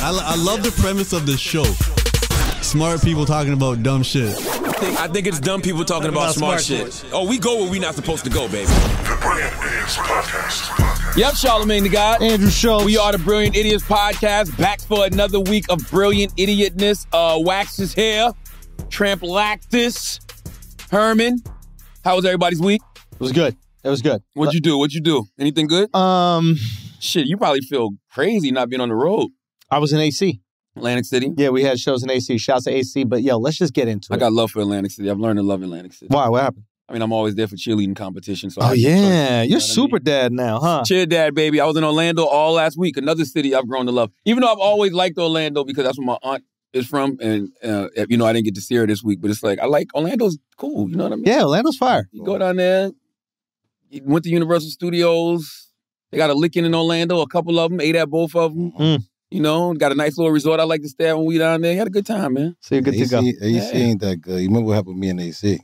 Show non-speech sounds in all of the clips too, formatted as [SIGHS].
I, I love the premise of this show. Smart people talking about dumb shit. I think, I think it's dumb people talking about, about smart, smart shit. Oh, we go where we not supposed to go, baby. The Brilliant Idiots Podcast. Yep, Charlamagne the God. Andrew Schulz. We are the Brilliant Idiots Podcast, back for another week of brilliant idiotness. Uh, Wax is here. Tramp Lactus. Herman. How was everybody's week? It was good. It was good. What'd you do? What'd you do? Anything good? Um, Shit, you probably feel crazy not being on the road. I was in AC. Atlantic City. Yeah, we had shows in AC. Shouts to AC. But yo, let's just get into it. I it. got love for Atlantic City. I've learned to love Atlantic City. Why? What happened? I mean, I'm always there for cheerleading competition. So Oh I yeah, You You're what I super mean? dad now, huh? Cheer dad, baby. I was in Orlando all last week. Another city I've grown to love. Even though I've always liked Orlando because that's where my aunt is from, and uh, you know I didn't get to see her this week, but it's like I like Orlando's cool. You know what I mean? Yeah, Orlando's fire. You go down there. You went to Universal Studios. They got a licking in Orlando. A couple of them. Ate at both of them. Mm. You know, got a nice little resort. I like to stay at when we down there. Had a good time, man. So you're good to go. AC Yeah. ain't that good. You remember what happened with me in AC?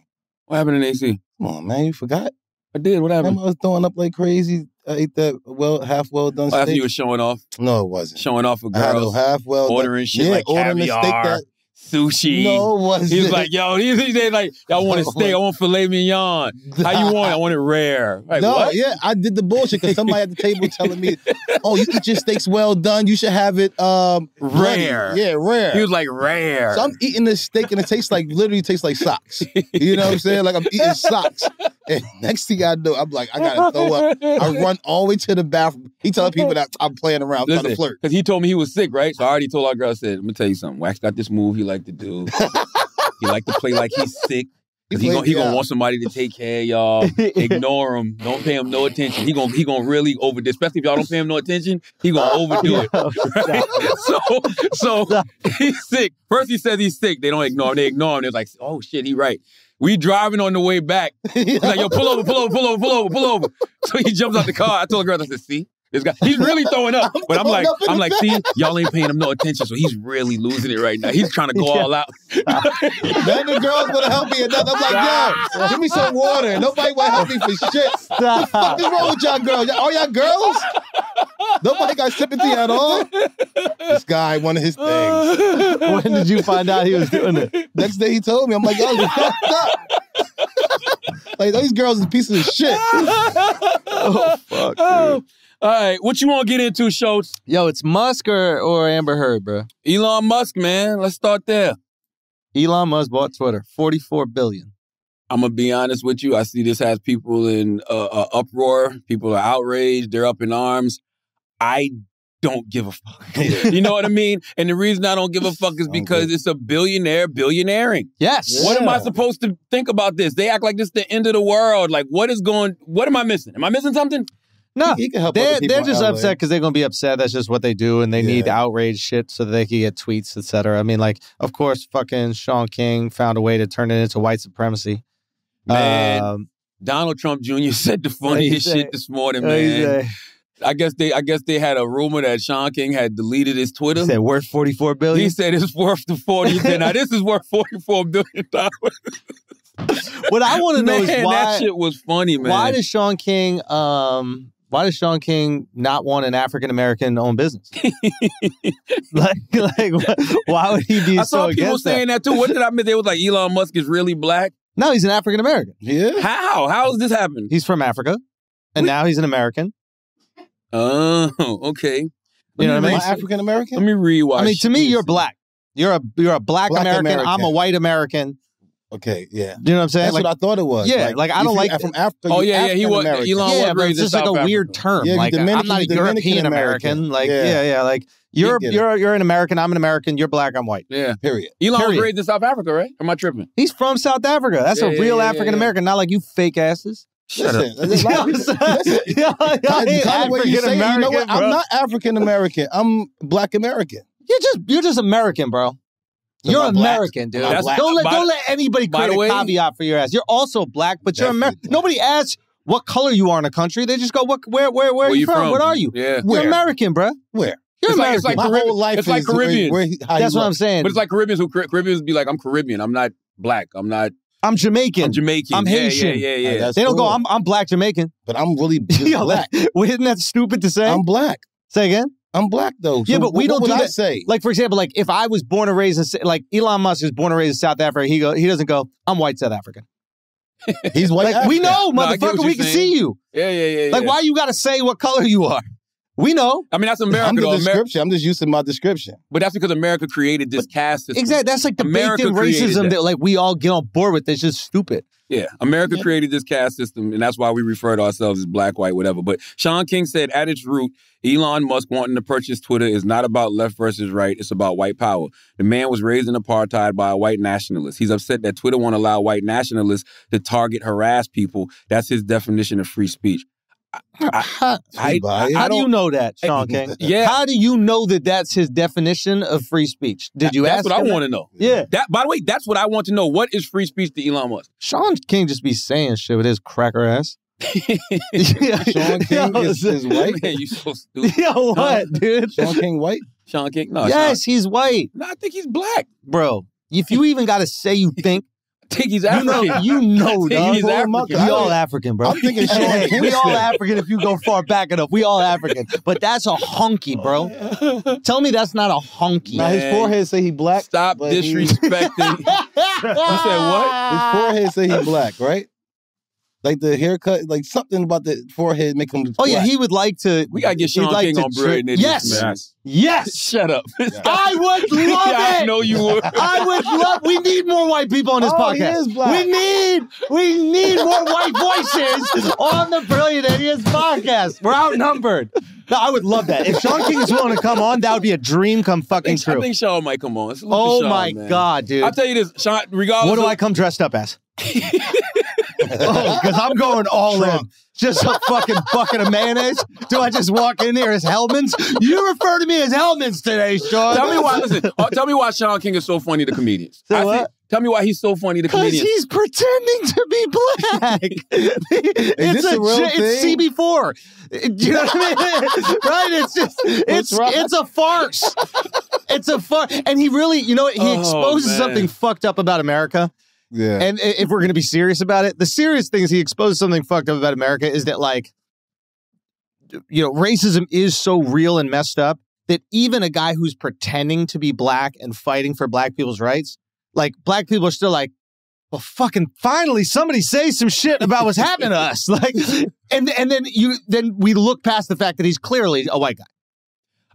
What happened in AC? Come on, man. You forgot? I did. What happened? Remember I was throwing up like crazy. I ate that well, half well done Oh, after steak. you were showing off, no, it wasn't. showing off for I had a girls, half well ordering done. shit yeah, like ordering the steak caviar, that. Sushi. No, wasn't. He was like, yo, these he they like, y'all want a steak? I want filet mignon. How you want it? I want it rare. Like, no, what? yeah, I did the bullshit because somebody at the table telling me, "Oh, you eat your steaks well done. You should have it um ready." Rare. Yeah, rare. He was like, rare. so I'm eating this steak and it tastes like literally tastes like socks. You know what I'm saying? Like I'm eating socks. And next thing I know, I'm like, I gotta throw up. I run all the way to the bathroom. He telling people that I'm playing around, I'm trying to flirt. Because he told me he was sick, right? So I already told our girl, I said, I'm gonna tell you something. Wax got this move he like to do. [LAUGHS] he like to play like he's sick. Cause he He gonna, he gonna want somebody to take care of y'all. Ignore him. Don't pay him no attention. He gonna he gonna really overdo. Especially if y'all don't pay him no attention, he gonna [LAUGHS] overdo it. Right? [LAUGHS] so so he's sick. First he says he's sick. They don't ignore him. They ignore him. They're like, oh shit, he right. We driving on the way back. He's like, yo, pull over, pull over, pull over, pull over, pull over. So he jumps out the car. I told the girl, I said, see, this guy, he's really throwing up. [LAUGHS] But I'm like, I'm like, see, y'all ain't paying him no attention. So he's really losing it right now. He's trying to go [LAUGHS] all out. [LAUGHS] None of the girls want to help me. Enough. I'm like, yo, give me some water. Nobody want to help me for shit. What the fuck is wrong with y'all girls? All y'all girls? Nobody got sympathy at all? This guy, one of his things. when did you find out he was doing it? Next day he told me, I'm like, yo, you fucked up. like, these girls are pieces of shit. Oh fuck. Oh. All right, what you want to get into, Schulz? Yo, it's Musk or, or Amber Heard, bro. Elon Musk, man. Let's start there. Elon Musk bought Twitter, forty-four billion. I'm gonna be honest with you. I see this has people in uh, uproar. People are outraged. They're up in arms. I don't give a fuck. [LAUGHS] you know what I mean? And the reason I don't give a [LAUGHS] fuck is because it's a billionaire billionairing. Yes. What am I supposed to think about this? They act like this is the end of the world. Like, what is going? What am I missing? Am I missing something? No, He can help they're they're just upset because they're gonna be upset. That's just what they do, and they need outrage shit so that they can get tweets, etc. I mean, like, of course, fucking Shaun King found a way to turn it into white supremacy. Man, um, Donald Trump Jr. [LAUGHS] said the [LAUGHS] funniest say? shit this morning, what did he man. I guess they I guess they had a rumor that Shaun King had deleted his Twitter. He said worth forty-four He said it's worth the 40. [LAUGHS] Now this is worth $44 billion. what I want to know is why that shit was funny, man. why does Shaun King um why does Shaun King not want an African American owned business? [LAUGHS] like, like, why would he be I so saw people against saying that. too. What did I miss? They was like, Elon Musk is really black. No, he's an African American. Yeah. How? How has this happened? He's from Africa, and now he's an American. Oh, okay. You know what I mean? African American? Let me rewatch. I mean, to me, you're black. You're a you're a black, Black American. I'm a white American. Okay, yeah. You know what I'm saying? That's like, what I thought it was. Yeah, like, I don't like from Africa. Oh, yeah, yeah, he was- African-American. Elon yeah, was but it's in just like South a weird term. Yeah, you're like uh, I'm not a European American. American. Like Yeah. yeah, yeah. Like you're you're you're an American. I'm an American. You're black. I'm white. Yeah. Period. Elon Period. was raised in South Africa, right? Am I tripping? He's from South Africa. That's Yeah, a real yeah, yeah, African American. Not like you fake asses. Shut Listen, up. there's a lot of people- listen, [LAUGHS] [LAUGHS] Yeah, yeah, God, I ain't God, the way you say it, you know what? African-American. I'm not African American. I'm Black American. You're just you're just American, bro. So You're I'm black. American, dude. That's- black. Don't let by- don't let anybody create a way- caveat for your ass. You're also black, but you're American. black. Nobody asks what color you are in a country. They just go, what, where, where, where, Where are you you from? from? What are you? Yeah. You're Where? American, bro. Where? You're It's like- it's like My whole life it's like is where- Caribbean. Where, how That's what look. I'm saying. But it's like Caribbeans who Caribbeans be like, I'm Caribbean. I'm not black. I'm not. I'm Jamaican. I'm Jamaican. I'm Haitian. Yeah, yeah, yeah. Like, that's they don't go. I'm, I'm black Jamaican. But I'm really [LAUGHS] just Yo, black. [LAUGHS] Isn't that stupid to say? I'm black. say again? I'm black though. Yeah, but we what don't would do I say? Like for example, like if I was born and raised in like Elon Musk is born and raised in South Africa, he go he doesn't go. I'm white South African. He's white. Like we African. know, No, I get what motherfucker. We you're can saying. see you. Yeah, yeah, yeah. Like yeah. why you got to say what color you are? We know I mean, that's America. I'm America, the though. America, description. I'm just using my description. but that's because America created this caste system. exactly. That's like the America racism that. that. like we all get on board with. It's just stupid. Yeah, America created this caste system, and that's why we refer to ourselves as black, white, whatever. But Shaun King said, at its root, Elon Musk wanting to purchase Twitter is not about left versus right; it's about white power. The man was raised in apartheid by a white nationalist. He's upset that Twitter won't allow white nationalists to target, harass people. That's his definition of free speech. How, I- Bye. how I do you know that, Shaun King? [LAUGHS] Yeah, How do you know that that's his definition of free speech? Did you that's ask? what I him that? want to know. Yeah, That, by the way, that's what I want to know. What is free speech to Elon Musk? Shaun King just be saying shit with his cracker ass. [LAUGHS] Shaun [LAUGHS] King is, is white. Man, you so stupid. Yo, what, dude? Shaun King white. Shaun King? No, yes, he's white, no, I think he's black. bro. If you even got to say you think, I think he's you know, you know, [LAUGHS] I think dog. he's Pull him up, African. 'cause We all African, bro. I'm thinking [LAUGHS] Shaun Hey, we all African if you go far back enough. We all African, but that's a honky, oh, bro. Tell me that's not a honky. Now his forehead say he black. Stop but he- disrespecting. [LAUGHS] you said what? His forehead say he black, right? Like the haircut, like something about the forehead make him. Oh yeah, black. he would like to. We gotta get Shaun like King to on tri- Brilliant Idiots, Yes, man. yes. [LAUGHS] Shut up. [LAUGHS] I would [LAUGHS] love yeah, I know you would. I would love. We need more white people on this Oh, he podcast. is black. We need. We need more white voices on the Brilliant Idiots podcast. We're outnumbered. No, I would love that. If Shaun King is willing to come on, that would be a dream come I fucking think, I think Shaun might come on. Oh Shaun, my man. god, dude! I'll tell you this, Shaun, regardless What do of, I come dressed up as? Oh, because I'm going all in. Just a fucking bucket of mayonnaise? Do I just walk in here as Hellmann's? You refer to me as Hellmann's today, Shaun. Tell me why. Listen. uh, tell me why Shaun King is so funny to comedians. What? tell me why he's so funny to Because comedians. he's pretending to be black. [LAUGHS] it's this a real j- it's thing? CB4. Do you know what I mean? [LAUGHS] right? It's just it's right? it's a farce. It's a far and he really, you know? He Oh, exposes man. something fucked up about America. Yeah. And if we're going to be serious about it, the serious thing is he exposed something fucked up about America is that like you know, racism is so real and messed up that even a guy who's pretending to be black and fighting for black people's rights, like black people are still like, well, fucking finally somebody say some shit about what's happening to us. [LAUGHS] Like, and and then you then we look past the fact that he's clearly a white guy.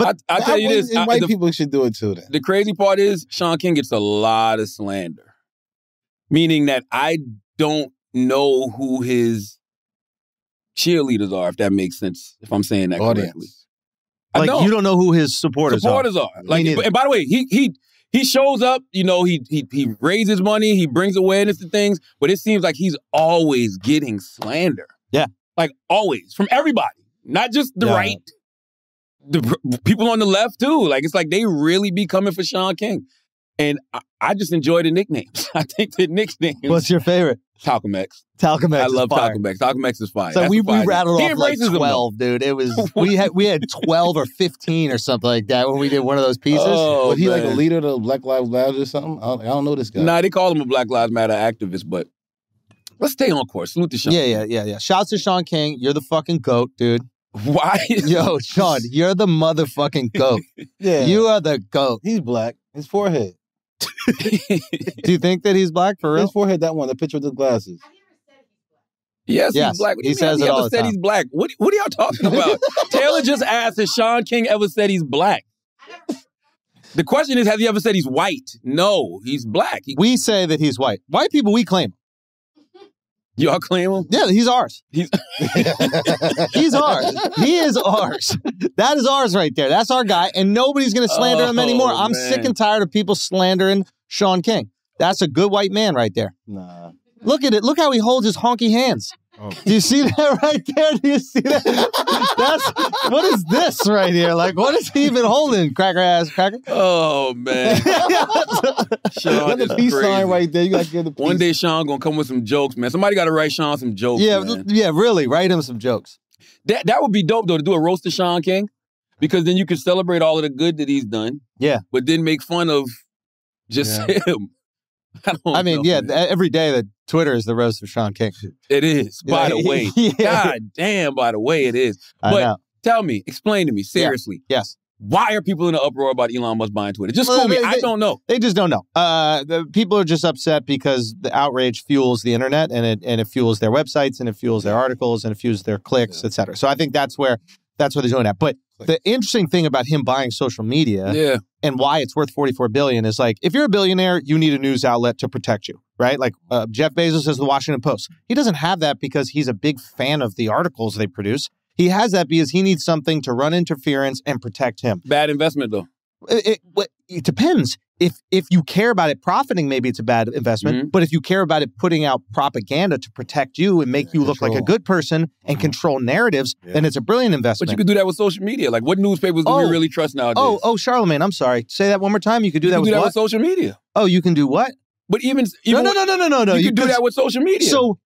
I, I tell you this. and I- white the, people should do it too. Then. the crazy part is Shaun King gets a lot of slander, meaning that I don't know who his cheerleaders are. If that makes sense. If I'm saying that correctly. Audience. I Like don't. you don't know who his supporters, supporters are. Like, and by the way, he he he shows up. You know, he he he raises money. He brings awareness to things, but it seems like he's always getting slander. Yeah. like always from everybody, not just the Yeah. right. The people on the left too. Like it's like they really be coming for Shaun King, and I, I just enjoy the nicknames. [LAUGHS] I think the nicknames. What's your favorite? Talcum X? Talcum X I is love fire. Talcum X. Talcum X is fire. So That's we, a fire we rattled He off like embraces them, twelve, dude. It was [LAUGHS] we had we had twelve or fifteen or something like that when we did one of those pieces. Oh, Was he like a leader of the Black Lives Matter or something? I don't, I don't know this guy. Nah, they call him a Black Lives Matter activist, but let's stay on course. Salute to Shaun. yeah, yeah, yeah, yeah. Shouts to Shaun King. You're the fucking goat, dude. Why? Yo, Shaun, [LAUGHS] you're the motherfucking goat. yeah, You are the goat. he's black. His forehead. [LAUGHS] Do you think that he's black for real? His forehead. That one. The picture with the glasses. Yes, Yes, he's black. What he says Has it all ever the said time. he's black. What, what are y'all talking about? [LAUGHS] Taylor just asked, has Shaun King ever said he's black? The question is, has he ever said he's white? No, he's black. He, We say that he's white. White people, we claim. Y'all claim him? Yeah, he's ours. He's [LAUGHS] He's ours. He is ours. That is ours right there. That's our guy, and nobody's going to slander him Oh, anymore. I'm man. sick and tired of people slandering Shaun King. That's a good white man right there. Nah. Look at it. Look how he holds his honky hands. Oh. Do you see that [LAUGHS] right there? Do you see that? That's what is this right here? Like, what is he even holding? Cracker ass cracker. oh man, [LAUGHS] Shaun Got the peace crazy. sign right there. You got to give the peace. One day Shaun gonna come with some jokes, man. Somebody got to write Shaun some jokes. yeah, man. yeah, really. Write him some jokes. That that would be dope though to do a roast of Shaun King, because then you could celebrate all of the good that he's done. Yeah. but then make fun of just [LAUGHS] him. I, don't I mean, know, yeah, man. every day that Twitter is the roast of Shaun King. it is. By the way, [LAUGHS] yeah, God damn, by the way, it is. I but- know. Tell me, explain to me seriously. Yes. Why are people in an uproar about Elon Musk buying Twitter? Just Well, me. they- I don't know. They just don't know. Uh, the people are just upset because the outrage fuels the internet and it and it fuels their websites and it fuels their articles and it fuels their clicks, et cetera. So I think that's where that's where they're doing that. But the interesting thing about him buying social media Yeah. And why it's worth 44 billion is like if you're a billionaire you need a news outlet to protect you right? Like uh, jeff bezos has the washington post. He doesn't have that because he's a big fan of the articles they produce. He has that because he needs something to run interference and protect him. Bad investment though. it, it, it depends if if you care about it profiting maybe it's a bad investment Mm-hmm. but if you care about it putting out propaganda to protect you and make Yeah, you look like a good person and control narratives Yeah. then it's a brilliant investment. But you could do that with social media. Like, what newspapers do Oh. we really trust nowadays? oh oh charlamagne i'm sorry say that one more time you could do you that can with do that what with social media. oh you can do what But even, no even no no no no no no you, can do that with social media. So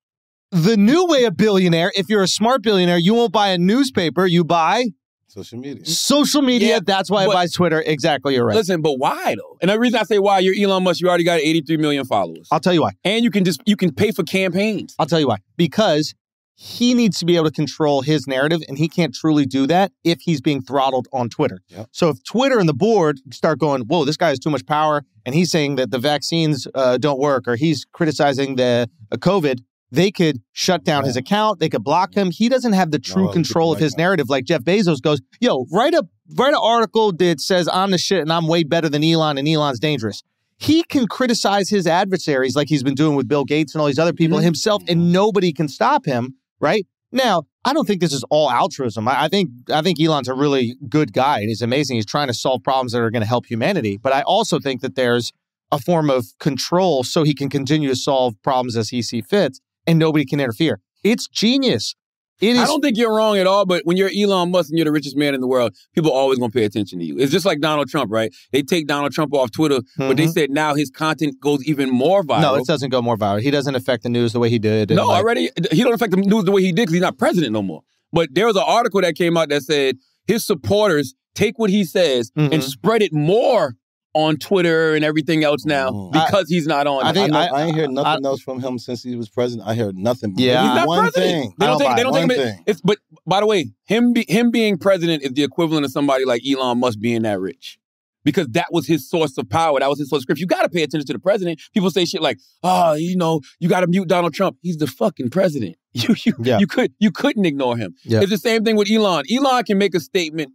the new way of billionaire, if you're a smart billionaire, you won't buy a newspaper, you buy Social media. social media. Yeah, That's why but- it buys Twitter. Exactly, you're right. listen, but why though? And the reason I say why, you're Elon Musk. You already got 83 million followers, I'll tell you why. and you can just you can pay for campaigns. I'll tell you why. Because he needs to be able to control his narrative, and he can't truly do that if he's being throttled on Twitter. Yep. So if Twitter and the board start going, "Whoa, this guy has too much power," and he's saying that the vaccines uh, don't work, or he's criticizing the uh, COVID, they could shut down his account. They could block him. He doesn't have the true No, control of his narrative like Jeff Bezos goes. Yo, write a write an article that says I'm the shit and I'm way better than Elon and Elon's dangerous. He can criticize his adversaries like he's been doing with Bill Gates and all these other people himself, and nobody can stop him. Right now, I don't think this is all altruism. I, I think I think Elon's a really good guy and he's amazing. He's trying to solve problems that are going to help humanity. But I also think that there's a form of control so he can continue to solve problems as he see fit, and nobody can interfere. It's genius. It is. I don't think you're wrong at all, but when you're Elon Musk and you're the richest man in the world, people are always gonna pay attention to you. It's just like Donald Trump, right? They take Donald Trump off Twitter, but they Mhm. said now his content goes even more viral. no, it doesn't go more viral. He doesn't affect the news the way he did. No, like, already he don't affect the news the way he did because he's not president no more. But there was an article that came out that said his supporters take what he says Mhm. and spread it more on Twitter and everything else now Mhm. because he's not on. I it. think- I, I- I, ain't heard I- nothing else from him since he was president. I heard nothing. Yeah. he's not one president. thing. They don't, don't take, they don't One take him. It's but by the way, him be, him being president is the equivalent of somebody like Elon Musk being that rich. Because that was his source of power. That was his source of script. You got to pay attention to the president. People say shit like, "Oh, you know, you got to mute Donald Trump. He's the fucking president. [LAUGHS] You you Yeah. you could you couldn't ignore him. Yeah. It's the same thing with Elon. Elon can make a statement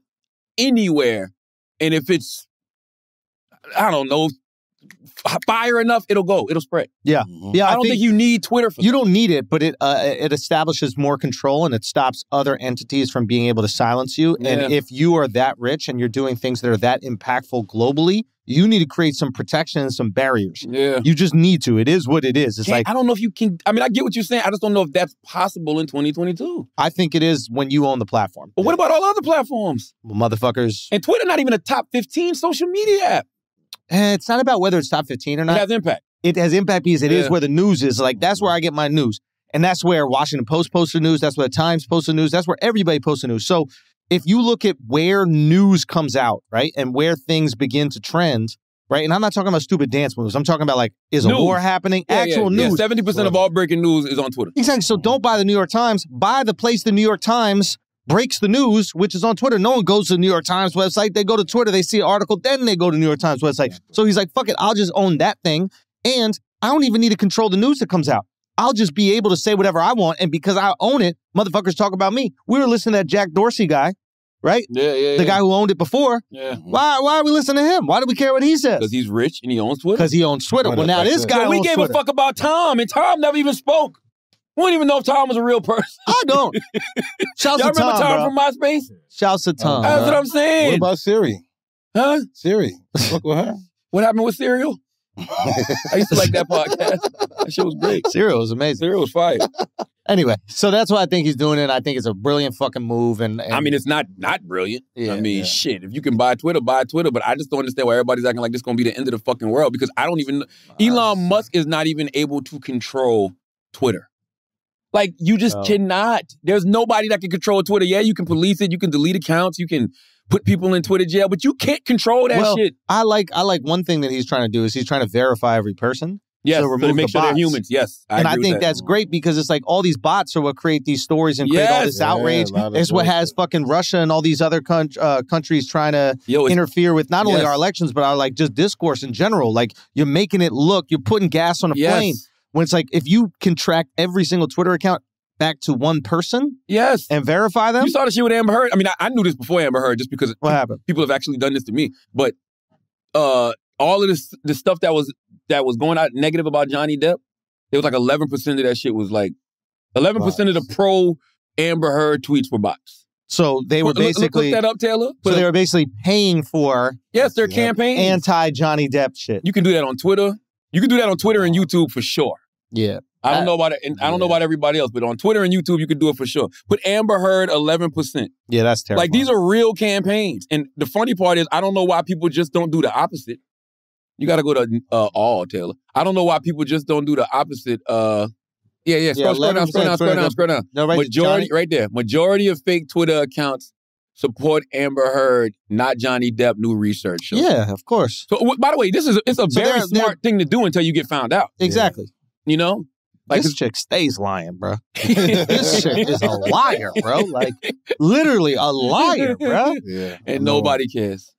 anywhere, and if it's, I don't know, f- fire enough, it'll go. It'll spread. Mhm. Yeah, I, don't think, you need Twitter for You don't need it, but it uh, it establishes more control and it stops other entities from being able to silence you. And if you are that rich and you're doing things that are that impactful globally, you need to create some protection and some barriers. Yeah. You just need to. It is what it is. It's Can't- like I don't know if you can. I mean, I get what you're saying. I just don't know if that's possible in 2022. I think it is when you own the platform. But what about all other platforms? motherfuckers? And Twitter, not even a top 15 social media app. Eh, it's not about whether it's top fifteen or not. It has impact. it has impact because it is Yeah. where the news is. Like that's where I get my news, and that's where Washington Post posts the news. That's where the Times posts the news. That's where everybody posts the news. So if you look at where news comes out, right, and where things begin to trend, right, and I'm not talking about stupid dance moves. I'm talking about like is a war happening? Yeah, Actual yeah, yeah. news. 70% of all breaking news is on Twitter. Exactly. So don't buy the New York Times. Buy the place the New York Times breaks the news, which is on Twitter. No one goes to the New York Times website. They go to Twitter, they see an article, then they go to New York Times website. So he's like, fuck it, I'll just own that thing. And I don't even need to control the news that comes out. I'll just be able to say whatever I want. And because I own it, motherfuckers talk about me. We were listening to that Jack Dorsey guy, right? Yeah, yeah, The guy who owned it before. Yeah. Mm-hmm. Why, why are we listening to him? Why do we care what he says? Because he's rich and he owns Twitter. Because he owns Twitter. Well, now this guy So we gave Twitter. a fuck about Tom, and Tom never even spoke. We don't even know if Tom was a real person. I don't. [LAUGHS] Shouts Y'all to remember Tom, Tom, from MySpace? Shouts to Tom. That's what I'm saying. What saying. about Siri? huh? Siri. Fuck with her. [LAUGHS] What happened with Serial? [LAUGHS] I used to like that podcast. That shit was great. Serial was amazing. Serial was fire. Anyway, so that's why I think he's doing it. I think it's a brilliant fucking move. And, and I mean, it's not not brilliant. Yeah, I mean, yeah. shit. If you can buy Twitter, buy Twitter. But I just don't understand why everybody's acting like this is going to be the end of the fucking world because I don't even. Elon Musk is not even able to control Twitter. Like you just Oh. cannot. There's nobody that can control Twitter. Yeah, you can police it. You can delete accounts. You can put people in Twitter jail, but you can't control that Well, shit. I like I like one thing that he's trying to do is he's trying to verify every person. Yes, to so remove to make the sure they're bots. humans. Yes, I and I agree with think that. that's great because it's like all these bots are what create these stories and create all this Yeah, outrage. a lot of it's what has fucking Russia and all these other coun- uh, countries trying to Yo, interfere with not only Yes. our elections but our like just discourse in general. Like you're making it look, you're putting gas on a yes, flame. When it's like if you can track every single Twitter account back to one person yes. and verify them, You saw the shit with Amber Heard. I mean, I, I knew this before Amber Heard, just because what happened? people have actually done this to me. But uh, all of this, the stuff that was that was going out negative about Johnny Depp, it was like eleven percent of that shit was like eleven percent of the pro Amber Heard tweets were bots. So they were Look- look- look basically that up, Taylor. so they were basically paying for yes, their campaign. anti Johnny Depp shit. you can do that on Twitter. You can do that on Twitter and YouTube for sure. Yeah. I don't know about it, and I don't know about everybody else, but on Twitter and YouTube, you could do it for sure. Put Amber Heard eleven percent. Yeah, that's terrible. Like these are real campaigns, and the funny part is, I don't know why people just don't do the opposite. You got to go to uh, all Taylor. I don't know why people just don't do the opposite. Uh, yeah, yeah. Scroll, scroll down, scroll down, scroll down, scroll down. no, right, Majority, Johnny- right there. Majority of fake Twitter accounts support Amber Heard, not Johnny Depp. New research. shows. Yeah, of course. So, w- by the way, this is a, it's a So very they're- they're- smart thing to do until you get found out. Exactly. You know, like this chick stays lying, bro. [LAUGHS] [LAUGHS] this chick is a liar, bro. Like literally a liar, [LAUGHS] bro. Yeah. and nobody cares.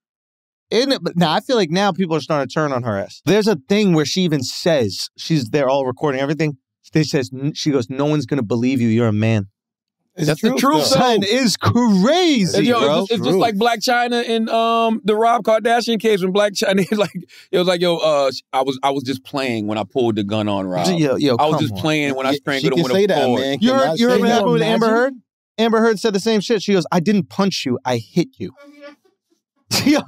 Isn't it? But now I feel like now people are starting to turn on her ass. There's a thing where she even says she's there all recording everything. She says she goes, "No one's gonna believe you. You're a man." It's That's the truth, though. though. Son is crazy, Yo, bro. it's, just, it's just like Blac Chyna and um the Rob Kardashian case when Blac Chyna [LAUGHS] like it was like yo uh I was I was just playing when I pulled the gun on Rob. Yo, yo, I was just on. playing when I Yeah, strangled she him can with say a that, cord. man. You heard, Cannot you heard what that. happened with Amber Heard? Amber Heard said the same shit. She goes, "I didn't punch you. I hit you." [LAUGHS] yo,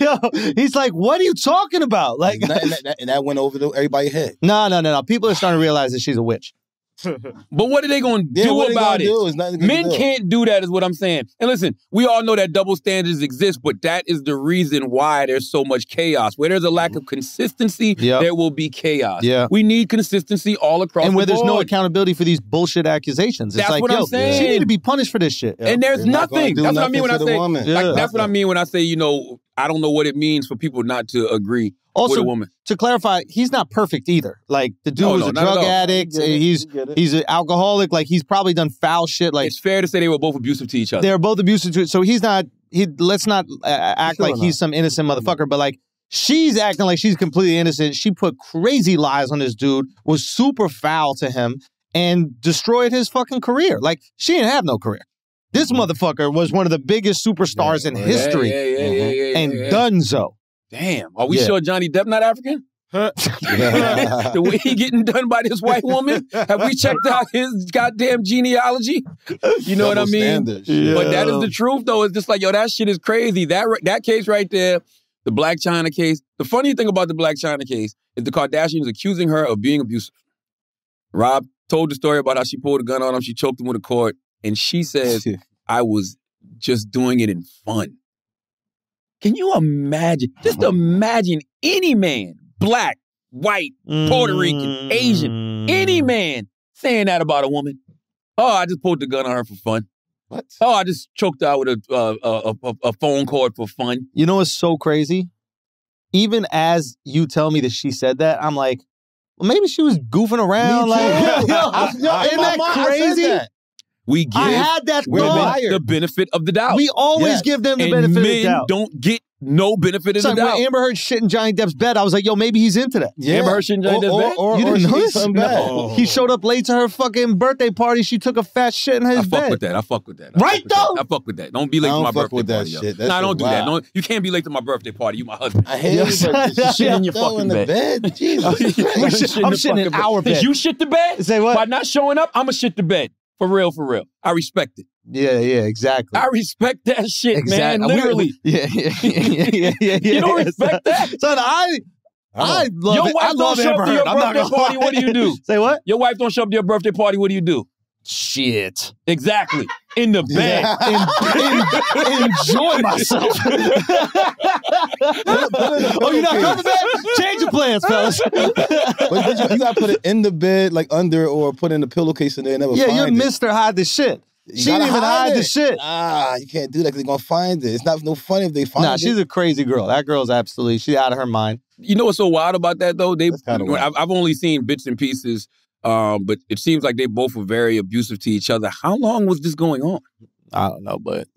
yo, he's like, "What are you talking about?" Like, and, that, [LAUGHS] and that- and that went over the, everybody's head. no, no, no, no. People are starting to realize that she's a witch. But what are they gonna Yeah, do about it? do? Nothing Men do. can't do that, is what I'm saying. And listen, we all know that double standards exist, but that is the reason why there's so much chaos. Where there's a lack of consistency, Yep. there will be chaos. Yeah. We need consistency all across and where the there's no accountability for these bullshit accusations. It's That's like, what yo, I'm saying. she need to be punished for this shit. yo. and there's gonna nothing. That's what I mean when I nothing to say. Yeah. like, that's what I mean when I say, you know, I don't know what it means for people not to agree also, a woman. to clarify, he's not perfect either. Like the dude No, was no, a drug addict. You He's you get it. he's an alcoholic. Like he's probably done foul shit. Like it's fair to say they were both abusive to each other. they're both abusive to it. So he's not. He let's not uh, act Sure like not. he's some innocent motherfucker. But like she's acting like she's completely innocent. She put crazy lies on this dude. Was super foul to him and destroyed his fucking career. Like she didn't have no career. This motherfucker was one of the biggest superstars in Yeah, history, Yeah, yeah, yeah, yeah, yeah, yeah, and yeah. Dunzo. Damn. Are we Yeah. sure Johnny Depp not African? [LAUGHS] [LAUGHS] the way he getting done by this white woman? Have we checked out his goddamn genealogy? You know what I mean? Yeah. But that is the truth, though. It's just like, yo, that shit is crazy. That that case right there, the Blac Chyna case. The funny thing about the Blac Chyna case is the Kardashians accusing her of being abusive. Rob told the story about how she pulled a gun on him, she choked him with a cord, and she says, [LAUGHS] I was just doing it in fun. Can you imagine? Just imagine any man, black, white, Puerto Rican, Asian, any Mm. man saying that about a woman. Oh, I just pulled the gun on her for fun. What? Oh, I just choked her out with a, uh, a, a, a phone cord for fun. You know what's so crazy? Even as you tell me that she said that, I'm like, well, maybe she was goofing around. Me Like, too. [LAUGHS] yo, yo, yo, [LAUGHS] isn't that mind, I said crazy? that. We give I had that We're women thought. the benefit of the doubt. We always Yes. give them the and benefit of men the doubt. don't get no benefit of Son, the when doubt. Amber Heard shit in Johnny Depp's bed, I was like, yo, maybe he's into that. Yeah. Amber Heard shouldn't join or, this or, bed? or, You or didn't she know ate this? something No. bad. He showed up late to her fucking birthday party. She took a fat shit in his bed. I fuck bed. with that. I fuck with that. I Right, fuck with that. though? I fuck with that. Don't be late I to don't my fuck birthday with that party. yo. shit. That Nah, don't do that. wild. No, you can't be late to my birthday party. You my husband. I hate Yes. it, but just Shit in your though fucking in the bed. bed. Jesus [LAUGHS] I'm Christ. shitting in our bed. you shit the bed? Say what? By not showing up, I'ma shit the bed. For real, for real. I respect it. Yeah, yeah, exactly. I respect that shit, Exactly. man. Literally. Yeah, yeah, yeah, yeah, yeah, yeah. [LAUGHS] You don't yeah. respect that? Son, I, I love Your it. wife I don't love show up to your I'm not birthday gonna party, lie. what do you do? [LAUGHS] Say what? Your wife don't show up to your birthday party. What do you do? Shit. Exactly. In the bed. En- en- enjoy myself. [LAUGHS] oh, you're not coming back? Change your plans, fellas. [LAUGHS] But, but you, you gotta put it in the bed, like under, or put in the pillowcase, and they never find it. yeah, you're it. Mr. Hide the shit. You She didn't even hide the shit. Ah, you can't do that because they're gonna find it. It's not no fun if they find Nah, it. Nah, she's a crazy girl. That girl's absolutely, she's out of her mind. You know what's so wild about that though? They, kinda. I've, I've only seen bits and pieces, um, but it seems like they both were very abusive to each other. How long was this going on? I don't know, but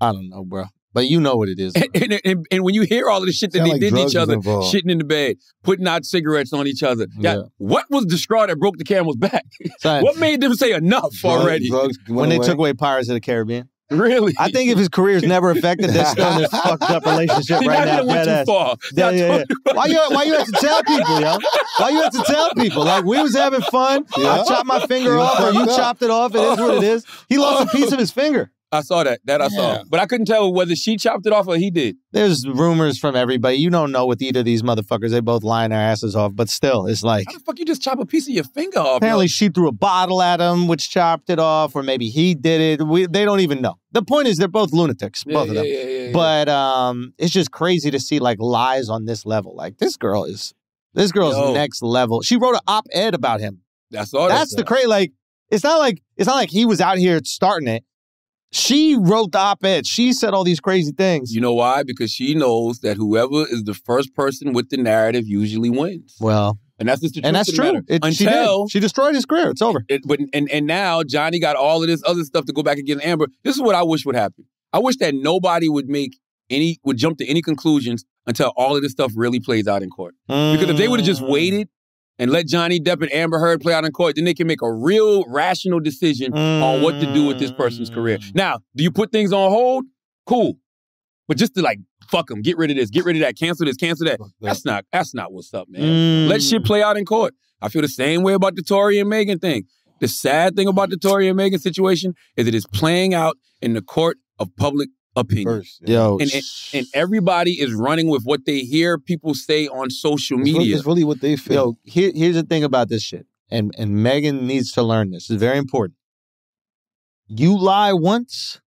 I don't know, bro. But you know what it is. And, and, and, and when you hear all of the shit that they like did to each other, involved. shitting in the bed, putting out cigarettes on each other, yeah. Yeah. what was the straw that broke the camel's back? [LAUGHS] Son, what made them say enough Drugs- already? drugs went when they away. took away Pirates of the Caribbean. Really? I think if his career career's never affected, they're still in this [LAUGHS] fucked up relationship He right not now. even went too far. Yeah, yeah, yeah. you. Why you why you have to tell people, yo? Why you have to tell people? Like we was having fun. I chopped my finger off, or you fucked up. chopped it off. It is what it is. He lost a piece of his finger. I saw that. That I saw. Yeah. But I couldn't tell whether she chopped it off or he did. There's rumors from everybody. You don't know with either of these motherfuckers. They both lying their asses off. But still, it's like How the fuck you just chop a piece of your finger off? apparently she threw a bottle at him, which chopped it off, or maybe he did it. We, they don't even know. The point is, they're both lunatics, Yeah, both of them. yeah, yeah, yeah. But um, it's just crazy to see like lies on this level. Like this girl is, this girl's Yo. next level. She wrote an op-ed about him. that's all. That's the crazy. Like it's not like it's not like he was out here starting it. She wrote the op-ed. She said all these crazy things. You know why? Because she knows that whoever is the first person with the narrative usually wins, well, and that's just the truth and that's true. It, she Until did. She destroyed his career. It's over. it, but and and now Johnny got all of this other stuff to go back against Amber. This is what I wish would happen. I wish that nobody would make any would jump to any conclusions until all of this stuff really plays out in court. Because if they would have just Mm. waited and let Johnny Depp and Amber Heard play out in court, then they can make a real rational decision on what to do with this person's career. Mm. Now, do you put things on hold? Cool. But just to like fuck them, get rid of this, get rid of that, cancel this, cancel that. That's not that's not what's up, man. Mm. Let shit play out in court. I feel the same way about the Tory and Megan thing. The sad thing about the Tory and Megan situation is it is playing out in the court of public opinion. first. yeah. Yo, And, and, and everybody is running with what they hear people say on social It's really, media. it's really what they feel. yo, here, here's the thing about this shit, and and Megan needs to learn this. It's very important. You lie once,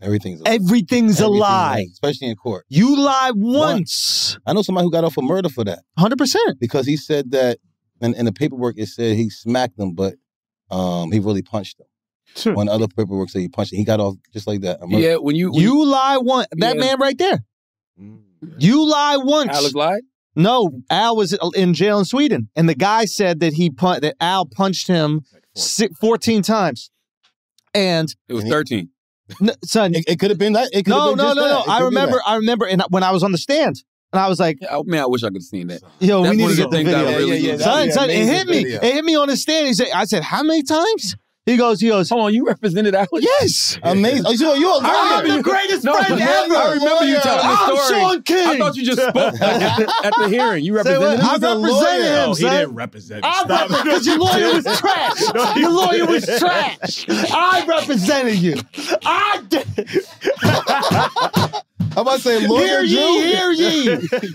Everything's a everything's a lie. especially in court. You lie once, I know somebody who got off for murder for that hundred percent. because he said that, and in the paperwork it said he smacked them, but um, he really punched them. When other paperwork said he punched him, he got off just like that. A murder. yeah, when you, when You lie once. That Yeah. man right there. Mm. You lie once. Alex lied. No, Al was in jail in Sweden, and the guy said that he pun- that Al punched him si 14 times. And It was 13. n- son, It, it could have been that. It could no, have been no, just no, that. no. I remember. I remember, and when I was on the stand, and I was like, Yeah, I- man, I wish I could have seen that. "Yo, That's we need to get the the things I video." really Yeah, yeah, yeah, son, son, it amazing hit me. video. It hit me on the stand. He said, "I said, how many times?" He goes, "He goes, Hold on, you represented Alex? yes." Amazing. Oh, you, you a lawyer. I remember you- greatest No, friend I ever. remember you telling the oh, story. I'm story. Shaun King. I thought you just spoke at, the, at the hearing. You represented him. I represented him, No, he didn't represent. I Stop. because your lawyer was [LAUGHS] trash. Your lawyer was trash. I represented you. I did. [LAUGHS] I'm about to say lawyer Hear Drew. ye, hear ye.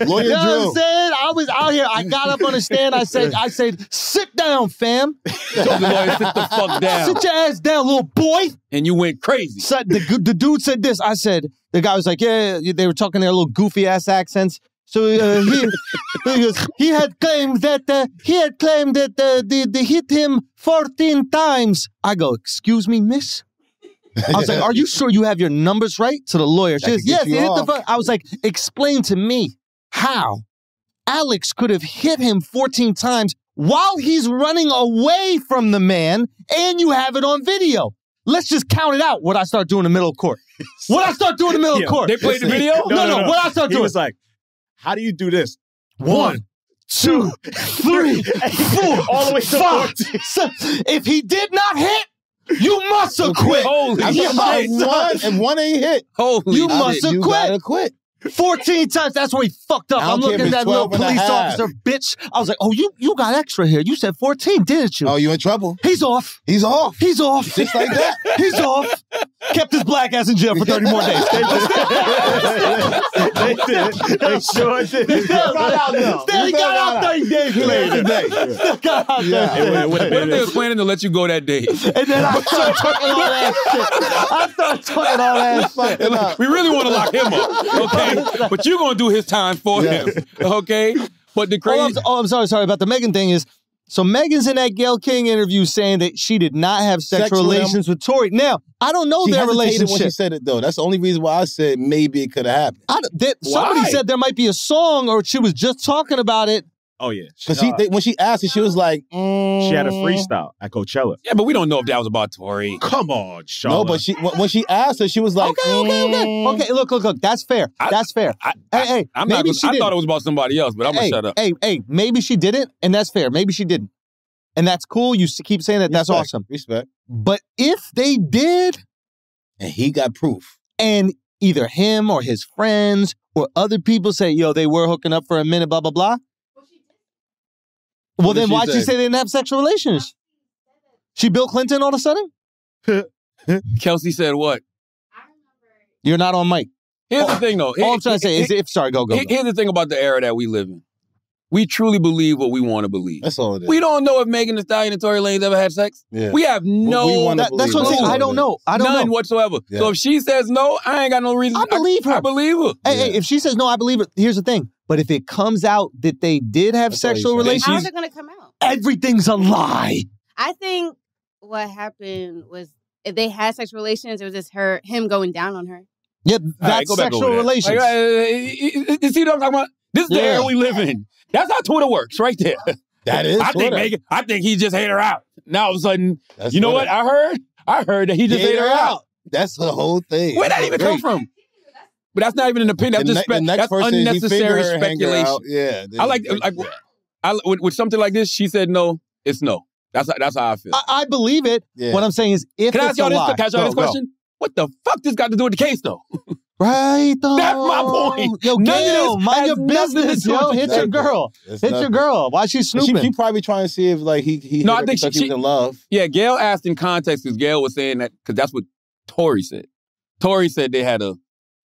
[LAUGHS] Lawyer You know what I'm saying? I was out here. I got up on the stand. I said, I said, sit down, fam. [LAUGHS] Told the lawyer, sit the fuck down. Sit your ass down, little boy. And you went crazy. So the, the dude said this. I said, the guy was like, yeah, they were talking their little goofy ass accents. So uh, he, [LAUGHS] he, goes, he had claimed that uh, he had claimed that uh, they, they hit him 14 times. I go, excuse me, miss? I was like, are you sure you have your numbers right? To the lawyer. She goes, yes, he hit the off. fu-" I was like, explain to me how Alex could have hit him 14 times while he's running away from the man and you have it on video. Let's just count it out what I start doing in the middle of court. [LAUGHS] What I start doing in the middle of court. They played the video? No, no, what I start doing. He was like, "How do you do this?" One, two, three, [LAUGHS] four, All the way to five. 14. So, if he did not hit, you must have quit. Holy I'm shit. one, and one ain't hit. Holy You must have you quit. gotta quit. 14 times. That's where he fucked up. I I'm looking at that little 12 and a police officer, bitch. I was like, oh, you you got extra here. You said 14, didn't you? Oh, you in trouble? He's off. He's off. He's off. Just like that. [LAUGHS] He's off. Kept his black ass in jail for 30 more days. they did. They sure did. He got out now. Still, he got out 30 days later. Still got out Yeah. 30 It would- it would have What if they was planning to let you go that day? And then I started talking all that shit. I started talking all that shit. We really want to lock him up, okay? But you're gonna do his time for Yeah. him, okay? But the Oh I'm, crazy, oh, I'm sorry, sorry about the Megan thing is So Megan's in that Gayle King interview saying that she did not have sexual Sex with relations with Tory. Now, I don't know she their relationship. when she said it though. That's the only reason why I said maybe it could have happened. I that- somebody said there might be a song or she was just talking about it. Oh yeah, Because she, Uh, they, when she asked it, she was like, she had a mm. freestyle at Coachella. Yeah, but we don't know if that was about Tory. Come on, Charlotte. No, but she when when she asked her, she was like, okay, okay, okay. mm. Okay, look, look, look. That's fair. I- that's fair. I, hey, hey, I'm maybe Gonna, she I didn't. thought it was about somebody else, but I'm gonna shut up. Hey, hey, maybe she didn't, and that's fair. Maybe she didn't. And that's cool. You keep saying that. That's awesome. Respect. But if they did, And he got proof. and either him or his friends or other people say, yo, they were hooking up for a minute, blah, blah, blah. Well, then why'd she say? they didn't have sexual relations? She Bill Clinton all of a sudden? [LAUGHS] Kelsey said what? You're not on mic. Here's the thing, though. All I'm trying to say is, if sorry, go, go. Go. Here's the thing about the era that we live in. We truly believe what we want to believe. That's all it is. We don't know if Megan Thee Stallion and Tory Lanez ever had sex. yeah. We have no we wanna That- that's what I'm saying. I don't know. I don't none know. whatsoever. Yeah. So if she says no, I ain't got no reason. I believe her. I believe her. Hey, hey, if she says no, I believe it. Here's the thing. But if it comes out that they did have That's sexual relations, How's it gonna come out? everything's a lie. I think what happened was if they had sexual relations, it was just her him going down on her. Yeah, that's go back sexual over relations. Like, uh, you you see what I'm talking about? This is the Yeah. era we live in. That's how Twitter works, right there. [LAUGHS] That is I think Megan. I think he just hate her out. Now all of a sudden, That's you know Twitter. what? I heard. I heard that he just He ate her out. That's the whole thing. Where'd that even come from? But that's not even an opinion. That's just spe- that's unnecessary finger her, hang her speculation. out. Yeah. I like like I with, with something like this. She said no. It's no. That's that's how I feel. I, I believe it. Yeah. What I'm saying is, if Can I ask y'all this? Can I ask y'all Go, this go. question? What the fuck this got to do with the case though? [LAUGHS] Right though. That's my point. Yo, None of Gayle, this mind has your business, yo. Hit your girl. It's Hit your girl. Why she She, snooping? she probably trying to see if like he he No, I think because she- was in love. Yeah, Gayle asked in context because Gayle was saying that because that's what Tory said. Tory said they had a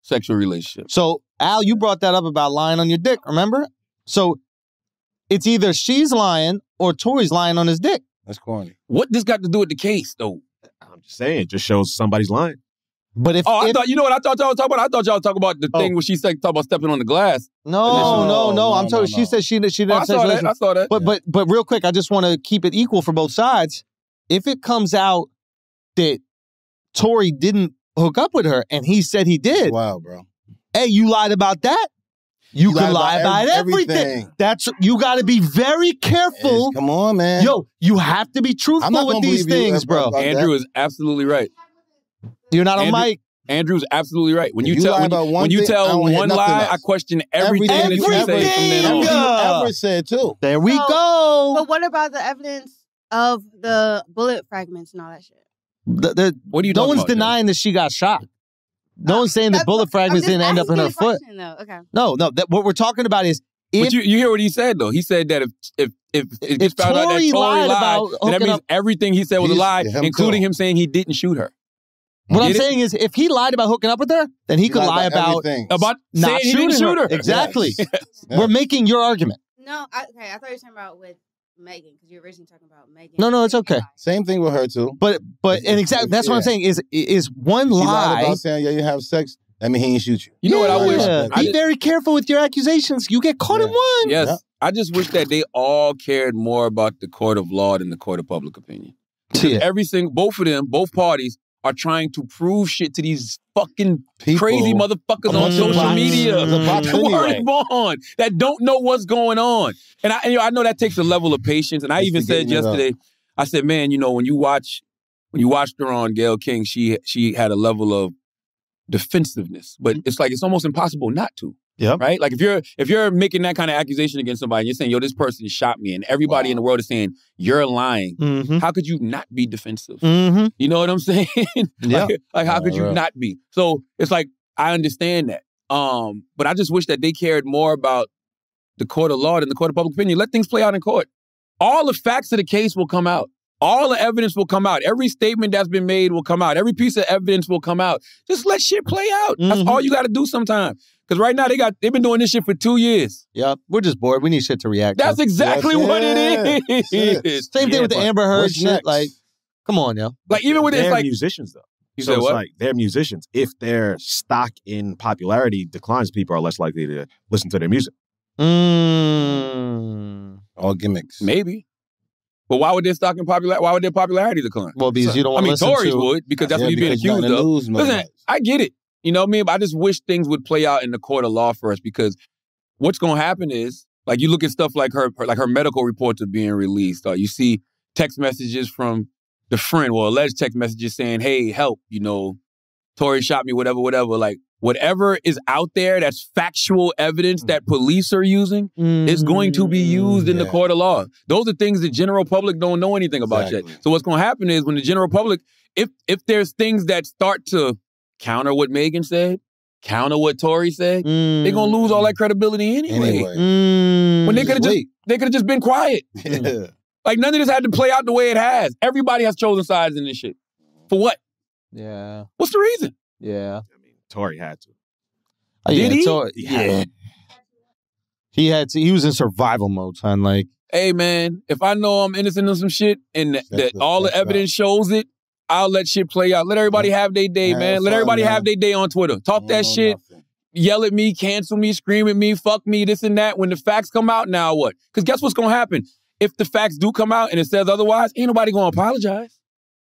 sexual relationship. so, Al, you brought that up about lying on your dick, remember? So, it's either she's lying or Tory's lying on his dick. That's corny. What this got to do with the case though? I'm just saying, it just shows somebody's lying. But if, Oh, I if thought you know what I thought y'all was talking about. I thought y'all was talking about the Oh. thing where she said talk about stepping on the glass. no, oh, No, no, no, no, I'm no, telling no. she said she, she oh, didn't Oh, I have sexual saw that. relations. I saw that. But but but real quick, I just want to keep it equal for both sides. If it comes out that Tory didn't hook up with her and he said he did, Wow, bro. hey, you lied about that. You, You can lie about about ev- everything. everything. That's you got to be very careful. Come on, man. Yo, you have to be truthful with these things, bro. Andrew that. is absolutely right. You're not on Andrew- mic. Andrew's absolutely right. When you, you tell when, you- one when you thing, tell one lie, else. I question everything, Everything that you you say from then on. everything you ever said too. There we So- go. But what about the evidence of the bullet fragments and all that shit? The- the- What are you no one's about, Joe? denying that she got shot. No one's saying that bullet fragments just didn't end up in her a foot. Though. Okay. No, no. That, what we're talking about is if But you, you hear what he said though. He said that if if if, if it If gets found out that Tory Tory lied lied, about then that means up- everything he said was a lie, him including too. him saying he didn't shoot her. What I'm it? saying is, if he lied about hooking up with her, then he, He could lie about everything. About not saying he shooting didn't shoot her. Exactly. [LAUGHS] Yes. We're making your argument. No, I, okay. I thought you were talking about with Megan because you were originally talking about Megan. No, no, it's okay. Same thing with her too. But but If- and exactly if- that's what I'm saying is is one She lied lie. about saying yeah, you have sex. That mean he didn't shoot you. You know what I wish? Yeah. I Be just- very careful with your accusations. You get caught in Yeah. one. Yes. Yeah. I just wish that they all cared more about the court of law than the court of public opinion. Yeah. Every single, both of them, both parties are trying to prove shit to these fucking People, crazy motherfuckers on social bots. media. The bots Word anyway. is that don't know what's going on. And I, and, you know, I know that takes a level of patience. And I It's even said forgetting it up. yesterday, I said, man, you know, when you watch, when you watched her on Gayle King, she she had a level of defensiveness, but mm-hmm. it's like it's almost impossible not to. Yep. Right. Like if you're if you're making that kind of accusation against somebody, and you're saying, yo, this person shot me, and everybody in the world is saying you're lying. Mm-hmm. How could you not be defensive? Mm-hmm. You know what I'm [LAUGHS] saying? Yeah. like, like, how could you not be? So it's like I understand that. Um, but I just wish that they cared more about the court of law than the court of public opinion. Let things play out in court. All the facts of the case will come out. All the evidence will come out. Every statement that's been made will come out. Every piece of evidence will come out. Just let shit play out. That's Mhm. all you got to do sometimes. Because right now they got they've been doing this shit for two years. Yep. We're just bored. We need shit to react That's to. exactly Yes, what yeah. it That's it. is. [LAUGHS] Same thing Yeah, with the Amber Heard shit. next? Like, come on, yo. Like even with they're it's like musicians though. you so said it's what? like they're musicians. If their stock in popularity declines, people are less likely to listen to their music. Mm. All gimmicks. Maybe. But why would their stock in popular? Why would their popularity decline? Well, because you don't I want to mean, Tories to. would because that's Yeah, what because not accused of. Listen. I get it. You know I mean? But I just wish things would play out in the court of law first because what's going to happen is like you look at stuff like her, her- like her medical reports are being released. Or you see text messages from the friend or alleged text messages saying, "Hey, help!" You know, Tory shot me, whatever, whatever. Like whatever is out there that's factual evidence that mm. police are using is going to be mm, used in the court of law. Those are things the general public don't know anything about Exactly. yet. So what's going to happen is when the general public, if if there's things that start to counter what Megan said, counter what Tory said, they're gonna lose all that mm. credibility anyway. Anyway. Mm. When they could have just Wait. they could have just been quiet. [LAUGHS] Yeah. Like none of this had to play out the way it has. Everybody has chosen sides in this shit. For what? Yeah, What's the reason? yeah. I mean, Tory had to. Oh, Did yeah, he? so- yeah. He had to, he was in survival mode, son. Like Hey man, if I know I'm innocent of some shit and that, that the- all the that's evidence shows it, I'll let shit play out. Let everybody have their day, Have man. Let everybody man. have their day on Twitter. Talk that shit. nothing. yell at me, cancel me, scream at me, fuck me, this and that. When the facts come out, now what? Because guess what's gonna happen? If the facts do come out and it says otherwise, ain't nobody gonna apologize.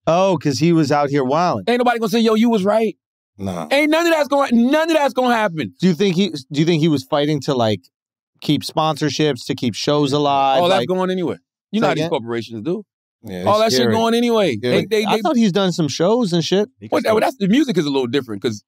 oh, because he was out here wilding. Ain't nobody gonna say, yo, you was right. Nah. Ain't none of that's going none of that's gonna happen. Do you think he? Do you think he was fighting to like keep sponsorships to keep shows alive? All that's like, going anyway. You know how these corporations do. Yeah, All that it's shit going anyway. Yeah. They, they, I they, thought he's done some shows and shit. He can what, still- well, that's the music is a little different because.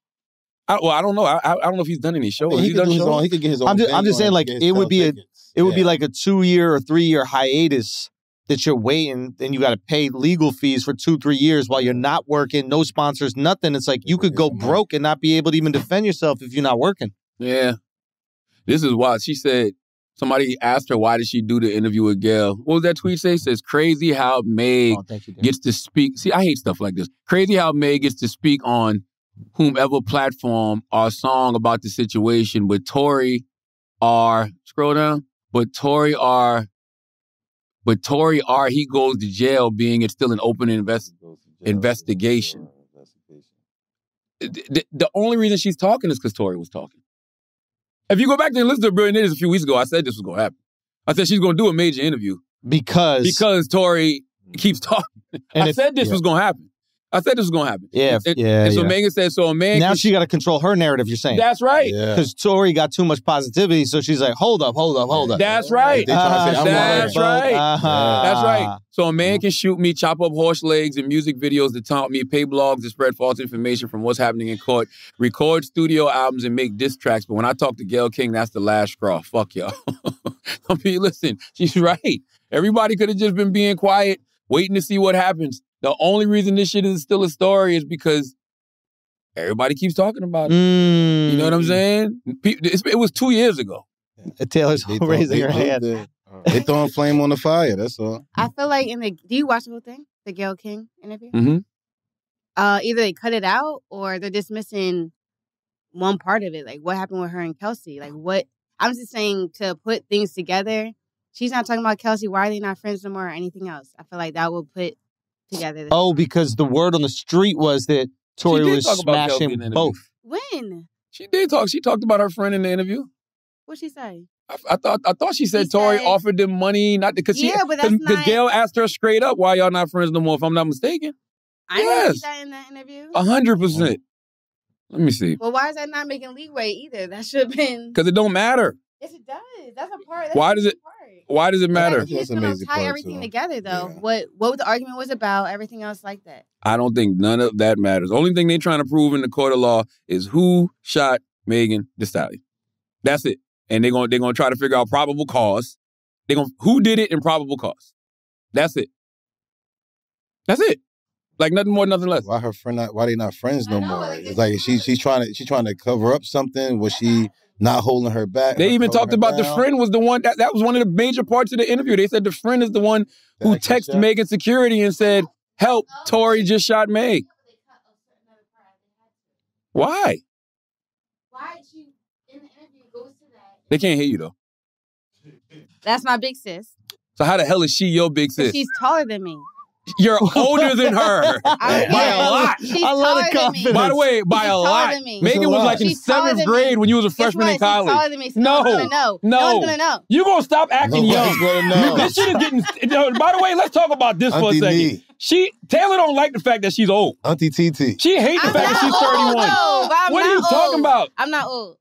I, well, I don't know. I, I I don't know if he's done any shows. Yeah, Has he, he could done do his shows? own. He could get his own. I'm just- I'm just saying, like, it would sell be a- tickets. It would be like a two year or three year hiatus that you're waiting and you got to pay legal fees for two, three years while you're not working, no sponsors, nothing. It's like you could go broke and not be able to even defend yourself if you're not working. Yeah. This is why she said somebody asked her why did she do the interview with Gayle. What was that tweet say? It says crazy how Meg Oh, you. Gets to speak. See, I hate stuff like this. Crazy how Meg gets to speak on whomever platform or song about the situation, but Tory are scroll down. But Tory are but Tory R, he goes to jail being it's still an open invest investigation. the, the- the only reason she's talking is because Tory was talking. If you go back there and listen to Brilliant Idiots a few weeks ago, I said this was going to happen. I said she's going to do a major interview because because Tory keeps [LAUGHS] talking. And I if- said this yeah. was going to happen. I said this was going to happen. yeah, And, yeah, and so yeah. Megan said, so a man. now can- she got to control her narrative. You're saying that's right. Yeah. because Tory got too much positivity, so she's like, hold up, hold up, hold up. That's right. They try to say, That's right. right. Uh-huh. That's right. So a man can shoot me, chop up horse legs and music videos to taunt me, pay blogs to spread false information from what's happening in court, record studio albums and make diss tracks. But when I talk to Gayle King, that's the last straw. Fuck y'all. [LAUGHS] I mean, listen, she's right. Everybody could have just been being quiet, waiting to see what happens. The only reason this shit is still a story is because everybody keeps talking about it. Mm. You know what I'm saying? It was two years ago. Taylor's They throw- raising her hand. They, they throwing flame on the fire. That's all. I feel like in the do you watch the whole thing? The Gayle King interview? Mm-hmm. Uh either they cut it out or they're dismissing one part of it. Like what happened with her and Kelsey? Like what I'm just saying to put things together. She's not talking about Kelsey. Why are they not friends no more or anything else? I feel like that will put together. the- Oh, because the word on the street was that Tory was talk in smashing both. when? She did talk. She talked about her friend in the interview. What'd she say? I, I thought I thought she said She Tory said- offered them money, not because she. Yeah, but that's because not- Gayle asked her straight up, "Why y'all not friends no more?" If I'm not mistaken, I didn't Yes. see that in that interview. a hundred percent. Let me see, Well, why is that not making leeway either? That should have been. because it don't matter. Yes, it does. That's a part. That's Why does it- Part. Why does it matter? Like, you That's just gonna amazing tie part, everything too. together though. Yeah. What what the argument was about, everything else like that. I don't think none of that matters. Only thing they're trying to prove in the court of law is who shot Megan Thee Stallion. That's it. And they're gonna they're gonna try to figure out probable cause. They're gonna who did it and probable cause. That's it. That's it. Like nothing more, nothing less. Why her friend not? Why they not friends no I know, more? like, It's it's- like she she's trying to she's trying to cover up something. Was she not holding her back? They even talked her about the friend was the one that that was one of the major parts of the interview. They said the friend is the one who That actually texted Megan security and said, "Help, Tory just shot Meg." Why? Why did she in the interview goes to that? They can't hear you though. That's my big sis. So how the hell is she your big sis? She's taller than me. You're older than her [LAUGHS] I- by a lot. She's I love the taller than me. confidence. By the way, by She's a lot. Megan was like in She's taller seventh grade when you was a freshman in college. me. So No. no one's gonna know. No. no one's gonna know. You gonna stop acting young? Nobody's gonna. This shit is getting. you know, by the way, let's talk about this for a second. Nee. She Taylor don't like the fact that she's old. Auntie TT. She hates the I'm fact that she's 31. though, but I'm what are you not talking about? I'm not old.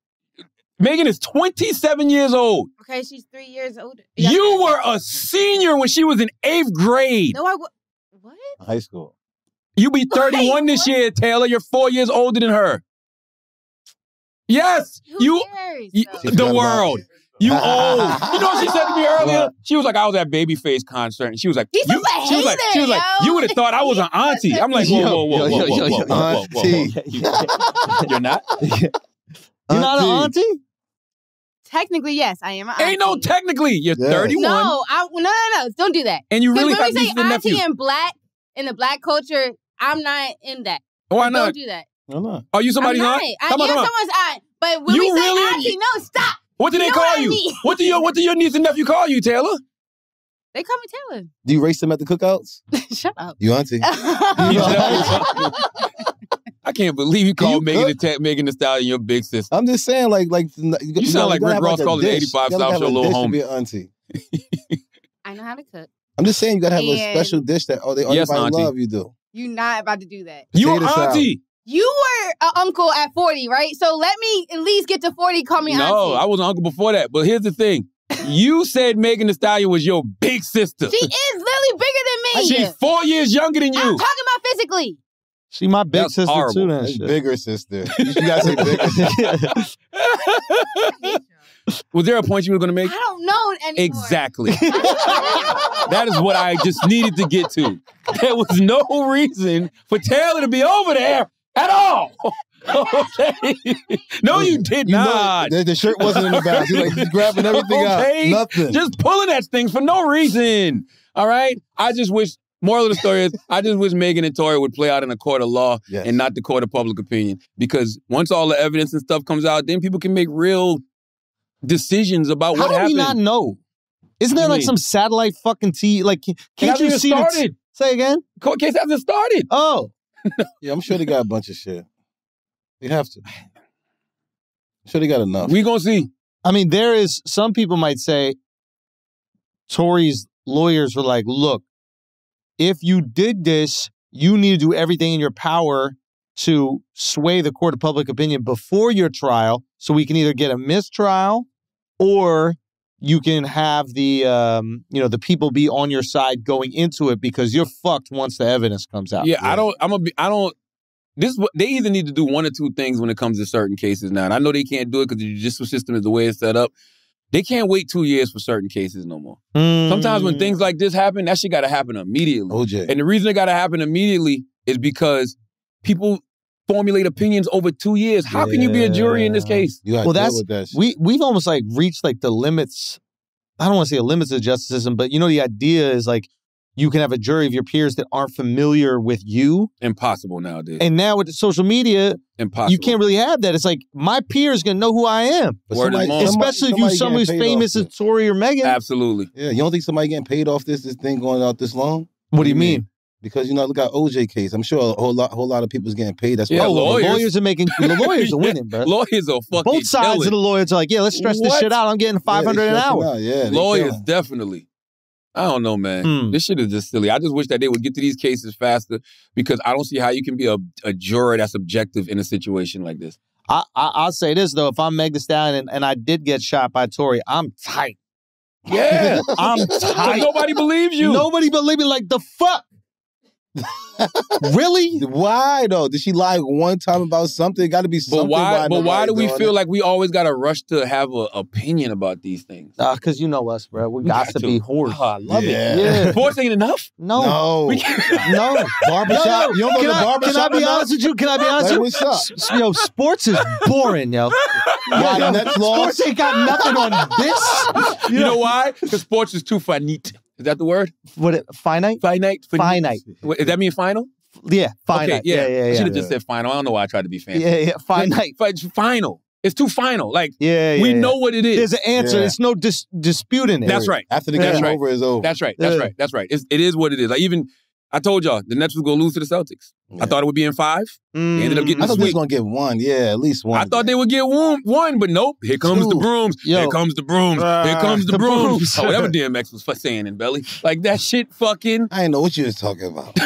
Megan is 27 years old. Okay, she's three years older. You were a senior when she was in eighth grade. No, I w- what? High school. You be 31 this what? year, Taylor. You're four years older than her. Yes, Who you, cares? you though? The world. [LAUGHS] You old. You know what she said to me earlier? What? She was like, I was at Babyface concert, and she was like, you, such a she was like, she was like, hater, you would have thought I was an auntie. I'm like, whoa, whoa, whoa, whoa, whoa, whoa, whoa, whoa, whoa, whoa. Auntie. [LAUGHS] You're not? You're not an auntie? Technically, yes, I am. An Ain't no technically. You're Yeah. 31, No, I, no, no, no. Don't do that. and you 'Cause really when have we say nieces and auntie nephews. in black in the black culture, I'm not in that. Oh, Why not? Don't do that. No, no. Are you somebody's I'm not. aunt? I Come on, am someone's aunt. But when You we say really- auntie, no, stop. What do You they call what I you? mean. What do your What do your niece and nephew call you, Taylor? They call me Taylor. Do you race them at the cookouts? [LAUGHS] Shut up. You auntie. [LAUGHS] [LAUGHS] I can't believe you Do call you Megan the cook? Megan Thee Stallion your big sister. I'm just saying, like, like you, You sound like gotta Rick Ross a calling the dish. 85 You South Show little homie. be an auntie. I know how to cook. I'm just saying, you gotta have a And- special dish that oh, they Yes, everybody auntie. love you do. You're not about to do that. You Potato salad. auntie? You were an uncle at 40, right? So let me at least get to 40. Call me No, auntie. I was an uncle before that. But here's the thing: you said Megan Thee Stallion was your big sister. She is literally bigger than me. She's four years younger than I'm you. talking about physically. She my big That's sister horrible. too. Then That's shit. bigger sister. You gotta say bigger. [LAUGHS] [LAUGHS] [LAUGHS] was there a point you were going to make? I don't know anymore. Exactly. that is what I just needed to get to. There was no reason for Taylor to be over there at all. [LAUGHS] okay. No, you did you not. the, the shirt wasn't in the bag. She's like, he's grabbing everything Okay. out. Nothing. just pulling at things for no reason. All right. I just wish. Moral of the story is, I just wish Megan and Tory would play out in a court of law Yes. and not the court of public opinion. Because once all the evidence and stuff comes out, then people can make real decisions about How what do we not know? Isn't there What do you like mean? some satellite fucking T? Like, It can't hasn't you even see? the- started. say again. Court case hasn't started. Oh, [LAUGHS] yeah, I'm sure they got a bunch of shit. They have to. I'm sure they got enough. We gonna see. I mean, there is some people might say Tory's lawyers were like, look, if you did this, you need to do everything in your power to sway the court of public opinion before your trial so we can either get a mistrial or you can have the um, you know the people be on your side going into it because you're fucked once the evidence comes out. Yeah, I don't. I'm a. be- I don't. This they either need to do one or two things when it comes to certain cases now. And I know they can't do it because the judicial system is the way it's set up. They can't wait two years for certain cases no more. Sometimes when Mm. things like this happen, that shit got to happen immediately. OJ. And the reason it got to happen immediately is because people formulate opinions over two years. How can you be a jury in this case? you Well, that's- that we we've almost like reached like the limits. I don't want to say the limits of the justice system, but you know the idea is like you can have a jury of your peers that aren't familiar with you, Impossible nowadays. and now with the social media, Impossible. you can't really have that. It's like my peers gonna know who I am, But somebody- bond. somebody- especially if you somebody someone who's famous off as Tory or Megan. Absolutely. Yeah, you don't think somebody getting paid off this this thing going out this long? What do you mean? Because you know, look at OJ case. I'm sure a whole lot, whole lot of people's getting paid. That's Yeah, well, lawyers. the lawyers are making the [LAUGHS] lawyers are winning, bro. Lawyers are fucking Both sides killing. of the lawyers are like, yeah, let's stress this shit out. I'm getting five hundred an hour. Yeah, Lawyers, killing. definitely. I don't know, man. Hmm. This shit is just silly. I just wish that they would get to these cases faster because I don't see how you can be a, a juror that's objective in a situation like this. I, I I'll say this though, if I'm Meg Thee Stallion and, and I did get shot by Tory, I'm tight. Yeah. [LAUGHS] I'm [LAUGHS] tight. nobody believes you. Nobody believe me. Like the fuck. Really? Why though? Did she lie one time about something? Got to be something. But why? But why do we feel it. like we always got to rush to have an opinion about these things? Uh, cause you know us, bro. We, We got, got to to. be whores. Oh, I love Yeah. it. Yeah. [LAUGHS] Sports ain't enough. No. No, We [LAUGHS] can't. No. barbershop. [LAUGHS] No, no. You don't go Can to I, barbershop can I be enough? honest with you? Can I be honest Like, with you? what's up? S- Yo, sports is boring, yo. Why, Yo, Nets sports ain't got nothing on this. You know why? Because sports is too finite. Is that the word? What? It, finite? Finite. Finite. Wait, Does that mean final? Yeah, finite. Okay, yeah. yeah, yeah, I should have just said final. I don't know why I tried to be fancy. Yeah, yeah, finite. Fi- Final. It's too final. Like Yeah, yeah. we yeah. know what it is. There's an answer. Yeah. There's no dis- disputing it. That's right. After the That's game's right. over, is over. That's right. That's Yeah. right. That's right. It's, it is what it is. Like even I told y'all the Nets was gonna lose to the Celtics. I thought it would be in five. They ended up getting I thought they was gonna get one. Yeah, at least one. I thought they would get one, one, but nope. Here comes the brooms. Yo. Here comes the brooms. Here Ah, comes the, the brooms. brooms. Oh, whatever DMX was saying in Belly. Like that shit fucking. I didn't know what you was talking about. [LAUGHS] [LAUGHS]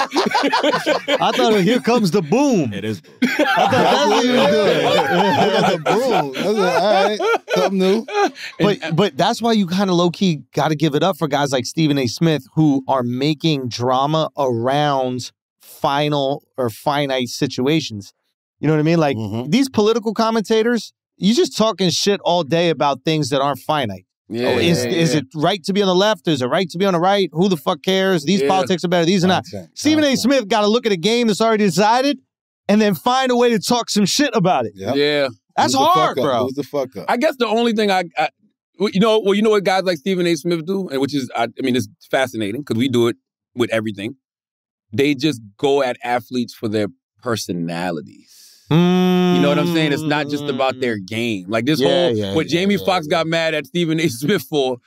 I thought it- here comes the boom. It is. I thought that's what you were doing. [LAUGHS] I the broom. That's a- all right, something new. But but that's why you kind of low key got to give it up for guys like Stephen A. Smith who are making drama around final or finite situations. You know what I mean? Like Mhm. these political commentators, you just talking shit all day about things that aren't finite. Yeah, Oh, is yeah, is yeah. it right to be on the left? Is it right to be on the right? Who the fuck cares? These Yeah. politics are better. These are not. Content, Stephen A. Smith got to look at a game that's already decided and then find a way to talk some shit about it. Yep. Yeah. That's Who's the hard, bro. Who's the fuck up? I guess the only thing I, I you know, well, you know what guys like Stephen A. Smith do, and which is, I, I mean, it's fascinating because we do it with everything. They just go at athletes for their personalities. You know what I'm saying? It's not just about their mm. game. Like this Yeah, whole yeah, what yeah, Jamie yeah, Foxx got mad at Stephen A. [LAUGHS] Smith for.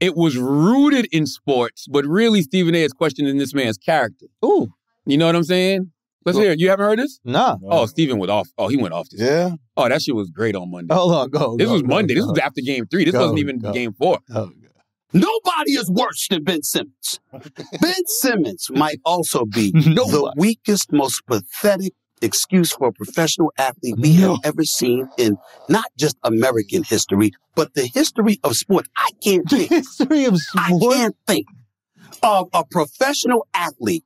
It was rooted in sports, but really Stephen A. is questioning this man's character. Ooh, You know what I'm saying? Let's hear it. You haven't heard this? nah. Oh, Stephen went off. Oh, he went off this. Yeah. Oh, that shit was great on Monday. Hold on, go. This go, was go, Monday. This was after game three. This Go, wasn't even go. game four. Oh, Nobody is worse than Ben Simmons. ben Simmons might also be [LAUGHS] the weakest, most pathetic excuse for a professional athlete we No. have ever seen in not just American history, but the history of sports. I can't The think. history of I can't think of a professional athlete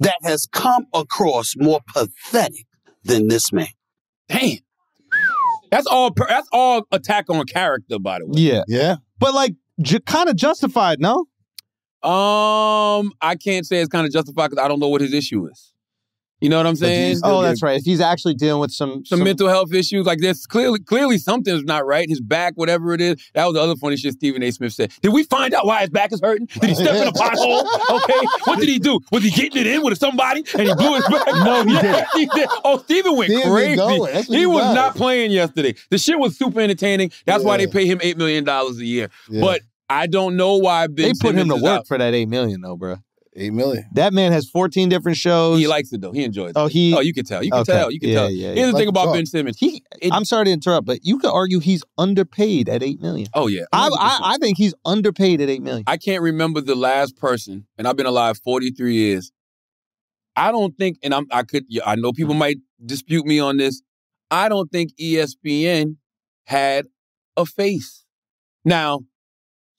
that has come across more pathetic than this man. Damn. That's all. That's all attack on character, by the way. Yeah, Yeah. but like, ju- kind of justified, no? Um, I can't say it's kind of justified because I don't know what his issue is. You know what I'm But do you saying? Oh, that's right. If he's actually dealing with some Some mental health issues, like there's clearly clearly something's not right. His back, whatever it is. That was the other funny shit Stephen A. Smith said. Did we find out why his back is hurting? Did he step in a pothole? [LAUGHS] Okay. What did he do? Was he getting it in with somebody and he blew his back? [LAUGHS] No, he Yeah, [LAUGHS] he did. Oh, Stephen went Stephen crazy. He was does. not playing yesterday. The shit was super entertaining. That's why they pay him eight million dollars a year. Yeah. But I don't know why Ben They put him to work out. for that eight million, though, bro. Eight million. That man has fourteen different shows. He likes it though. He enjoys oh, it. oh, he. Oh, you can tell. You can Okay. tell. You can Yeah, tell. yeah, Here's yeah. the Like thing about talk. Ben Simmons. he. It- I'm sorry to interrupt, but you could argue he's underpaid at eight million. Oh yeah. I, I I think he's underpaid at eight million. I can't remember the last person, and I've been alive 43 years. I don't think, and I'm I could I know people might dispute me on this. I don't think E ESPN had a face. Now,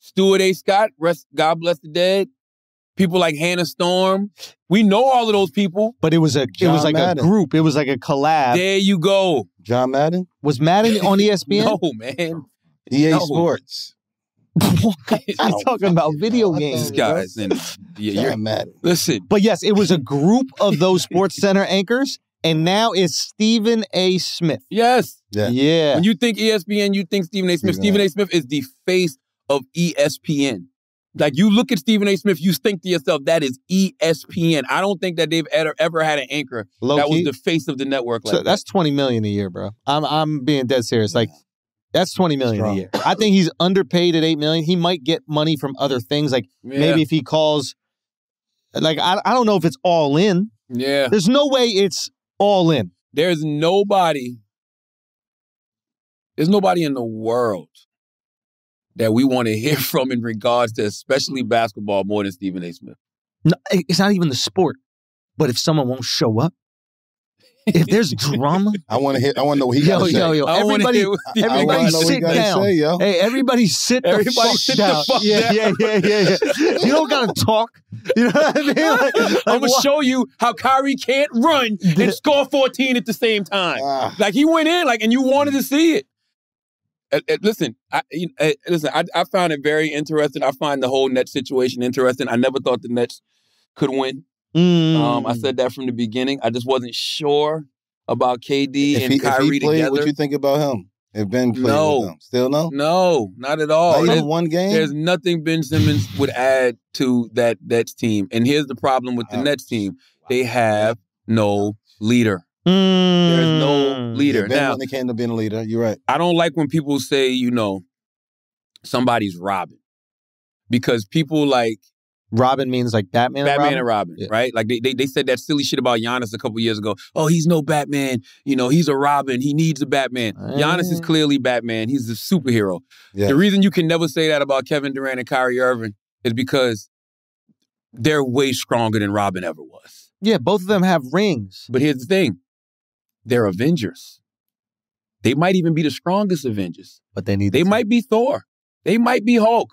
Stuart A. Scott, rest God bless the dead. People like Hannah Storm. We know all of those people. But it was a it was like Madden. a group. It was like a collab. There you go. John Madden. Was Madden on ESPN? [LAUGHS] No, man. EA No. Sports. [LAUGHS] He's [LAUGHS] talking about video games. These guys. And yeah, you're, John Madden. listen, But yes, it was a group of those Sports Center anchors, and now it's Stephen A. Smith. yes. Yeah. Yeah. When you think ESPN, you think Stephen A. Smith. Stephen Stephen A. A. Smith is the face of ESPN. Like you look at Stephen A. Smith, you think to yourself, that is ESPN. I don't think that they've ever, ever had an anchor Low that key. was the face of the network like so that's twenty million a year, bro. I'm I'm being dead serious. Like that's twenty million a year. I think he's underpaid at eight million. He might get money from other things, like. Yeah. maybe if he calls. Like I I don't know if it's all in. Yeah. There's no way it's all in. There's nobody, there's nobody in the world that we want to [LAUGHS] hear from in regards to especially basketball more than Stephen A. Smith. No, it's not even the sport. But if someone won't show up, if there's drama, [LAUGHS] I want to hit. I want to know what he yo, got to say. yo, yo, I wanna everybody, hear what Stephen A. I everybody want to know sit down. say, yo. Hey, everybody sit the Everybody fuck sit the fuck yeah, down. yeah, yeah, yeah, yeah. You don't gotta [LAUGHS] talk. You know what I mean? Like, like, I'm gonna wha- show you how Kyrie can't run and score 14 at the same time. Ah, Like he went in, like, and you wanted to see it. Uh, uh, listen, I uh, listen. I, I found it very interesting. I find the whole Nets situation interesting. I never thought the Nets could win. Mm. Um, I said that from the beginning. I just wasn't sure about KD if and he, if Kyrie he played, together. what you think about him? If Ben played No. with him, still no. no, not at all. Not one game. there's nothing Ben Simmons would add to that Nets team. And here's the problem with the Ouch. Nets team: they have no leader. Mm. There's no leader. Yeah, ben now, when it came to being a leader, you're right. I don't like when people say, you know, somebody's robbing. Because people like Robin means like Batman. Batman and and Robin. Robin, Yeah. right? Like they, they they said that silly shit about Giannis a couple years ago. Oh, he's no Batman. You know, he's a Robin. He needs a Batman. Giannis is Eh. clearly Batman. He's a superhero. Yeah. The reason you can never say that about Kevin Durant and Kyrie Irving is because they're way stronger than Robin ever was. Yeah, both of them have rings. But here's the thing: they're Avengers. They might even be the strongest Avengers. But they need. They might be Thor. They might be Hulk.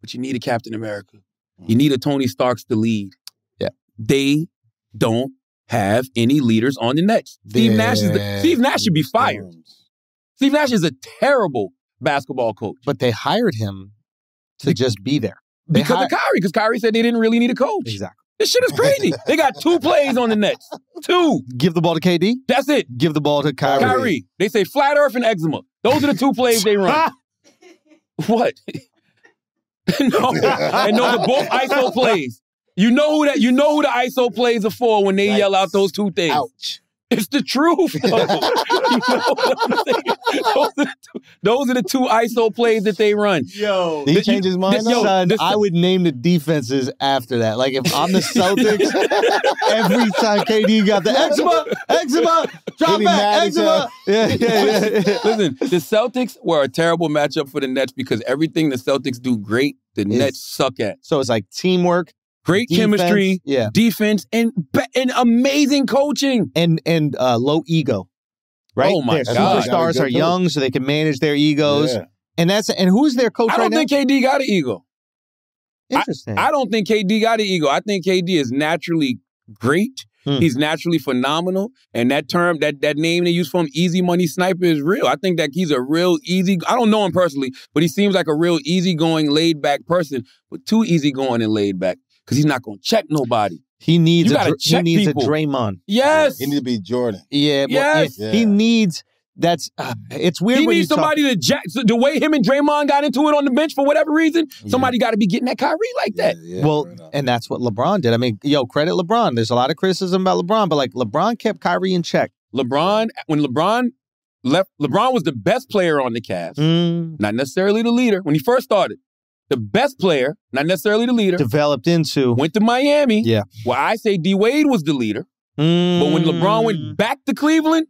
But you need a Captain America. You mm. need a Tony Starks to lead. Yeah. They don't have any leaders on the Nets. Steve Nash is the, Steve Nash should be fired. Steve Nash is a terrible basketball coach But they hired him to just be there. They because hi- of Kyrie. Because Kyrie said they didn't really need a coach. Exactly. This shit is crazy. [LAUGHS] they got two plays on the Nets. Two. Give the ball to KD. That's it. Give the ball to Kyrie. Kyrie. They say flat earth and eczema. Those are the two plays they run. [LAUGHS] what? [LAUGHS] no. And those the both ISO plays. You know who that you know who the ISO plays are for when they yell out those two things. Ouch. It's the truth, [LAUGHS] you know what I'm saying? Those are, the two, those are the two ISO plays that they run. Yo, he change his mind? this- yo, Son, this- I would name the defenses after that. Like if I'm the Celtics, [LAUGHS] every time KD got the eczema, eczema, drop He'll back, mad eczema. [LAUGHS] Yeah, yeah, yeah, yeah. Listen, the Celtics were a terrible matchup for the Nets because everything the Celtics do great, the Nets suck at. So it's like teamwork, Great defense, chemistry, yeah, defense, and be- and amazing coaching. and and uh, low ego. Right, Oh my their God. superstars are Gotta be good young, so they can manage their egos. Yeah. And that's and who's their coach I don't think KD got an ego. now? Interesting. I don't think KD got an ego. I think KD is naturally great. Hmm. He's naturally phenomenal. And that term, that that name they use for him, easy money sniper, is real. I think that he's a real easy. I don't know him personally, but he seems like a real easygoing, laid back person, but too easygoing and laid back because he's not going to check nobody. he needs You a gotta Dr- he needs people. a Draymond. Yes, He needs to be Jordan. Yeah, well, Yes. yeah, he needs. That's uh, it's weird. he when needs you talk- somebody to jack. so The way him and Draymond got into it on the bench for whatever reason, somebody got to be getting that Kyrie like that. Yeah, yeah, well, and that's what LeBron did. I mean, yo, credit LeBron. There's a lot of criticism about LeBron, but like LeBron kept Kyrie in check. LeBron, when LeBron left, LeBron was the best player on the Cavs. Mm, not necessarily the leader. When he first started, the best player, not necessarily the leader, developed into. went to Miami. Yeah. Well, I say D Wade was the leader. But when LeBron Mm, went back to Cleveland,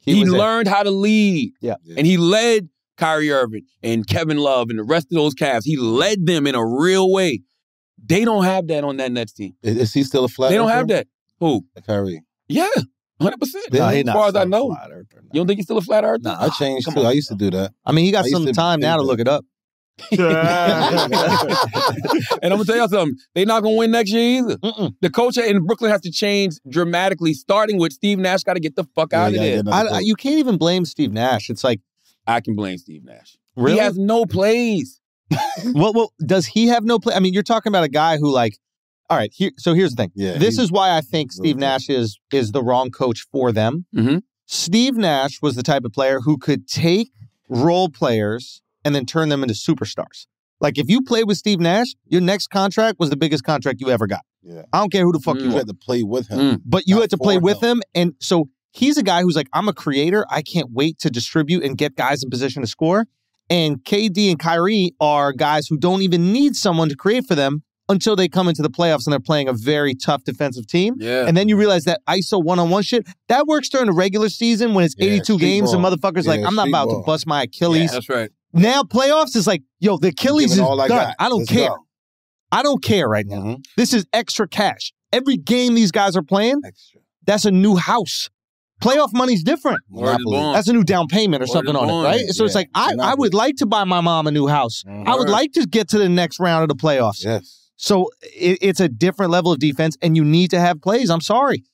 he, was there. learned how to lead. Yeah. Yeah. And he led Kyrie Irving and Kevin Love and the rest of those Cavs. He led them in a real way. They don't have that on that Nets team. Is, is he still a flat? They don't earther? have that. Who? Kyrie. Yeah. 100%. Nah, he as not far as I know. flat earther, You don't think he's still a flat earther? Nah. I changed come too. on. I used to do that. I mean, he got I used some to time now to look it up. [LAUGHS] And I'm gonna tell y'all something. They're not gonna win next year either. Mm-mm. The culture in Brooklyn has to change dramatically, starting with Steve Nash got to get the fuck out Yeah, of yeah, there. I. I- you can't even blame Steve Nash. It's like, I can blame Steve Nash. really? He has no plays. [LAUGHS] well, well, does he have no play? I mean, you're talking about a guy who, like, all right. Here, so here's the thing. Yeah, this is why I think Steve good. Nash is is the wrong coach for them. Mhm. Steve Nash was the type of player who could take role players and then turn them into superstars. Like if you played with Steve Nash, your next contract was the biggest contract you ever got. Yeah. I don't care who the fuck Mm. you You had to play with him. Mm. but you not had to play for with him. him, and so he's a guy who's like, I'm a creator. I can't wait to distribute and get guys in position to score. And KD and Kyrie are guys who don't even need someone to create for them until they come into the playoffs and they're playing a very tough defensive team. Yeah. And then you realize that ISO one on one shit, that works during the regular season when it's Yeah, 82 street games and ball. motherfuckers like, I'm not about ball. to bust my Achilles. That's right. Now playoffs is like, yo, the Achilles is Giving all I done. got. I don't Let's care. go. I don't care right now. Mhm. This is extra cash. Every game these guys are playing, Extra. that's a new house. Playoff money's different. Word is Monopoly. born. That's a new down payment or Word something on it, right? So it's like I, I would like to buy my mom a new house. Mhm. I would like to get to the next round of the playoffs. Yes. So it, it's a different level of defense, and you need to have plays. I'm sorry.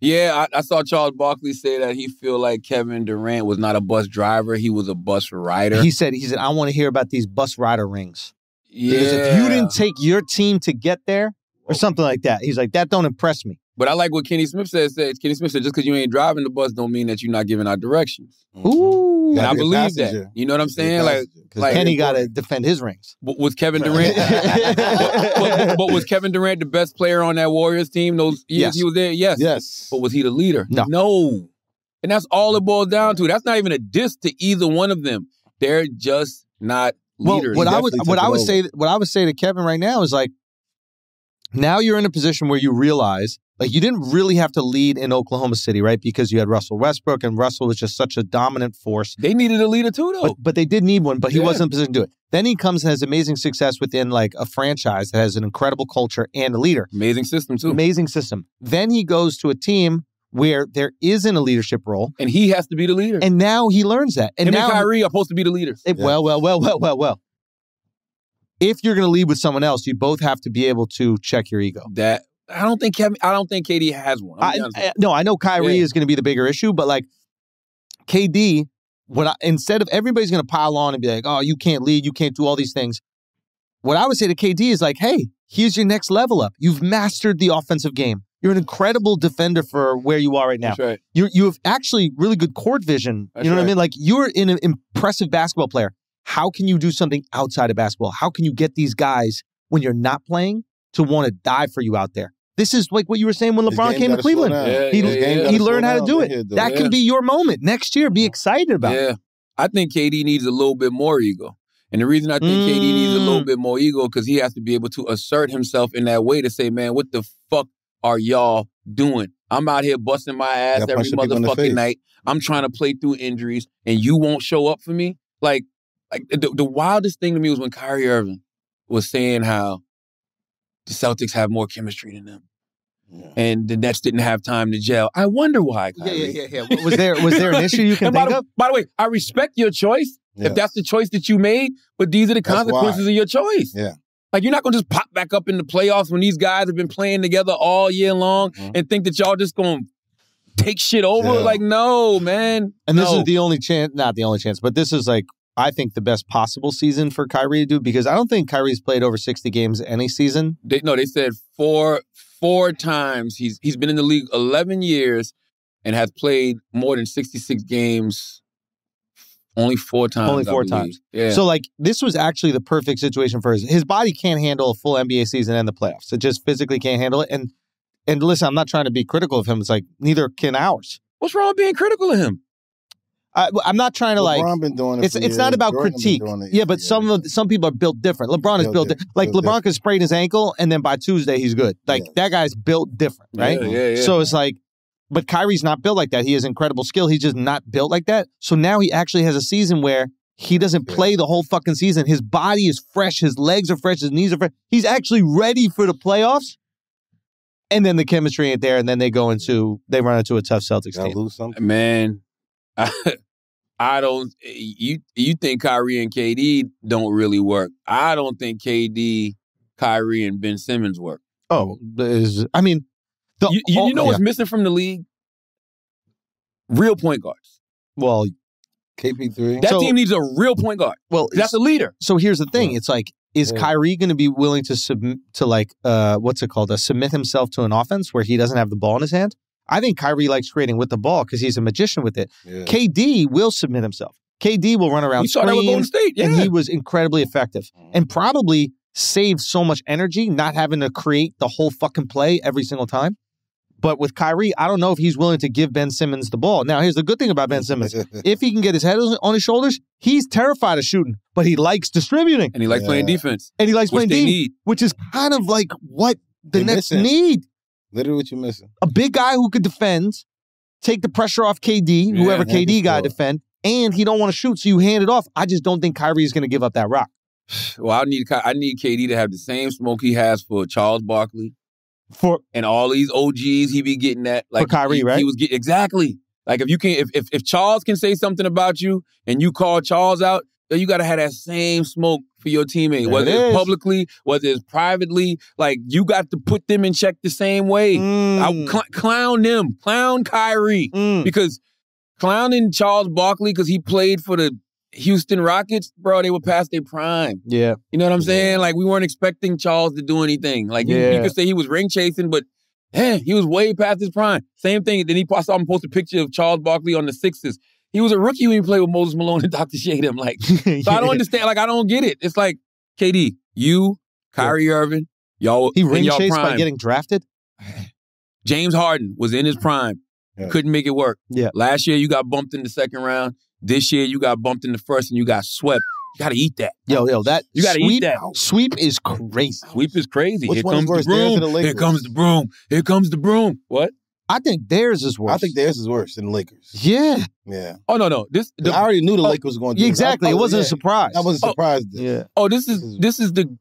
Yeah, I, I saw Charles Barkley say that he feel like Kevin Durant was not a bus driver; he was a bus rider. He said, he said, I want to hear about these bus rider rings. yeah, Because if you didn't take your team to get there, or something like that, he's like, that don't impress me. but I like what Kenny Smith said. said Kenny Smith said, just because you ain't driving the bus, don't mean that you're not giving out directions. Ooh. And I believe that. You know what I'm saying? Like, passenger. 'Cause like- Kenny got to defend his rings. was Kevin [LAUGHS] Durant? [LAUGHS] but, but- but was Kevin Durant the best player on that Warriors team? Those years Yes. he was there. Yes. Yes. But was he the leader? No. No. And that's all it boils down to. That's not even a diss to either one of them. They're just not Well, leaders. what I would what I would over. say what I would say to Kevin right now is like, Now you're in a position where you realize like you didn't really have to lead in Oklahoma City, right? Because you had Russell Westbrook and Russell was just such a dominant force. They needed a leader too, though. But, but they did need one, but he Yeah. wasn't in a position to do it. Then he comes and has amazing success within like a franchise that has an incredible culture and a leader. Amazing system too. Amazing system. Then he goes to a team where there isn't a leadership role. And he has to be the leader. And now he learns that. And Him now and Kyrie are supposed to be the leaders. it- well, well, well, well, well, well. If you're going to lead with someone else, you both have to be able to check your ego. That I don't think Kevin. I don't think KD has one. I, be honest with I- no, I know Kyrie Yeah. is going to be the bigger issue, but like KD, when I, instead of everybody's going to pile on and be like, "Oh, you can't lead, you can't do all these things," what I would say to KD is like, "Hey, here's your next level up. You've mastered the offensive game. You're an incredible defender for where you are right now. Right. You you have actually really good court vision. That's you know what I mean? Like you're an impressive basketball player. How can you do something outside of basketball? How can you get these guys when you're not playing to want to die for you out there? This is like what you were saying when LeBron came to Cleveland. Yeah, He, yeah, yeah. he learned how to do it. though. That Yeah. can be your moment next year. Be excited about. it. Yeah. I think KD needs a little bit more ego. And the reason I think KD needs a little Mm. bit more ego because he has to be able to assert himself in that way to say, man, what the fuck are y'all doing? I'm out here busting my ass Gotta every punch the people in the motherfucking night. I'm trying to play through injuries and you won't show up for me. Like, like the, the wildest thing to me was when Kyrie Irving was saying how the Celtics have more chemistry than them. Yeah. And the Nets didn't have time to gel. I wonder why. Yeah, Kyrie. yeah, yeah, yeah. [LAUGHS] Was there was there an issue you can and by think the, of? by the way, I respect your choice Yeah. if that's the choice that you made, but these are the That's consequences why. of your choice. Yeah. Like you're not gonna just pop back up in the playoffs when these guys have been playing together all year long Mhm. and think that y'all just gonna take shit over. Yeah. Like, no, man. And this No. is the only chance, not the only chance, but this is like I think the best possible season for Kyrie to do because I don't think Kyrie's played over 60 games any season. They, no, they said four four times he's he's been in the league 11 years and has played more than 66 games. Only four times. Only four times. Yeah. So like this was actually the perfect situation for his his body can't handle a full NBA season and the playoffs. It just physically can't handle it. And and listen, I'm not trying to be critical of him. It's like neither can ours. What's wrong with being critical of him? I, I'm not trying to like LeBron been doing it it's for it's not about Jordan been critique. doing it Yeah, for but some years. of some people are built different. LeBron is Built built di- di- like built LeBron could sprain his ankle and then by Tuesday he's good. Like Yeah. that guy's built different, right? Yeah, yeah, yeah. So it's like, but Kyrie's not built like that. He has incredible skill. He's just not built like that. So now he actually has a season where he doesn't play the whole fucking season. His body is fresh. His legs are fresh. His knees are fresh. He's actually ready for the playoffs. And then the chemistry ain't there. And then they go into, they run into a tough Celtics Gotta team. lose something. Man, I, [LAUGHS] I don't. You you think Kyrie and KD don't really work? I don't think KD, Kyrie, and Ben Simmons work. Oh, is, I mean, the, You, you, you know oh, what's missing from the league? Real point guards. Well, CP3. That So- team needs a real point guard. well, That's a leader. So here's the thing: it's like, is Yeah. Kyrie going to be willing to submit to like, uh, what's it called, uh, submit himself to an offense where he doesn't have the ball in his hand? I think Kyrie likes creating with the ball because he's a magician with it. Yeah. KD will submit himself. KD will run around We saw that with Golden screens, State. Yeah. and he was incredibly effective mm-hmm. and probably saved so much energy not having to create the whole fucking play every single time. But with Kyrie, I don't know if he's willing to give Ben Simmons the ball. Now, here's the good thing about Ben Simmons. [LAUGHS] if he can get his head on his shoulders, he's terrified of shooting, but he likes distributing and he likes playing defense, and he likes which playing they D, which is kind of like what the They Nets need. Literally what you're missing. A big guy who could defend, take the pressure off KD, whoever Yeah, he KD can guy defend, and he don't want to shoot, so you hand it off. I just don't think Kyrie is going to give up that rock. [SIGHS] Well, I need I need KD to have the same smoke he has for Charles Barkley For and all these OGs he be getting that Like Kyrie, he, right? He was get, exactly like if you can if, if if Charles can say something about you and you call Charles out, you got to have that same smoke for your teammate, whether it it's publicly, whether it's privately. Like you got to put them in check the same way. I Mm, cl- clown them, clown Kyrie mm. because clowning Charles Barkley because he played for the Houston Rockets, bro. They were past their prime. yeah, You know what I'm saying? Like we weren't expecting Charles to do anything. Like you, you could say he was ring chasing, but eh, he was way past his prime. Same thing. Then he I saw him post a picture of Charles Barkley on the Sixers. He was a rookie when he played with Moses Malone and [LAUGHS] Dr. Shadem. Like, so I don't [LAUGHS] understand. Like, I don't get it. It's like KD, you, Kyrie Irving, y'all. he in ring y'all chased by getting drafted. [SIGHS] James Harden was in his prime. Yeah. Couldn't make it work. Yeah. Last year you got bumped in the second round. This year you got bumped in the first and you got swept You gotta eat that. Yo, yo, that You gotta sweep, eat that. Sweep is crazy. Sweep is crazy. Which Here comes the worse, theirs or broom. the Here comes the broom. Here comes the broom. What? I think theirs is worse. I think theirs is worse than the Lakers. Yeah, Yeah. Oh no, no. This the, I already knew the oh, Lakers was going to do yeah, this. exactly. I- It wasn't yeah. a surprise. I wasn't Oh. surprised. Yeah. oh, this is this is the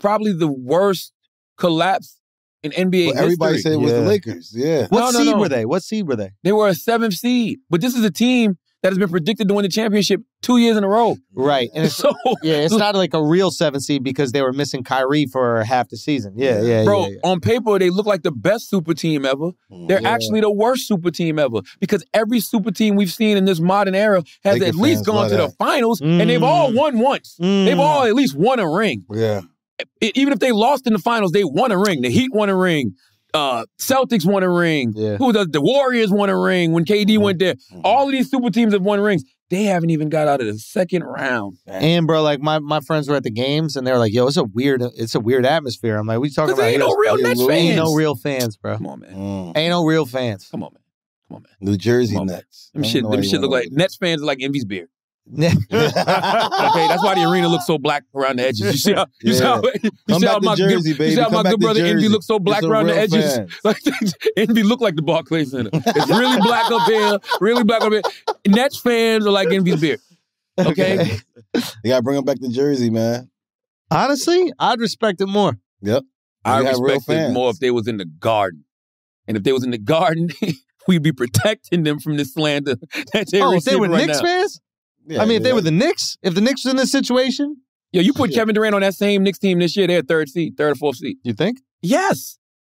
probably the worst collapse in NBA But everybody history. said it was the Lakers. Yeah. What No, no, seed no. were they? What seed were they? They were a seventh seed, but this is a team that has been predicted to win the championship two years in a row. Right, and it's, [LAUGHS] So, yeah, it's not like a real seven seed because they were missing Kyrie for half the season. Yeah, yeah, bro, yeah, yeah. on paper they look like the best super team ever. They're Yeah. actually the worst super team ever because every super team we've seen in this modern era has Laker at least gone love to the that. finals, and they've Mm. all won once. They've Mm. all at least won a ring. Yeah. Even if they lost in the finals, they won a ring. The Heat won a ring. Uh, Celtics won a ring. Yeah. Who does the Warriors won a ring when KD Mhm. went there? Mhm. All of these super teams have won rings. They haven't even got out of the second round. And bro, like my, my friends were at the games and they were like, "Yo, it's a weird, it's a weird atmosphere." I'm like, "We talking about ain't no real Nets fans. Ain't no real fans, bro. Come on, man. Mm. Ain't no real fans." Come on, man. Come on, man. New Jersey on, man. Nets. Them I don't shit, them shit look like Nets fans are like Envy's beard. Yeah. [LAUGHS] Okay, that's why the arena looks so black around the edges. You see how you see how, [LAUGHS] you Come see how my Jersey, good, baby. you see how Come my good to brother Envy looks so black around the real edges. fans. [LAUGHS] Like Envy look like the Barclays Center. It's really black up here, really black up here. Nets fans are like Envy's beard. Okay, You gotta bring them back to Jersey, man. Honestly, I'd respect it more. Yep. I You respect it more if they was in the garden, and if they was in the garden, we'd be protecting them from the slander that they're Oh, if they receiving were right Knicks now. fans? Yeah, I mean, if they were the Knicks, if the Knicks was in this situation, Yo, you put Kevin Durant on that same Knicks team this year, they're third seed, third or fourth seed. you think? Yes.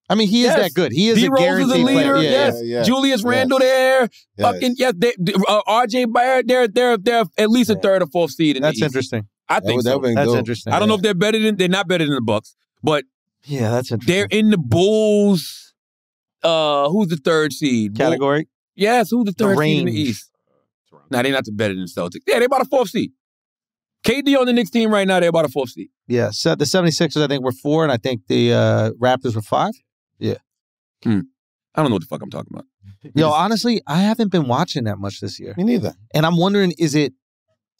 I mean, he is that good. He is D a Rose is a leader. Yeah, yes. yeah, yeah. Julius Yes. Randle there. Yes. Fucking yes. They, uh, RJ Barrett. They're they're they're at least a third or fourth seed in That's the interesting. I That think would- that would've been That's dope. interesting. I don't know if they're better than they're not better than the Bucks, but Yeah, that's interesting. they're in the Bulls. Uh, who's the third seed? Bull- category. Yes, who's the third seed in the. East? Nah, they're not the better than the Celtics. Yeah, they're about a fourth seed. KD on the Knicks team right now, they're about a fourth seed. Yeah, so the 76ers, I think, were four, and I think the uh, Raptors were five. Yeah, I don't know what the fuck I'm talking about. [LAUGHS] Yo, honestly, I haven't been watching that much this year. Me neither. And I'm wondering, is it,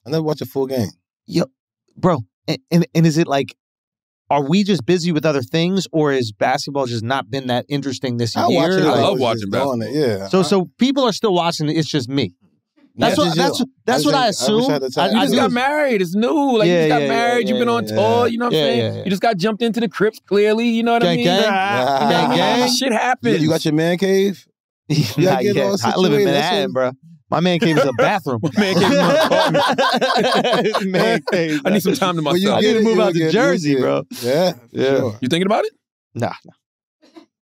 I never watched a full game. Yo, bro, and, and, and is it like, are we just busy with other things, or is basketball just not been that interesting this I year? watch it. I like, love watching basketball. It. Yeah. So, so people are still watching it. It's just me. That's Yeah, what. just you. That's that's I what I I assume. I had the. You just do- got married. It's new. Like Yeah, you just got yeah, married. You've been on yeah, tour. yeah. You know what I'm saying? yeah, yeah. You just got jumped into the Crips. Clearly, you know what I Gang, mean. gang. Like, Gang, gang. Shit You, happens. you got your man cave? [LAUGHS] Not gotta get all I live in situated. That's Manhattan, what- bro. My man cave is a bathroom. [LAUGHS] Man cave is my [LAUGHS] man cave. I need some time to When you myself. I get need to move out to Jersey, bro. Yeah. Yeah. You thinking about it? Nah,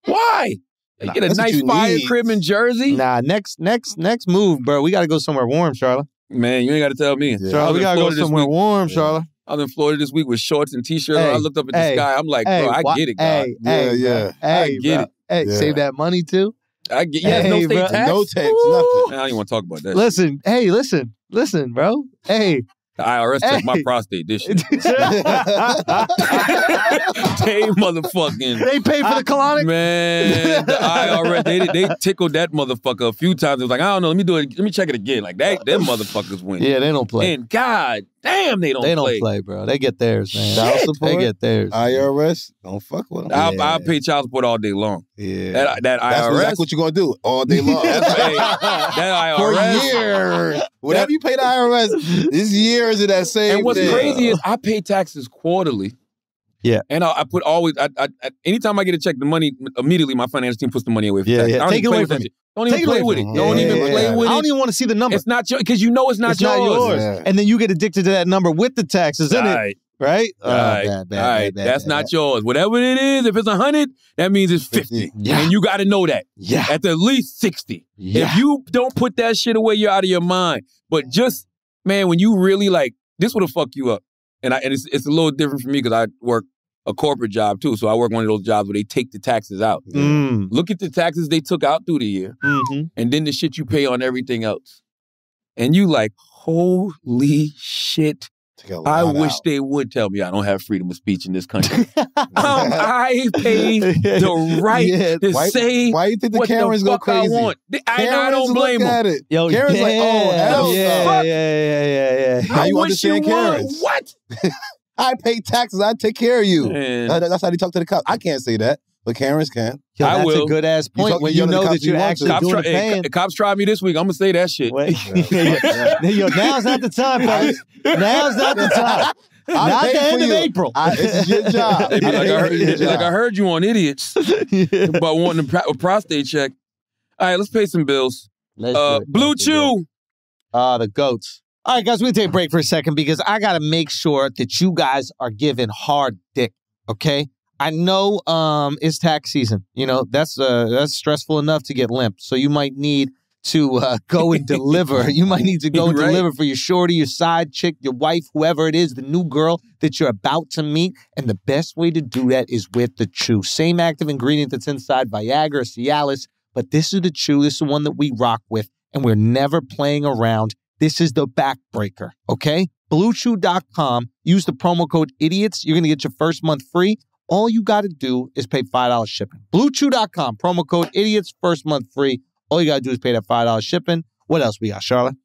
Why? You Nah, get a nice you fire need. crib in Jersey. nah. Next, next, next move, bro. We got to go somewhere warm, Charlotte. Man, you ain't got to tell me. Yeah. Charlotte, we got to go somewhere week. warm, Yeah. Charlotte. I'm in Florida this week with shorts and t-shirts. Hey, I looked up at the hey, sky. I'm like, hey, bro, I wha- get it, God. Hey, Yeah, hey, yeah. Hey, I get bro. it. Hey, Yeah. save that money too. I get. Yeah, Hey, no state bro. tax. No tax, Woo! nothing. Man, I don't even want to talk about that. shit. Listen, hey, listen, listen, bro. Hey, The IRS checked my prostate this year. [LAUGHS] they motherfucking they pay for the colonic. man. The IRS they they tickled that motherfucker a few times. It was like I don't know. Let me do it. Let me check it again. Like that. Them motherfuckers win. Yeah, they don't play. And God damn, they don't. they don't play. play. bro. They get theirs, man. Child They get theirs. IRS, don't fuck with them. I'll, Yeah. I'll pay child support all day long. yeah. That that that's IRS. exactly what you're gonna do all day long. [LAUGHS] That's hey, that For IRS. years. Whatever you pay the IRS, this years of that same And what's thing. crazy is I pay taxes quarterly. Yeah. And I, I put always, I, I, I- anytime I get a check, the money, immediately my finance team puts the money away Yeah, yeah. I don't Take even it play away with from that me. shit. Don't even Take play away with it. from me. Don't even yeah, play yeah. with it. I don't even want to see the number. It's not your, because you know it's not It's yours. not yours. Yeah. And then you get addicted to that number with the taxes in it, Right. right? Oh, Right. bad, bad, All right. bad, bad, That's bad, not bad. yours. Whatever it is, if it's a hundred, that means it's 50. 50. Yeah. And you got to know that. Yeah. At the least 60. Yeah. If you don't put that shit away, you're out of your mind. But just, man, when you really like, this would have fucked you up. And I and it's it's a little different for me because I work a corporate job too. So I work one of those jobs where they take the taxes out. Mm. Look at the taxes they took out through the year, hmm and then the shit you pay on everything else. And you like, holy shit, I wish out. they would tell me I don't have freedom of speech in this country. [LAUGHS] um, I paid [LAUGHS] the right Yeah, to why- say why you think the what Karens the go fuck I crazy? want. I, I don't blame look them. at it. Yo, Karen's like, oh, yeah, hell yeah, yeah, yeah, yeah, yeah, yeah. Now I you wish you understand would. Karens. What? [LAUGHS] I pay taxes. I take care of you. Man. That- that's how they talk to the cops. I can't say that, but Karens can. Yo, I that's will. a good ass You point. talk- when you you yell at the know cops that you you're want actually. Cops, doing try, the hey, paying. co- cops tried me this week. I'm gonna say that shit. Wait, [LAUGHS] Yo, now's not the time, fellas. [LAUGHS] Now's not the time. [LAUGHS] I Not paid the for end of you. April. I, this is your job. They be like, I heard, This is they your be like, I heard you on idiots about wanting a, pro- a prostate check. All right, let's pay some bills. Let's Uh, do it. Blue Let's do it. Chew. Ah, the goats. All right, guys, we're gonna take a break for a second because I gotta make sure that you guys are giving hard dick. Okay. I know um it's tax season. You know, that's uh that's stressful enough to get limp. So you might need to uh, [LAUGHS] go and deliver. You might need to go and [LAUGHS] Right. deliver for your shorty, your side chick, your wife, whoever it is, the new girl that you're about to meet. And the best way to do that is with the chew. Same active ingredient that's inside Viagra, Cialis, but this is the chew. This is the one that we rock with, and we're never playing around. This is the backbreaker, okay? BlueChew.com. Use the promo code IDIOTS. You're going to get your first month free. All you got to do is pay $5 shipping. BlueChew.com. Promo code IDIOTS. First month free. All you got to do is pay that $5 shipping. What else we got, Charlotte?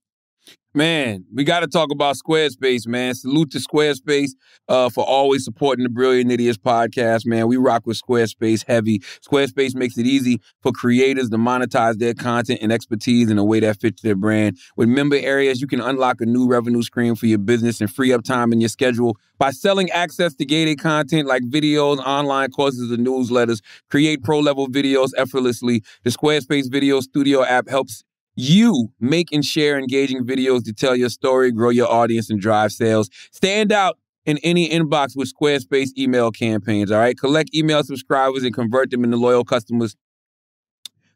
Man, we got to talk about Squarespace, man. Salute to Squarespace uh, for always supporting the Brilliant Idiots podcast, man. We rock with Squarespace heavy. Squarespace makes it easy for creators to monetize their content and expertise in a way that fits their brand. With member areas, you can unlock a new revenue stream for your business and free up time in your schedule by selling access to gated content like videos, online courses, and newsletters. Create pro level videos effortlessly. The Squarespace Video Studio app helps you make and share engaging videos to tell your story, grow your audience, and drive sales. Stand out in any inbox with Squarespace email campaigns, all right? Collect email subscribers and convert them into loyal customers.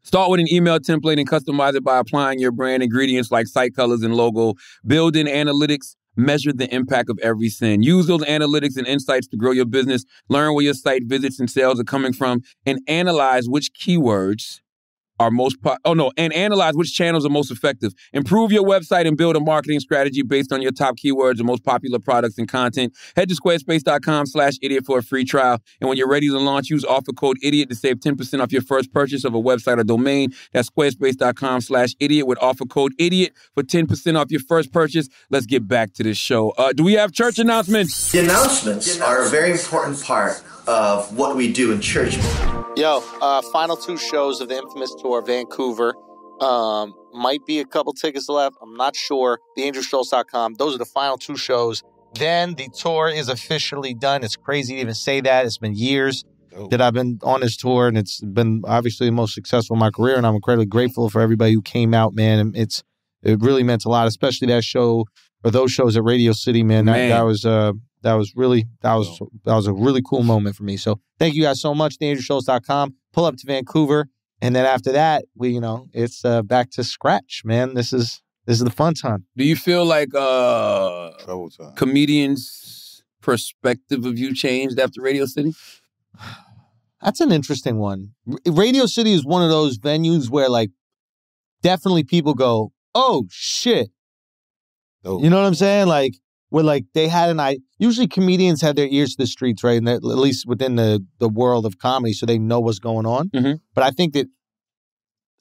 Start with an email template and customize it by applying your brand ingredients like site colors and logo. Build in analytics. Measure the impact of every send. Use those analytics and insights to grow your business. Learn where your site visits and sales are coming from, and analyze which keywords are most po- oh no and analyze which channels are most effective. Improve your website and build a marketing strategy based on your top keywords and most popular products and content. Head to squarespace.com slash idiot for a free trial. And when you're ready to launch use offer code idiot to save 10% off your first purchase of a website or domain. That's squarespace.com slash idiot with offer code idiot for 10% off your first purchase. Let's get back to this show. Uh, do we have church announcements? The announcements are a very important part of what we do in church. Yo, uh, final two shows of the infamous tour, Vancouver. Um, might be a couple tickets left. I'm not sure. TheAngelShows.com. Those are the final two shows. Then the tour is officially done. It's crazy to even say that. It's been years Oh. that I've been on this tour, and it's been obviously the most successful in my career. And I'm incredibly grateful for everybody who came out, man. And it's it really meant a lot, especially that show or those shows at Radio City, man. That, Man. that was uh that was really that was that was a really cool moment for me. So thank you guys so much. TheAngelShows.com. Pull up to Vancouver, and then after that, we you know it's uh, back to scratch, man. This is this is the fun time. do you feel like uh Trouble time. comedians perspective of you changed after radio city [SIGHS] That's an interesting one. R- Radio City is one of those venues where like definitely people go, "Oh shit." Dope. You know what I'm saying? Like where like they had an I usually comedians have their ears to the streets, right? And at least within the the world of comedy so they know what's going on. Mhm. But I think that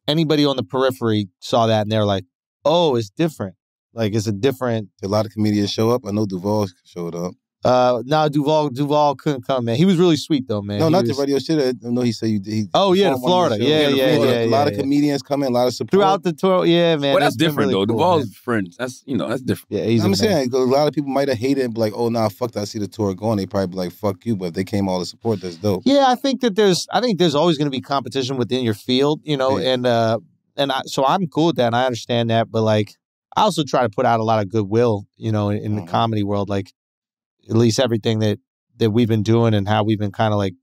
anybody on the periphery saw that and they're like, "Oh, it's different." Like it's a different A lot of comedians show up. I know Duval showed up. Uh no, Duval Duval couldn't come, man. He was really sweet though, man. no, He not was- the radio shit. I know he said you. He Oh, yeah, performed to Florida. the shows. Yeah, yeah, Florida. yeah, A lot yeah, of yeah. comedians come in. A lot of support. throughout the tour. Yeah, man. well that's it's different really though cool, Duval's man. friends that's you know that's different Yeah, he's I'm a man. saying a lot of people might have hated and be like, "Oh, nah, fuck that." I see the tour going. They probably be like, "Fuck you," but if they came all to support. That's dope. Yeah, I think that there's I think there's always going to be competition within your field, you know, Yeah. and uh and I, so I'm cool with that and I understand that, but like I also try to put out a lot of goodwill, you know, in, in the Mhm. comedy world like at least everything that that we've been doing and how we've been kind of like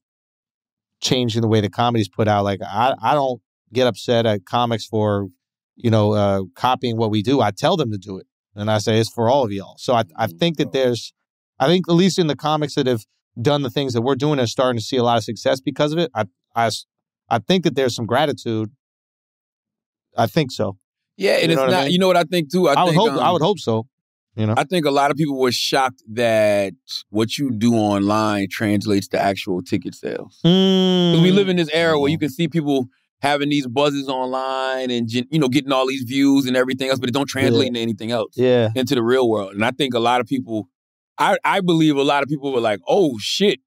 changing the way the comedy's put out like I I don't get upset at comics for you know uh copying what we do. I tell them to do it. And I say it's for all of y'all. So I I think that there's I think at least in the comics that have done the things that we're doing and starting to see a lot of success because of it. I, I, I think that there's some gratitude. I think so. yeah and You it's know what I not mean? you know what I think too I, I, would hope. um, I would hope so. You know, I think a lot of people were shocked that what you do online translates to actual ticket sales. Because we live in this era where you mm. can see people having these buzzes online and you know getting all these views and everything else, but it don't translate Yeah. into anything else yeah, into the real world. And I think a lot of people, I I believe a lot of people were like, oh shit.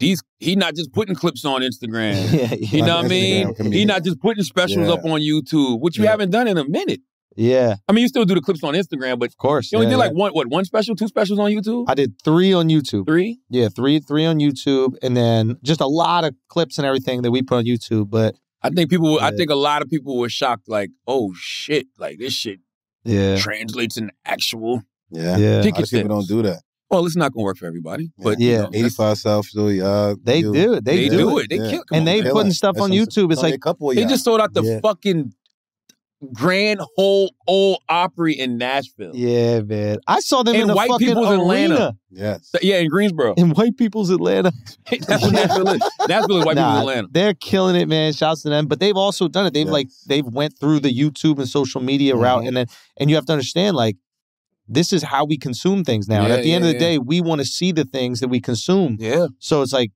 These he not just putting clips on Instagram. [LAUGHS] yeah, You know what I mean? Comedian. He not just putting specials Yeah. up on YouTube, which you haven't done in a minute. Yeah. I mean, you still do the clips on Instagram, but Of course, you only yeah, did like yeah. one, what, one special, two specials on YouTube? I did three on YouTube. Three? Yeah, three, three on YouTube, and then just a lot of clips and everything that we put on YouTube. But I think people, I think a lot of people were shocked, like, oh shit, like this shit yeah, translates into actual. Yeah. yeah, A lot people don't do that. Well, it's not gonna work for everybody, but Yeah. you know, 85 South Philly, uh, they you- do it. They, they, do, do it. it. They Yeah. kill. and they Killing. putting stuff That's on YouTube. It's like a couple of They y'all. just sold out the Yeah. fucking Grand Whole Ole Opry in Nashville. Yeah, man. I saw them In in the white fucking people's arena. Atlanta. Yes. Yeah, in Greensboro. In white people's Atlanta. [LAUGHS] That's what Nashville is. Nashville is white Nah, people's Atlanta. They're killing it, man. Shouts to them. But they've also done it. They've Yes. like they've went through the YouTube and social media route, Mhm. and then and you have to understand like this is how we consume things now. and at the end of the yeah. day, we want to see the things that we consume. Yeah. So it's like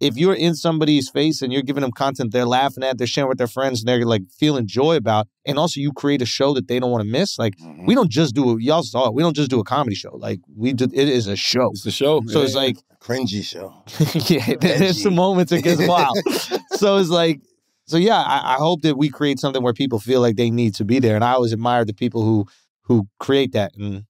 if you're in somebody's face and you're giving them content they're laughing at, they're sharing with their friends, and they're like feeling joy about, and also you create a show that they don't want to miss. Like Mhm. we don't just do a, y'all saw it. We don't just do a comedy show. Like we do, it is a show. It's a show. So it's like cringy show. [LAUGHS] yeah, there- there's some moments it gets wild. [LAUGHS] so it's like, so yeah, I, I hope that we create something where people feel like they need to be there, and I always admire the people who who create that, and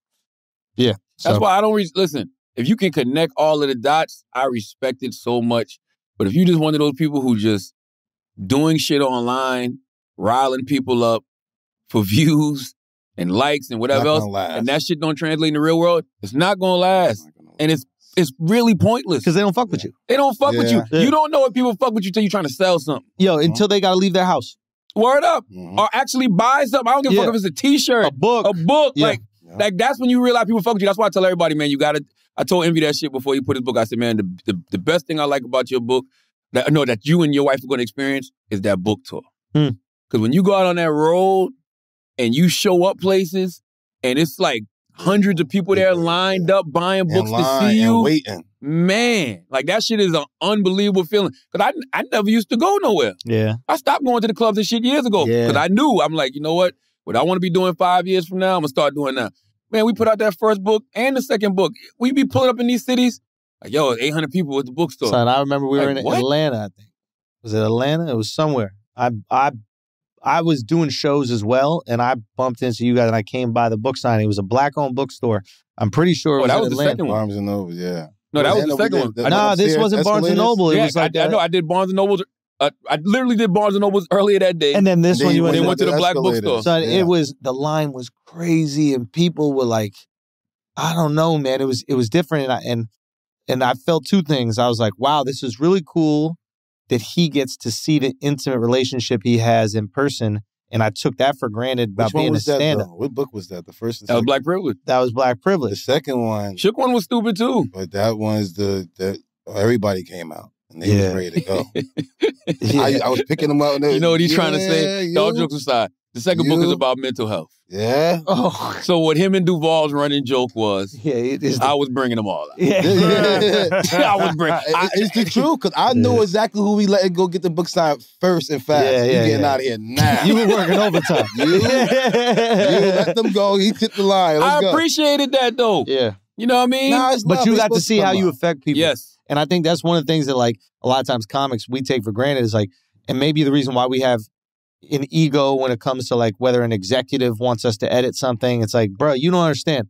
yeah, so, That's why I don't re- listen. If you can connect all of the dots, I respect it so much. But if you just one of those people who just doing shit online, riling people up for [LAUGHS] views and likes and whatever else, last. and that shit don't translate in the real world, it's not gonna last, Not gonna and it's it's really pointless. because they don't fuck with you, They don't fuck with you. Yeah. You don't know if people fuck with you till you're trying to sell something. yo, until they got to leave their house, Word up, Mhm. or actually buy something. I don't give a Yeah. fuck if it's a T-shirt, a book. a book, Yeah. like. Yeah. Like that's when you realize people fuck with you. That's why I tell everybody, man, you gotta. I told Envy that shit before he put his book. I said, man, the, the, the best thing I like about your book, that no, that you and your wife are gonna experience is that book tour. Hmm. Cause when you go out on that road and you show up places and it's like hundreds of people there lined up buying In books to line see and you, waiting. man, like that shit is an unbelievable feeling. Cause I I never used to go nowhere. yeah, I stopped going to the clubs and shit years ago Yeah. because I knew I'm like, you know what? What I want to be doing five years from now, I'm gonna start doing now. Man, we put out that first book and the second book. We be pulling up in these cities, like, yo, 800 people at the bookstore. son. I remember we were in what? Atlanta. I think was it Atlanta? It was somewhere. I I I was doing shows as well, and I bumped into you guys, and I came by the book signing. It was a black-owned bookstore. I'm pretty sure it Oh, was that in was the second one. Barnes and Noble, yeah. No, that was Yeah, the no, we second one. the- I No, know, this wasn't Barnes and. Noble. It yeah, was like I, I know. I did Barnes and Nobles. Uh, I literally did Barnes and Nobles earlier that day. And then this Then one, you you went, to went to the black escalators. bookstore. Son, Yeah. it was the line was crazy, and people were like, I don't know, man. It was it was different, and I, and and I felt two things. I was like, wow, this is really cool that he gets to see the intimate relationship he has in person, and I took that for granted about Which being a was that? stand-up. What book was that? The first. and that was? Black Privilege. That was black Privilege. The second one, Shook one was stupid too. but that one's the that everybody came out and they Yeah. was ready to go. [LAUGHS] Yeah. I, I was picking them up. And they- You know what he's trying to say? Yeah, All jokes aside, the second book is about mental health. Yeah. [LAUGHS] oh, So what him and Duval's running joke was, yeah, it is. I was bringing them all out. yeah. [LAUGHS] I was bringing. I, it's the truth because I knew exactly who we let go get the book signed first and fast. Yeah, you yeah, getting yeah. out of here now. you were working overtime. You- You let them go. He tipped the line. Let's I go. appreciated that though. yeah, You know what I mean? Nah, it's but love. you got to see how you affect people. yes. And I think that's one of the things that like a lot of times comics we take for granted is like, and maybe the reason why we have an ego when it comes to like whether an executive wants us to edit something. It's like, bro, you don't understand.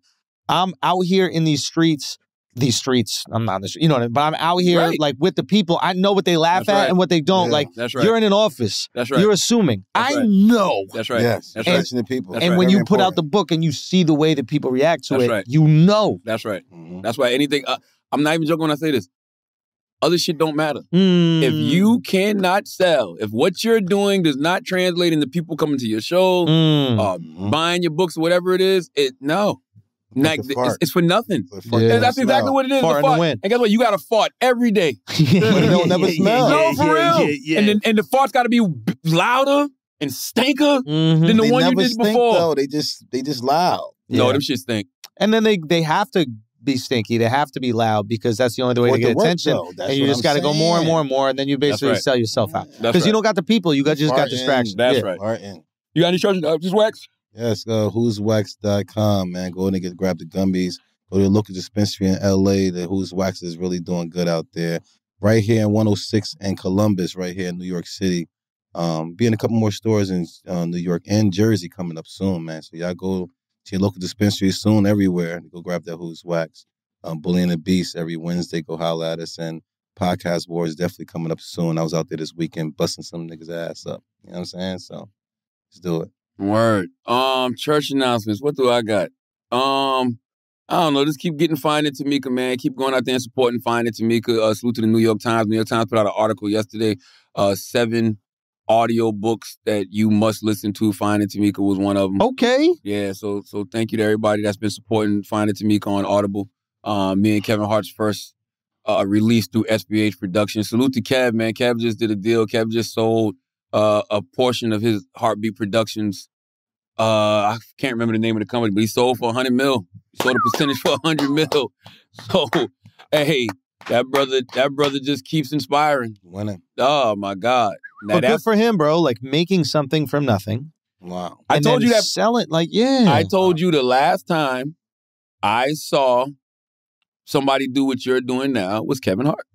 I'm out here in these streets, these streets. I'm not in the street, you know what I mean? But I'm out here Right. like with the people. I know what they laugh That's at right. and what they don't. Yeah. like That's right. you're in an office. That's right. You're assuming. That's I know. That's right. Yes. That's right. Touching the people. That's and right. when Very you put out the book and you see the way that people react to That's it, right. you know. That's right. Mhm. That's why anything. Uh, I'm not even joking when I say this. Other shit don't matter. If Mm. you cannot sell, if what you're doing does not translate into people coming to your show, Mm. uh, Mhm. buying your books whatever it is, it no, Like, It's it's, for nothing. It's. Yeah. And that's exactly what it is. Fart the in the fart. wind. And guess what? You got to fart every day. [LAUGHS] But it don't never smell. no, for real. And then and the fart's got to be louder and stinker Mhm. than the they one you did stink before. though. They just they just loud. No, Yeah. them shit stink. And then they they have to be stinky. They have to be loud because that's the only way For to get work, attention. though. That's and you just got to go more and more and more, and then you basically right. sell yourself out That's because you don't got the people. You got just got Martin. distraction. That's Yeah. right. Martin. You got any church? Uh, just wax. Yes, uh, who'swax.com, man. Go in and get grab the gummies. Go to the local dispensary in LA. The Who's Wax is really doing good out there. Right here in 106 and Columbus, right here in New York City. Um, be in a couple more stores in uh, New York and Jersey coming up soon, man. So y'all go to your local dispensary soon everywhere. Go grab that Who's Wax. Um, Bully and the Beast every Wednesday. Go holler at us. And Podcast Wars definitely coming up soon. I was out there this weekend busting some niggas' ass up. You know what I'm saying? So let's do it. Word. Um, church announcements. What do I got? Um, I don't know. Just keep getting finding Tamika, man. Keep going out there and supporting finding Tamika. Uh, salute to the New York Times. New York Times put out an article yesterday. Uh, seven audio books that you must listen to. Finding Tamika was one of them. Okay. Yeah. So, so thank you to everybody that's been supporting Finding Tamika on Audible. Um, me and Kevin Hart's first uh, release through SBH Productions. Salute to Kev, man. Kev just did a deal. Kev just sold uh, a portion of his Hartbeat Productions. Uh, I can't remember the name of the company, but he sold for 100 mil. He sold a percentage for 100 mil. [LAUGHS] So, hey, that brother, that brother just keeps inspiring. Winning. Oh my God! Now But good for him, bro. Like making something from nothing. Wow. I and told then you that- Sell it. Like yeah. I told you the last time I saw somebody do what you're doing now was Kevin Hart.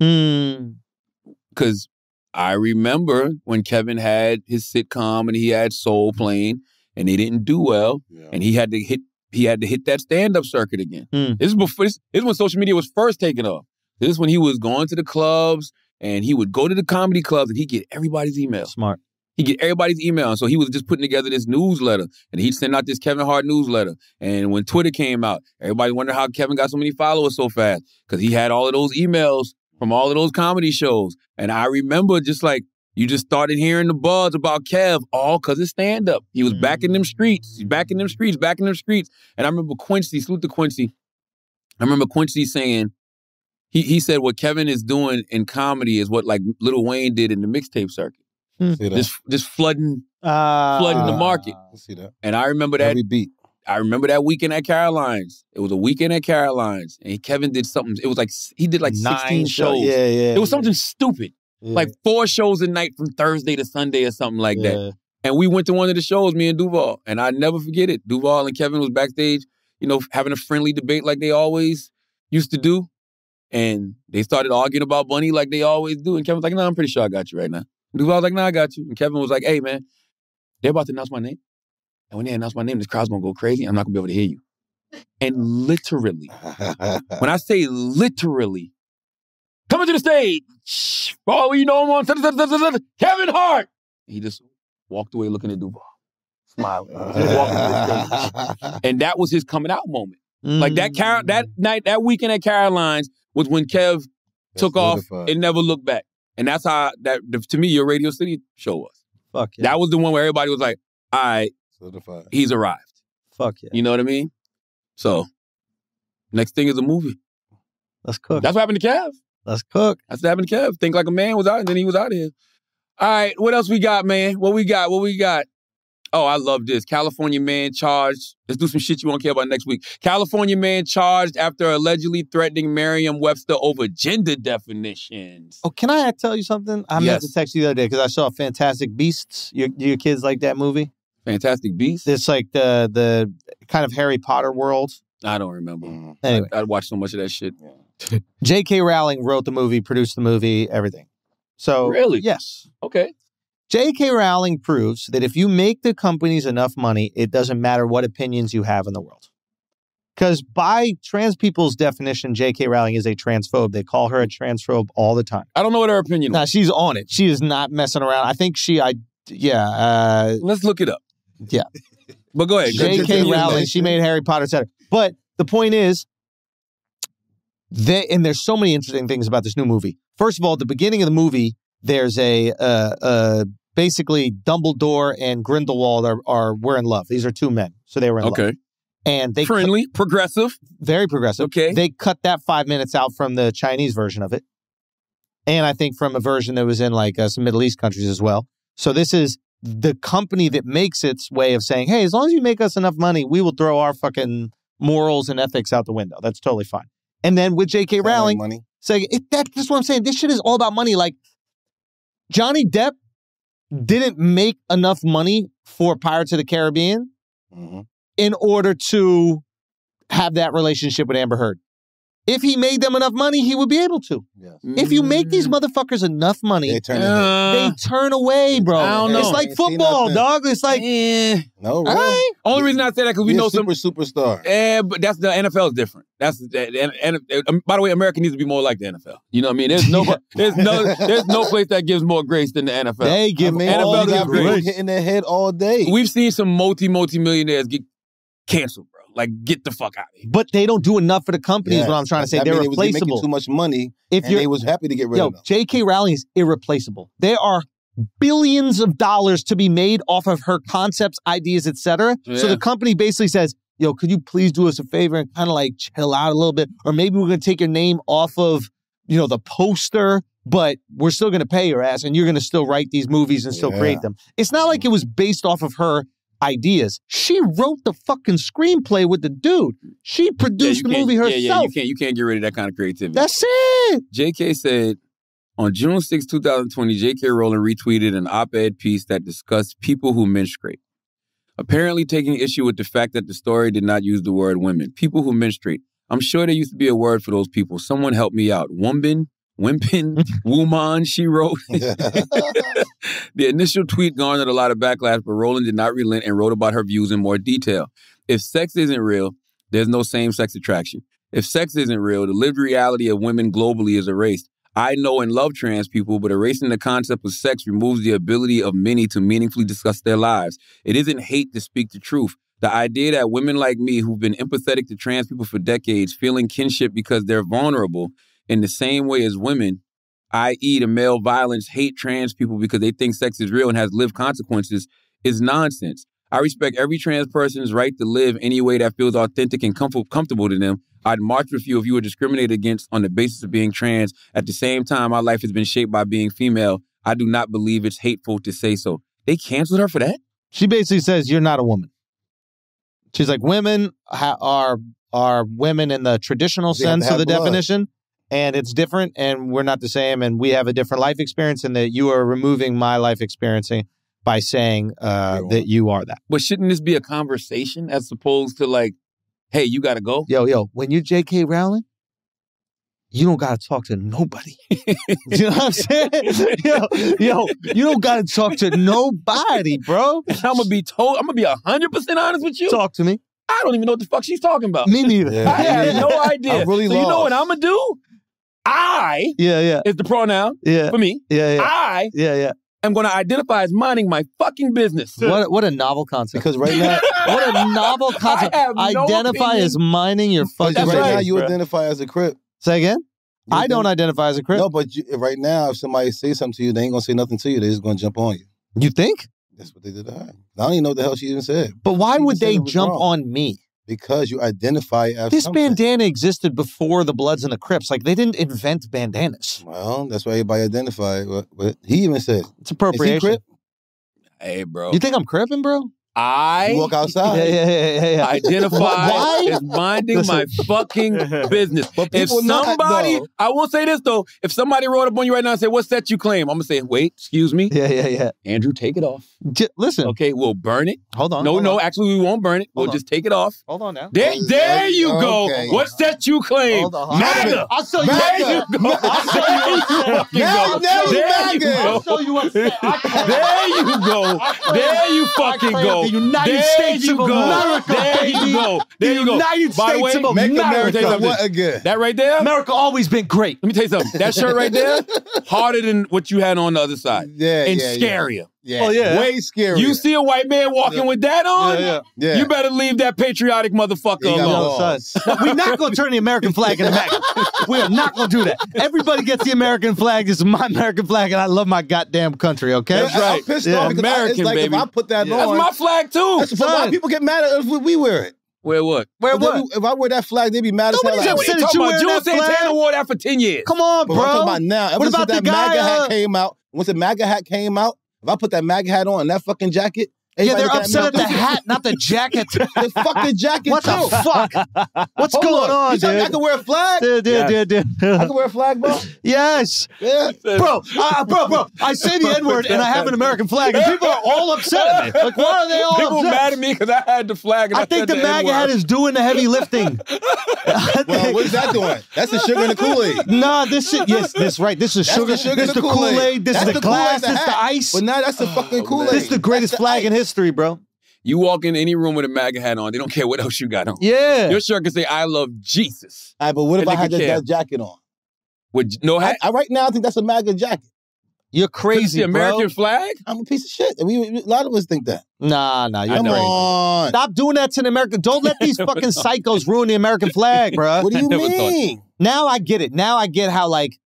Because I remember when Kevin had his sitcom and he had Soul Plane and they didn't do well Yeah. and he had to hit he had to hit that stand-up circuit again. Mm. This is before this, this is when social media was first taking off. This is when he was going to the clubs and he would go to the comedy clubs and he'd get everybody's email. Smart. He'd get everybody's email. And so he was just putting together this newsletter and he'd send out this Kevin Hart newsletter. And when Twitter came out, everybody wondered how Kevin got so many followers so fast because he had all of those emails from all of those comedy shows. And I remember just like, you just started hearing the buzz about Kev all because of stand up. He was back in mm. them streets, back in them streets, back in them streets. And I remember Quincy, salute to Quincy. I remember Quincy saying, he, he said what Kevin is doing in comedy is what like Little Wayne did in the mixtape circuit. See that? Just just flooding Uh, flooding the market. See that? And I remember that Every beat. I remember that weekend at Caroline's. It was a weekend at Caroline's, and Kevin did something. It was like he did like Nine sixteen shows. shows. Yeah, yeah. It was something stupid, Yeah. like four shows a night from Thursday to Sunday or something like that. And we went to one of the shows, me and Duval, and I never forget it. Duval and Kevin was backstage, you know, having a friendly debate like they always used to do. And they started arguing about Bunny like they always do. And Kevin was like, "No, I'm pretty sure I got you right now." And Duval was like, "No, I got you." And Kevin was like, "Hey, man, they're about to announce my name, and when they announce my name, this crowd's gonna go crazy. I'm not gonna be able to hear you." And literally, [LAUGHS] when I say literally, coming to the stage, all you know, I'm on Kevin Hart. He just walked away looking at Duval, smiling. Just walked to the stage. And that was his coming out moment. Like that Car- that mm. night, that weekend at Caroline's was when Kev took off and never looked back. And that's how that to me your Radio City show was. Fuck yeah. That was the one where everybody was like, "All right, Solidified. he's arrived." Fuck yeah. You know what I mean? So, next thing is a movie. Let's cook. That's what happened to Kev. Let's cook. That's what happened to Kev. Think like a man was out, and then he was out of here. All right, what else we got, man? What we got? What we got? Oh, I love this. California man charged. Let's do some shit you won't care about next week. California man charged after allegedly threatening Merriam-Webster over gender definitions. Oh, can I tell you something? I meant to text you the other day because I saw Fantastic Beasts. Your, your kids like that movie? Fantastic Beasts. It's like the the kind of Harry Potter world. I don't remember. Mm. Anyway, I, would watched so much of that shit. J.K. Rowling wrote the movie, produced the movie, everything. So Really? yes, Okay. J.K. Rowling proves that if you make the companies enough money, it doesn't matter what opinions you have in the world. Because by trans people's definition, J.K. Rowling is a transphobe. They call her a transphobe all the time. I don't know what her opinion Now was. she's on it. She is not messing around. I think she, I, yeah, uh, Let's look it up. Yeah. But go ahead. J.K. Rowling. She made Harry Potter, etc. But the point is, they and there's so many interesting things about this new movie. First of all, at the beginning of the movie, there's a uh, uh, basically Dumbledore and Grindelwald are are were in love. These are two men, so they were in love. Okay. And they cut- Friendly, progressive. very progressive. Okay. They cut that five minutes out from the Chinese version of it. And I think from a version that was in like uh, some Middle East countries as well. So this is the company that makes its way of saying, hey, as long as you make us enough money, we will throw our fucking morals and ethics out the window. That's totally fine. And then with J.K. Rowling money. saying it, that, that's what I'm saying. This shit is all about money. Like Johnny Depp didn't make enough money for Pirates of the Caribbean Mhm. in order to have that relationship with Amber Heard. If he made them enough money, he would be able to. Yes. If you make these motherfuckers enough money, They turn it. they Uh, turn away, bro. I don't know. It's like football, nothing. dog. It's like, eh. No, all real. right. Only reason I say that because we He a know some. super superstar. Eh, but that's the NFL is different. That's the, and, and um, by the way, America needs to be more like the NFL. You know what I mean? There's no, [LAUGHS] there's no, there's no place that gives more grace than the NFL. They give I mean, NFL all is got people great. hitting their head all day. We've seen some multi multi millionaires get canceled, bro. Like get the fuck out of here. but they don't do enough for the company. Is what I'm trying to say. That They're mean they was making replaceable. too much money, If and you're they was happy to get rid Yo, of them. J.K. Rowling is irreplaceable. There are billions of dollars to be made off of her concepts, ideas, etc. So the company basically says, "Yo, could you please do us a favor and kind of like chill out a little bit, or maybe we're gonna take your name off of, you know, the poster." But we're still going to pay your ass, and you're going to still write these movies and still Yeah. create them. It's not like it was based off of her ideas. She wrote the fucking screenplay with the dude. She produced the you can't- movie yeah, herself. Yeah, you can't you can't get rid of that kind of creativity. That's it. JK said on June 6, 2020, JK Rowling retweeted an op ed piece that discussed people who menstruate. Apparently, taking issue with the fact that the story did not use the word women. People who menstruate. I'm sure there used to be a word for those people. Someone help me out. Woman, wimpin, [LAUGHS] woman, she wrote. [LAUGHS] [LAUGHS] the initial tweet garnered a lot of backlash, but Rowling did not relent and wrote about her views in more detail. If sex isn't real, there's no same sex attraction. If sex isn't real, the lived reality of women globally is erased. I know and love trans people, but erasing the concept of sex removes the ability of many to meaningfully discuss their lives. It isn't hate to speak the truth. The idea that women like me, who've been empathetic to trans people for decades, feeling kinship because they're vulnerable in the same way as women, i.e., the male violence, hate trans people because they think sex is real and has lived consequences, is nonsense. I respect every trans person's right to live any way that feels authentic and comfort- comfortable to them. I'd march with you if you were discriminated against on the basis of being trans. At the same time, my life has been shaped by being female. I do not believe it's hateful to say so. They canceled her for that? She basically says you're not a woman. She's like women ha- are are women in the traditional They sense of the blood. definition, and it's different, and we're not the same, and we have a different life experience, and that you are removing my life experiencing by saying uh, that you are that. But shouldn't this be a conversation as opposed to like, hey, you got to go? Yo, yo, when you're J.K. Rowling, you don't gotta talk to nobody. [LAUGHS] you know what I'm saying? yo, yo, you don't gotta talk to nobody, bro. [LAUGHS] And I'm gonna be told, I'm gonna be hundred percent honest with you. Talk to me. I don't even know what the fuck she's talking about. Me neither. [LAUGHS] I have no idea. I'm really so you know what. I'm gonna do? I Yeah, yeah, is the pronoun yeah, for me. yeah, yeah, I yeah, yeah. I'm gonna identify as minding my fucking business. What what a novel concept. because right now, [LAUGHS] What a novel concept. I have no Identify opinion. as mining your fucking That's right right, now you bruh. identify as a crip. Say again? You I don't identify as a crip. No, but you, right now, if somebody say something to you, they ain't gonna say nothing to you. They just gonna jump on you. You think? That's what they did to her. I don't even know what the hell she even said. But why She would they jump wrong. on me? Because you identify as This something. bandana existed before the Bloods and the Crips. Like they didn't invent bandanas. Well, that's why everybody identified. But, but he even said, It's "Is he appropriation. crip? Hey, bro. You think I'm cripping, bro? I You walk outside." yeah, yeah, yeah, yeah. identify Why? as minding my fucking [LAUGHS] business. But If people not, somebody. I will say this though, if somebody wrote up on you right now and said, "What's that you claim?" I'm gonna say, "Wait, excuse me, Yeah, yeah, yeah. Andrew, take it off." J- listen, Okay, we'll burn it. hold on. no, hold no, on. actually, we won't burn it. We'll on. just take it off. Hold on now. There, there you go. Okay. What's that you claim? Hold on. MAGA. I'll show you. There you MAGA. go. There you fucking Now- go. now you There you go. I'll show you what. There you go. There you fucking go. The United there States you of go. America, There baby. you go. There The you go. United By the States way, of Make America. America something. what again? That right there. America always been great. Let me tell you something. That shirt right there, [LAUGHS] harder than what you had on the other side. Yeah, and yeah, yeah. scarier. Yeah. Oh, yeah. Way scarier. You see a white man walking Yeah. with that on? Yeah, yeah. yeah. You better leave that patriotic motherfucker He alone. balls. No. We're not going to turn the American flag into MAGA. We are not going to do that. Everybody gets the American flag. This is my American flag, and I love my goddamn country. Okay, That's right. I'm pissed Yeah. off because I, it's American, like baby. if I put that Yeah. That's my flag too. that's why Son. people get mad at us when we wear it. Where what? Where If they- what? If I wear that flag, they'd be mad as hell. Nobody's at What me. are you Said that talking you about? wearing that flag? Santana wore that for 10 years. Come on, bro. I'm talking about now. Ever What since about the guy? MAGA uh, hat came out, once the MAGA hat came out, if I put that MAG hat on and that fucking jacket, Yeah, they're upset at the hat, not the [LAUGHS] jacket. the fucking jacket What too. the fuck? [LAUGHS] What's Hold going on, You tell me I can wear a flag. Dude, dude, dude, dude. I can wear a flag, bro. [LAUGHS] Yes. Yeah. Bro, uh, bro, bro, I say the N word and I have an American flag, and people are all upset at me. Like, why are they all People upset? mad at me because I had the flag. And I, I think said the MAGA hat is doing the heavy lifting. Well, what is that doing? That's the sugar in the Kool Aid. Nah, this shit. Yes, this right. This is That's sugar. the sugar this in the the Kool Aid. This is the, glass. This is the ice. But now that's the fucking Kool Aid. This is the greatest flag in history, bro. You walk in any room with a MAGA hat on, they don't [LAUGHS] care what else you got on. Yeah. Your shirt can say "I love Jesus" All right, but what if I had that, that jacket on? with no I, hat. I, right now, I think that's a MAGA jacket. You're crazy, the American bro. flag. I'm a piece of shit. And we, we- a lot of us think that. Nah, nah. You're Come crazy. on. Stop doing that to the American. Don't let [LAUGHS] these fucking psychos ruin the American flag, bro. What do you [LAUGHS] never thought- mean? Now I get it. Now I get how like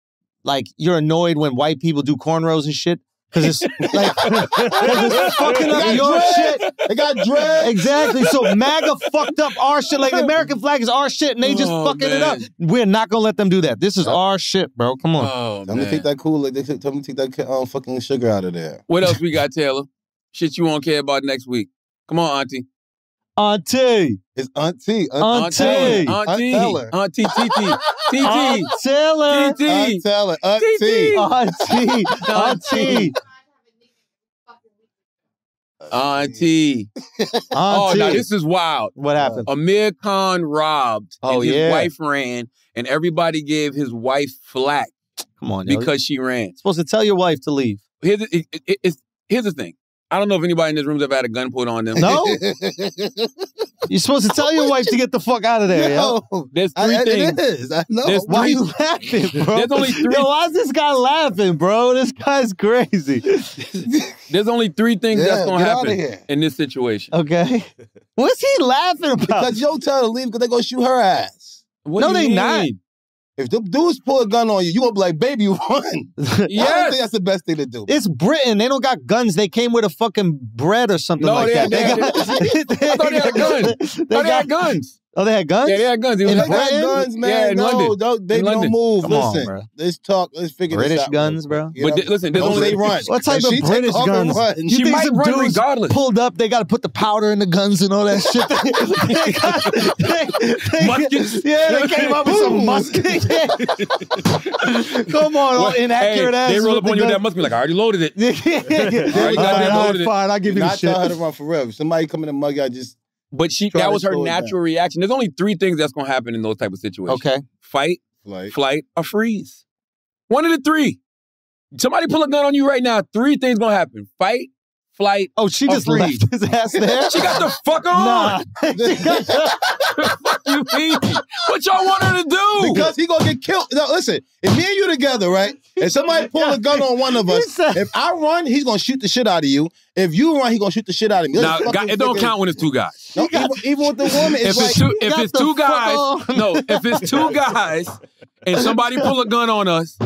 like you're annoyed when white people do cornrows and shit because it's like [LAUGHS] 'cause it's fucking up got your dread. shit. They got dread. Exactly. So MAGA fucked up our shit. Like the [LAUGHS] American flag is our shit, and they just Oh, fucking it up. We're not gonna let them do that. This is our shit, bro. Come on. Oh Tell me to take that cool. Aid. They take- Tell me to take that um, fucking sugar out of there. What else we got, Taylor? Shit you won't care about next week. Come on, Auntie. Auntie, It's Auntie. Auntie, Auntie. Aunt Teller. Auntie TT. TT. Aunt Taylor, TT. Aunt Teller. Auntie. [LAUGHS] Auntie, Auntie, Auntie. Oh, now this is wild. what happened? Amir Khan robbed, Oh, and his yeah. wife ran, and everybody gave his wife flack Come on, yo. because she ran. supposed to tell your wife to leave. Here's the, it, it- it's- here's the thing. I don't know if anybody in this room's ever had a gun put on them. No, [LAUGHS] you're supposed to tell your wife to get the fuck out of there, yo. Yo, There's I- three I- things. It is. I know. There's Why three- you laughing, bro? There's only three- Yo, why's this guy laughing, bro? This guy's crazy. [LAUGHS] There's only three things Yeah, that's gonna happen in this situation. Okay. What's he laughing about? Because yo tell her to leave because they're gonna shoot her ass. What No, they mean? not. If the dudes pull a gun on you, you gonna be like, baby, run. [LAUGHS] I don't think that's the best thing to do. It's Britain. They don't got guns. They came with a fucking bread or something No, like they that. had- got, [LAUGHS] I thought they had guns. They they got- had guns. Oh, they had guns? Yeah, they had guns. It If was they like- got Britain? guns, man, Yeah, in no, London. don't, baby, In don't London. move. Come on, Listen, bro. let's talk. Let's figure British this out. British guns, bro. you But know? th- listen, there's Don't only say run. What type of British off and guns? You She think might some run regardless. Pulled up, they got to put the powder in the guns and all that shit. [LAUGHS] They got- they- they- Muskets. Yeah, they came up with some muskets. [LAUGHS] Come on, all inaccurate hey, ass. They roll up on the you. That gun. must be like I already loaded it. [LAUGHS] Yeah, yeah, yeah. Alright, All goddamn loaded it. fine. I'll give you the not shit. tell her to run for real. Somebody come in the mug, I just But she Try that to was her slow it down. natural reaction. There's only three things that's gonna happen in those type of situations. Okay. Fight, like. flight, or freeze. One of the three. Somebody pull a gun on you right now. Three things gonna happen. Fight, flight. Oh, she just freeze. left his ass there. She got the fuck on. Nah. [LAUGHS] fuck you mean? What y'all want her to do? Because he gonna get killed. No, listen. If me and you together, right? If somebody pull a gun on one of us, if I run, he's gonna shoot the shit out of you. If you run, he gonna shoot the shit out of me. Let's now, fucking God, it don't figure- count when it's two guys. No, even, even with the woman, If it's it's two, if it's two guys, no. If it's two guys, and somebody pull a gun on us,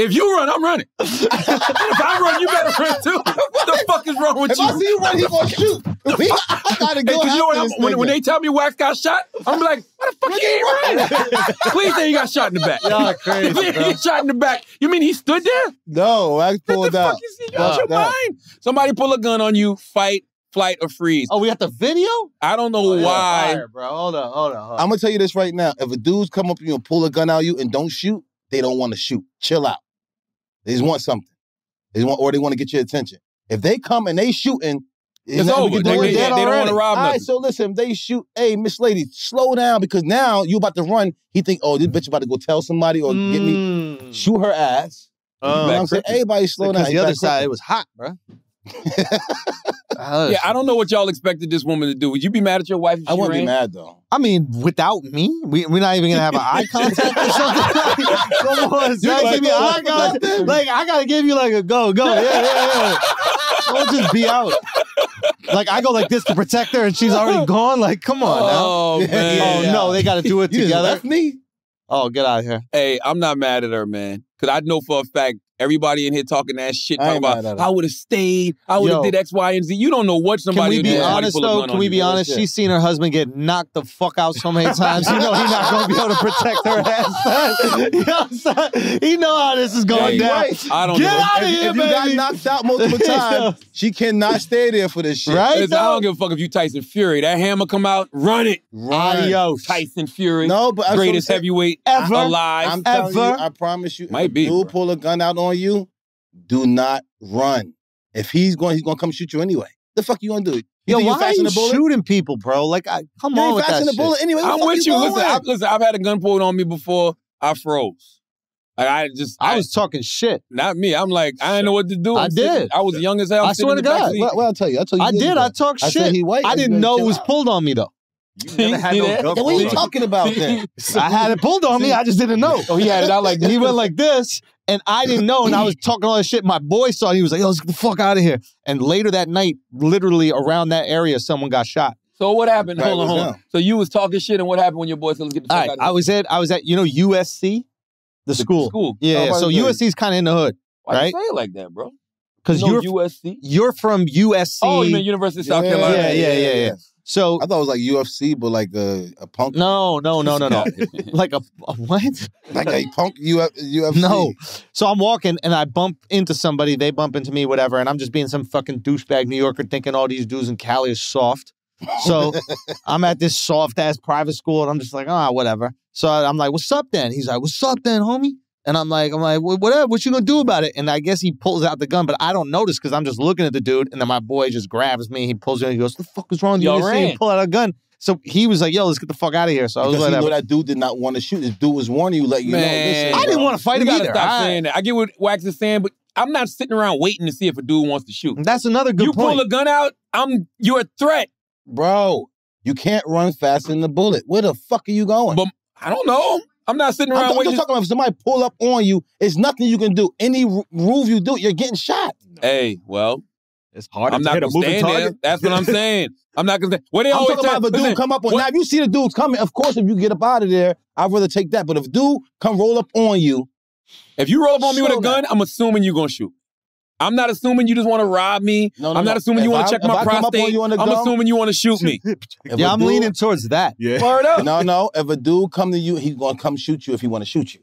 if you run, I'm running. [LAUGHS] if I run, you better run too. [LAUGHS] What the fuck is wrong with if you? I see you run, he gonna [LAUGHS] shoot. We- I gotta Hey, go. 'cause you know what, when, when they tell me Wax got shot, I'm like, what the fuck you ain't running? Please say he got shot in the back. Y'all crazy, If he bro. shot in the back, you mean he stood there? no, I What pulled the out. fuck is he? You out your No. mind? Somebody pull a gun on you, fight, flight, or freeze. Oh, we got the video? I don't know oh, why. Fire, bro. Hold on, hold on. Hold on. I'm gonna tell you this right now. If a dude's come up to you and pull a gun out you and don't shoot, they don't want to shoot. Chill out. They just want something. They want, or they want to get your attention. If they come and they shooting, It's nothing we over. can They, they, they don't want to rob All nothing. right, so listen, if they shoot, hey, Miss Lady, slow down because now you about to run. He think, oh, this bitch about to go tell somebody or get me, Mm. shoot her ass. you know what I'm saying? Everybody slow down. Because the other side, quick. it was hot, bro. [LAUGHS] yeah, I don't know what y'all expected this woman to do. Would you be mad at your wife if I wouldn't be mad though. I mean, without me, we, we're not even gonna have an eye [LAUGHS] contact or something. [LAUGHS] Come on, son, like, give me oh, eye contact. Like I gotta give you like a go, go, yeah, yeah, yeah. Don't just be out. Like I go like this to protect her, and she's already gone. Like, come on Oh, Yeah, man. yeah, now. Oh, oh no, they got to do it You just together. left me. Oh, get out of here. Hey, I'm not mad at her, man. Because I know for a fact everybody in here talking that shit, I talking ain't about mad at her. I would have stayed, I would have Yo. did X, Y, and Z. You don't know what Can somebody we would be. Somebody honest pull a though? gun Can on we you. be honest? shit. She's seen her husband get knocked the fuck out so many times. You know he's not gonna be able to protect her ass. [LAUGHS] [LAUGHS] you know what I'm saying? He know how this is going Hey, down. right. I don't Get know. out of If, here, if you got baby. knocked out [LAUGHS] multiple times, she cannot stay there for this shit. Right? Listen, I don't give a fuck if you Tyson Fury. That hammer come out, run it. Run. Adios. Tyson Fury, No, but that's what I'm greatest saying. heavyweight Ever. alive. I'm telling you, Ever. I promise you, Might if be, a dude bro. pull a gun out on you, do not run. If he's going, he's gonna come shoot you anyway. The fuck you gonna do? You Yo, why you are fasten you the bullet? shooting people, bro? Like, I, come You on ain't with that the shit. bullet anyway. I'm with you. you. Listen. I, listen, I've had a gun pulled on me before. I froze. Like I just, I was talking shit. not me. I'm like, I didn't know what to do. I I'm sitting- did. I was young as hell. I'm I sitting swear to God. seat. Well, well, I'll tell you. I'll tell you. I did. I talked I shit. said he white. I You didn't know it was out. pulled on me though. See had no that? [LAUGHS] gun what are you talking about then? [LAUGHS] I had it pulled on me. I just didn't know. Oh, he had it out like he went [LAUGHS] like this, and I didn't know. And I was [CLEARS THROAT] talking all this shit. My boy saw. it. He was like, "Yo, let's get the fuck out of here." And later that night, literally around that area, someone got shot. So what happened? Right, hold on, hold on. So you was talking shit, and what happened when your boy said, "Let's get the All fuck right, out of I here"? was at I was at you know USC, the school. School. Yeah, yeah. so is? USC's kind of in the hood Why right? you say it like that, bro? because you know you're USC. you're from USC. Oh, you mean University of South Yeah, Carolina? yeah, yeah, yeah, yeah. So I thought it was like UFC, but like a, a punk. no, no, no, no, no. [LAUGHS] [LAUGHS] like a, a what? Like a punk Uf, UFC. No. So I'm walking and I bump into somebody, they bump into me, whatever, and I'm just being some fucking douchebag New Yorker thinking all these dudes in Cali are soft. So [LAUGHS] I'm at this soft ass private school and I'm just like, ah, whatever. So I'm like, what's up then? He's like, what's up then, homie? And I'm like, I'm like, whatever, what you gonna do about it? And I guess he pulls out the gun, but I don't notice because I'm just looking at the dude, and then my boy just grabs me, he pulls me, and he goes, the fuck is wrong with you? Y'all You see him ran. pull out a gun. So he was like, yo, let's get the fuck out of here. So I was Because he like, knew that dude did not want to shoot. This dude was warning you, letting you know. Man. Listen, I didn't bro. want to fight You him gotta either. stop I- saying that. I get what Wax is saying, but I'm not sitting around waiting to see if a dude wants to shoot. That's another good you point. pull a gun out, I'm you're a threat. bro. You can't run faster than the bullet. Where the fuck are you going? But I don't know. I'm not sitting I'm, around I'm waiting. just talking about if somebody pull up on you, it's nothing you can do. Any r- move you do, you're getting shot. hey, well, It's hard I'm to not hit a gonna moving stand there. That's what I'm [LAUGHS] saying. I'm not gonna. What they I'm always talking about if a dude listen, come up on. what- Now, if you see the dudes coming, of course, if you get up out of there, I'd rather take that. But if dude come roll up on you, If you roll up on me with a Show gun, I'm assuming you're gonna shoot. I'm not assuming you just want to rob me. No, no, I'm not no. assuming you want to check my I come up on prostate. you on I'm a assuming you want to shoot me. [LAUGHS] if yeah, a I'm dude- leaning towards that. Yeah. Word up. No, no. If a dude come to you, he's gonna come shoot you if he want to shoot you.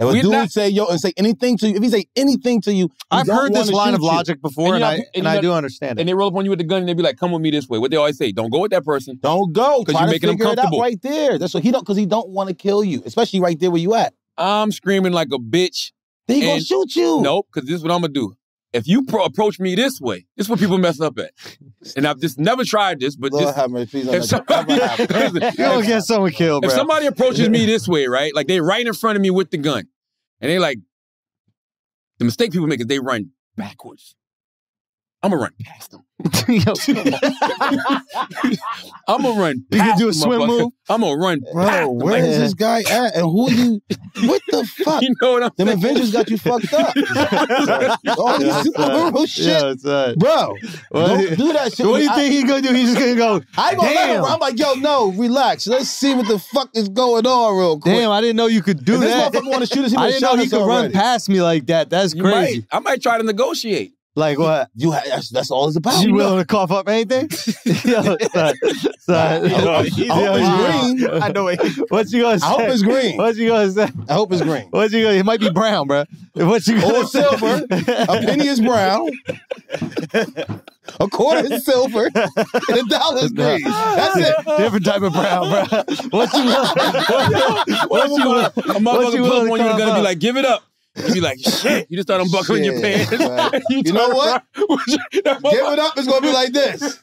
If a We dude not- say yo and say anything to you, if he say anything to you, he I've heard this line shoot of you. logic before, And and, you know- I and and I do understand it. And they roll up on you with the gun and they be like, "Come with me this way." What they always say: Don't go with that person. Don't go 'Cause Try you to making him figure it out comfortable. right there. That's what he don't because he don't want to kill you, especially right there where you at. I'm screaming like a bitch. They gonna shoot you. Nope, because this is what I'm gonna do. If you pro- approach me this way, this is what people mess up at. [LAUGHS] And I've just never tried this, but Lord just have mercy. Please don't if let somebody, ever happen. [LAUGHS] listen, you don't get someone killed, if bro. somebody approaches me this way, right, like they right in front of me with the gun, and they like, the mistake people make is they run backwards. I'm gonna run past them. Yo, I'm gonna run. [LAUGHS] You can past do a swim move? I'm gonna run. Bro, past them where like is this guy at? And who you? What the [LAUGHS] fuck? You know what I'm Them saying? Avengers got you fucked up. [LAUGHS] All these superhero shit. yeah, it's Bro, What- don't do that shit. what do you I- think he's gonna do? He's just gonna go. I ain't gonna let him. Damn. bro. I'm like, yo, no, relax. Let's see what the fuck is going on real quick. Damn, I didn't know you could do if this motherfucker want to shoot us, I didn't know he us could run past me like that. That's You crazy. might. I might try to negotiate. Like what? You, ha- that's, that's all it's about. You willing to cough up anything? [LAUGHS] [LAUGHS] Yo, son, son. I hope, I hope it's green. [LAUGHS] I know it. What you gonna say? I hope it's green. What you gonna say? I hope it's green. What you gonna? Say? It might be brown, bro. What you gonna Or say? silver. A penny is brown. A quarter is silver. And a dollar is green. That's it. Different type of brown, bro. What you want? What you want? A What motherfucker you pull up on you and gonna be like, give it up. You be like, shit. You just start unbuckling your Shit, pants. right. [LAUGHS] You You know what? [LAUGHS] [LAUGHS] Give it up. It's gonna be like this.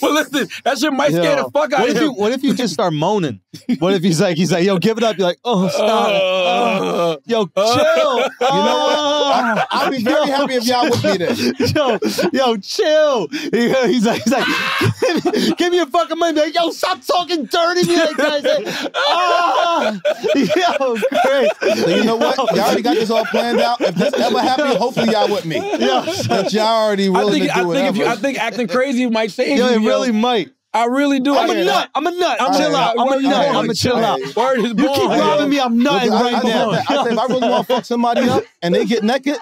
well, listen, that shit might scare Yo, the fuck out what of if you What if you just start moaning? What if he's like he's like, yo, give it up? You're like, oh, stop it. Oh, Uh, yo, chill. You know what? I, I'll be very happy if y'all would be then. Yo, yo, chill. He- He's like, he's like, give me, give me your fucking money. Like, yo, stop talking dirty to me like that. Like, ah, yo, great. So you know what? Y'all already got this all planned out. If this ever happens, hopefully y'all with me. Yo, But y'all already I willing think, to I do think if you, I think acting crazy might save yo, you. it yo. really might. I really do. I'm I a hear nut. that. I'm a nut. I'm chill out. I'm a nut. I'm a chill out. Word is You keep robbing me. I'm nutting I, right I, now. I, I, say if I really want to fuck somebody up and they get naked,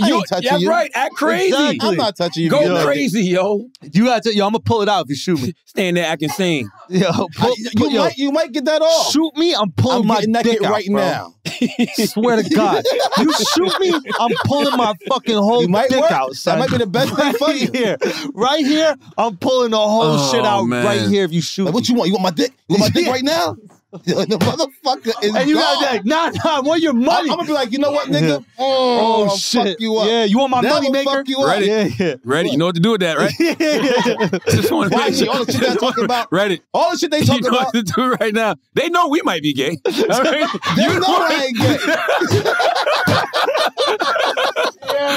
I You, ain't touching yeah, you. right. Act crazy. Exactly. I'm not touching you. Go Yo, crazy, yo. You got to, yo, I'm gonna pull it out if you shoot me. [LAUGHS] Stand there acting sane. [LAUGHS] Yo, I- pull, you, pull- yo, might, you might get that off. shoot me, I'm pulling I'm my dick out, right bro. now. [LAUGHS] Swear to God, you shoot me, I'm pulling my fucking whole You might dick work. out. Son. That might be the best thing for you. here, right here. I'm pulling the whole Oh, shit out man. right here. If you shoot Like, me. what you want? You want my dick? You want my dick right now? [LAUGHS] the motherfucker is and you gone. got that? Nah, nah. I want your money. I'm, money. gonna be like, you know what, nigga? [LAUGHS] Oh, oh I'll shit! Fuck you up. Yeah, you want my That'll money maker? fuck you up. Ready? Yeah, yeah. Ready? You know what to do with that, right? [LAUGHS] yeah, yeah. Just want to make you- all the shit they're talking about? Ready? All the shit they talking You know about. what to do right now. They know we might be gay. All right? They You know I ain't gay.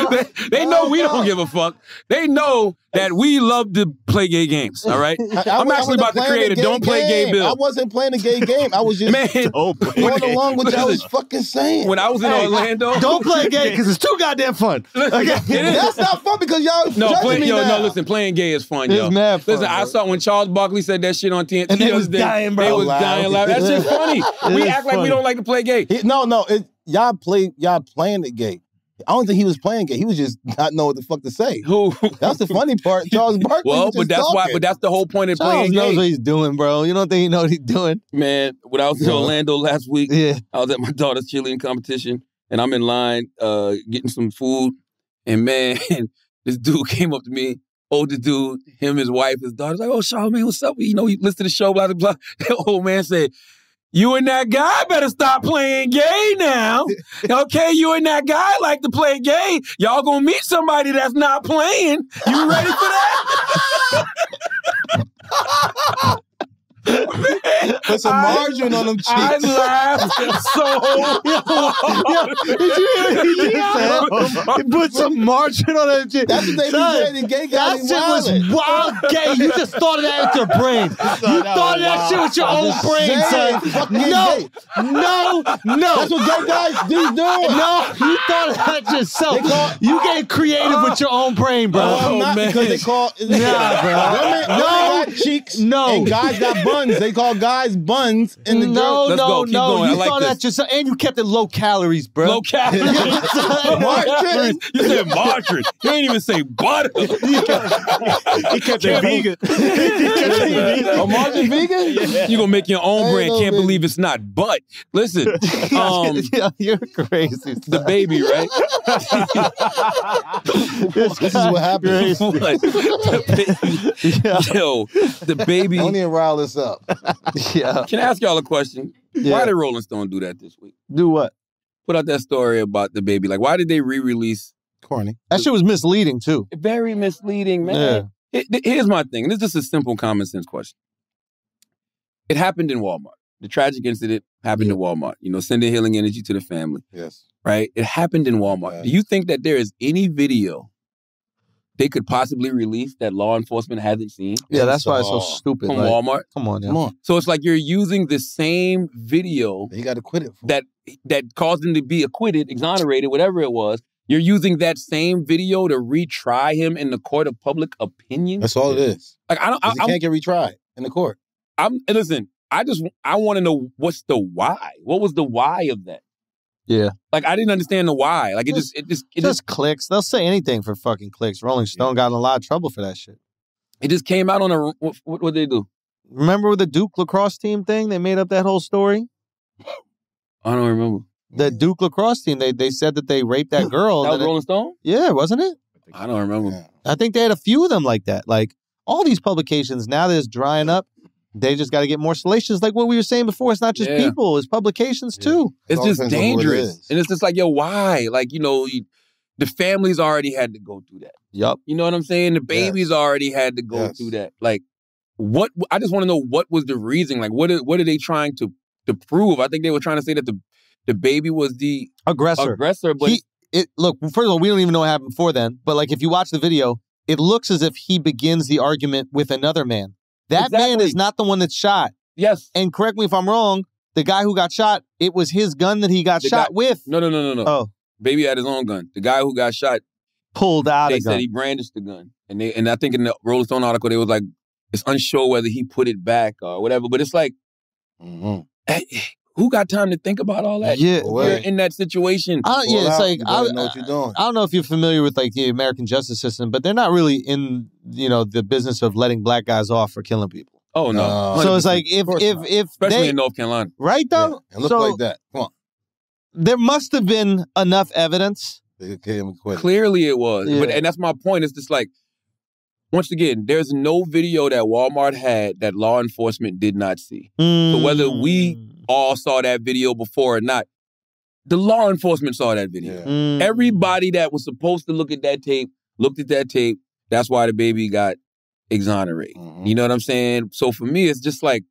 They, they know we don't give a fuck. They know that we love to play gay games. All right. I- [LAUGHS] I I'm actually about to create a gay don't play gay bill. I wasn't playing a gay game. I was [LAUGHS] just Man, going along with what I was fucking saying. when I was in Hey, Orlando, Don't play gay because it's too goddamn fun. [LAUGHS] Okay? That's not fun because y'all No, judging play, me yo, now. no, listen, playing gay is fun, It's yo. mad fun, listen, I saw when Charles Barkley said that shit on TNT. And they was dying, bro. They was dying loud. That's just funny. we act like we don't like to play gay. No, no, y'all play, y'all playing the gay. I don't think he was playing gay. He was just not know what the fuck to say. Who? That's the funny part. [LAUGHS] Charles Barkley. Well, but that's why. But that's the whole point of Charles playing knows gay. what he's doing, bro. You don't think he know what he's doing? Man, when I was in. Orlando last week, Yeah. I was at my [LAUGHS] daughter's cheerleading competition, and I'm in line uh, getting some food, and man, [LAUGHS] this dude came up to me, older dude, him, his wife, his daughter's like, "Oh, Charlamagne, what's up? You know, you listen to the show, blah blah blah." The old man said. You and that guy better stop playing gay now. [LAUGHS] Okay, you and that guy like to play gay. Y'all gonna meet somebody that's not playing. You ready for that? [LAUGHS] [LAUGHS] [LAUGHS] Put some margarine on them cheeks. I laughed so hard. Did you hear what he just said? He put some margin on that shit. That's what they be Son, saying. Gay guy That shit was wild gay. You just thought of that with your brain. You thought of that shit with your own brain, son. No, no, no. That's what gay guys do doing. [LAUGHS] No, you thought of that yourself. You get creative with your own brain, bro. No, I'm not man. because they call Nah, bro. Women, No. got cheeks. No. and guys got buns. They call guys buns in the no, girls. Let's no, go. Keep no. going. I You like thought this. that yourself, and you kept it low calories, bro. Low calories. [LAUGHS] Margarine. You said margarine. You ain't even say butter. [LAUGHS] He kept it vegan. A [LAUGHS] margarine vegan? You gonna make your own Ain't brand. no Can't vegan. believe it's not. But listen, um, yeah, you're crazy. the baby, right? This is what happens. what? The baby. Yeah, Yo, the baby. Don't even rile this up. Yeah. Can I ask y'all a question? Yeah. Why did Rolling Stone do that this week? Do what? Put out that story about the baby. Like, why did they re-release? Corny. That shit was misleading too. Very misleading, man. It- th- here's my thing, and it's just a simple common sense question. It happened in Walmart. The tragic incident happened in Walmart. You know, sending healing energy to the family, Yes. right? It happened in Walmart. Yeah. Do you think that there is any video they could possibly release that law enforcement hasn't seen Yeah, that's why it's so stupid. from like, Walmart? Come on, yeah. Come on. So it's like you're using the same video You got acquitted. For. that that caused him to be acquitted, exonerated, whatever it was. You're using that same video to retry him in the court of public opinion. That's all it is. Like I don't. I, 'Cause He I'm, can't get retried in the court. I'm and listen. I just I want to know what's the why. What was the why of that? Yeah. Like I didn't understand the why. Like it just it just it just Just clicks. They'll say anything for fucking clicks. Rolling Stone got in a lot of trouble for that shit. it just came out on a what what what they do? Remember with the Duke lacrosse team thing? They made up that whole story. I don't remember. The Duke lacrosse team. They they said that they raped that [LAUGHS] girl. That was and then it- Rolling Stone. yeah, wasn't it? I don't remember. I think they had a few of them like that. Like all these publications now that it's drying up, they just got to get more salacious. Like what we were saying before, it's not just Yeah. people; it's publications too. It's all just depends on who it dangerous, and it's just like yo, why? Like you know, you, the families already had to go through that. Yup. You know what I'm saying? The babies already had to go Yes. through that. Like, what? I just want to know what was the reason. Like, what? Are, what are they trying to to prove? I think they were trying to say that the the baby was the Aggressor. aggressor, but He- it look first of all, we don't even know what happened before then. But like if you watch the video, it looks as if he begins the argument with another man. That man is not the one that's shot. yes, And correct me if I'm wrong. The guy who got shot, it was his gun that he got The shot guy- with. no, no, no, no, no. Oh, Baby had his own gun. The guy who got shot, pulled out they said gun. he brandished the gun, and they and I think in the Rolling Stone article they was like, it's unsure whether he put it back or whatever. But it's like, Mm-hmm. eh, who got time to think about all that? Yeah. If you're in that situation. I, Pull yeah, it's like you I, better know what you're doing. I don't know if you're familiar with like the American justice system, but they're not really in you know the business of letting black guys off for killing people. oh no. No. So it's like if if not. if especially they in North Carolina. right Yeah. though, And look so like that. Come on. there must have been enough evidence. They get him acquitted. Clearly it was. But and that's my point. It's just like once again, there's no video that Walmart had that law enforcement did not see. So whether we Mm. All saw that video before or not, the law enforcement saw that video. Yeah. Mm. Everybody that was supposed to look at that tape looked at that tape. That's why the baby got exonerated. Mhm. You know what I'm saying? So for me, it's just like,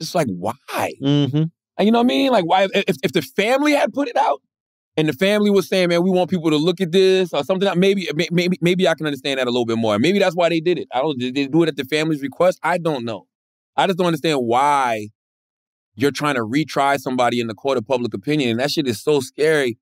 it's like why? Mhm. And you know what I mean? Like why? If if the family had put it out, and the family was saying, "Man, we want people to look at this" or something, maybe maybe maybe I can understand that a little bit more. Maybe that's why they did it. I don't. Did they do it at the family's request? I don't know. I just don't understand why you're trying to retry somebody in the court of public opinion, and that shit is so scary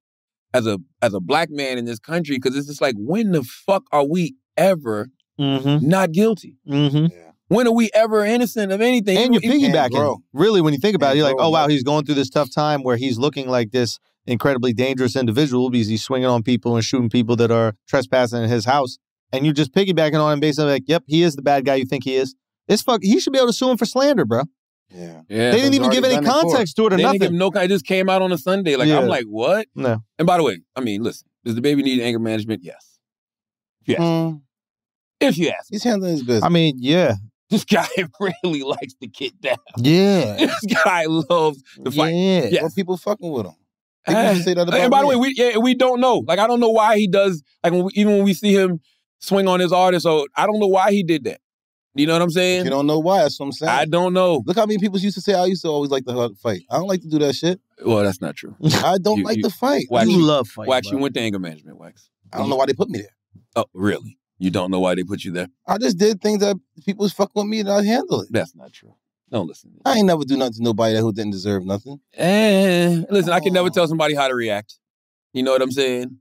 as a as a black man in this country because it's just like, when the fuck are we ever Mhm. not guilty? Mhm. When are we ever innocent of anything? And you're piggybacking. grow. Really, when you think about it, you're like, oh wow, man. he's going through this tough time where he's looking like this incredibly dangerous individual because he's swinging on people and shooting people that are trespassing in his house, and you're just piggybacking on him based on like, yep, he is the bad guy you think he is. This fuck, he should be able to sue him for slander, bro. Yeah. Yeah, they didn't even give any done in context to it or They nothing. didn't give no kind. It just came out on a Sunday. Like Yeah. I'm like, what? no, And by the way, I mean, listen, does the baby need anger management? Yes. Yes. Mm, If you ask, he's handling his business. I mean, yeah, this guy [LAUGHS] really likes to get down. yeah, [LAUGHS] This guy loves to fight. yeah. Yeah. What people fucking with him? People used to say that about and by the way, we yeah, we don't know. Like I don't know why he does. Like when we, even when we see him swing on his artist, so I don't know why he did that. You know what I'm saying? you don't know why. That's what I'm saying. I don't know. Look how many people used to say I used to always like to fight. I don't like to do that shit. Well, that's not true. [LAUGHS] I don't You- like you- to fight. Wax, you you, love fighting. Wax, bro. you went to anger management, Wax. I don't know why they put me there. Oh, really? You don't know why they put you there? I just did things that people was fucking with me and I handle it. That's not true. Don't listen. to I ain't never do nothing to nobody who didn't deserve nothing. Eh, listen, I can never Oh. tell somebody how to react. You know what I'm saying?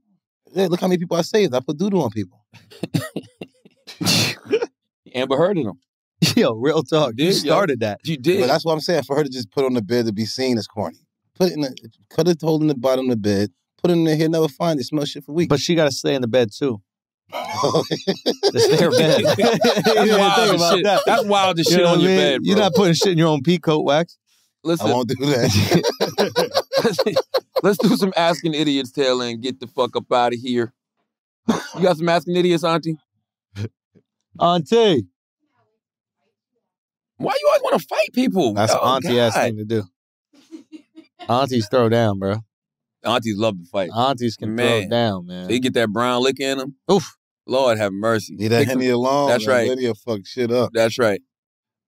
Yeah, look how many people I saved. I put doodle on people. [LAUGHS] Amber heard of them. [LAUGHS] Yo, real talk. You You did, yo. started that. You did. But that's what I'm saying. For her to just put on the bed to be seen as corny. Put it in the cut a hole in the bottom of the bed. Put it in there. He'll never find it. Smell shit for weeks. But she got to stay in the bed too. [LAUGHS] It's It's their bed. [LAUGHS] You That's didn't wild think as about shit. that. That's wild as You shit know on what your mean? bed, bro. You're not putting shit in your own pea coat wax. Listen, I won't do that. let's do some asking idiots, Taylor, and get the fuck up out of here. You got some asking idiots, Auntie? Auntie. Why you always want to fight people? That's Oh, an auntie ass thing to do. Aunties throw down, bro. Aunties love to fight. Aunties can throw Man. down, man. They get that brown lick in them. Oof. Lord have mercy. Leave that Take some- Henny alone. That's right. Henny will fuck shit up. That's right.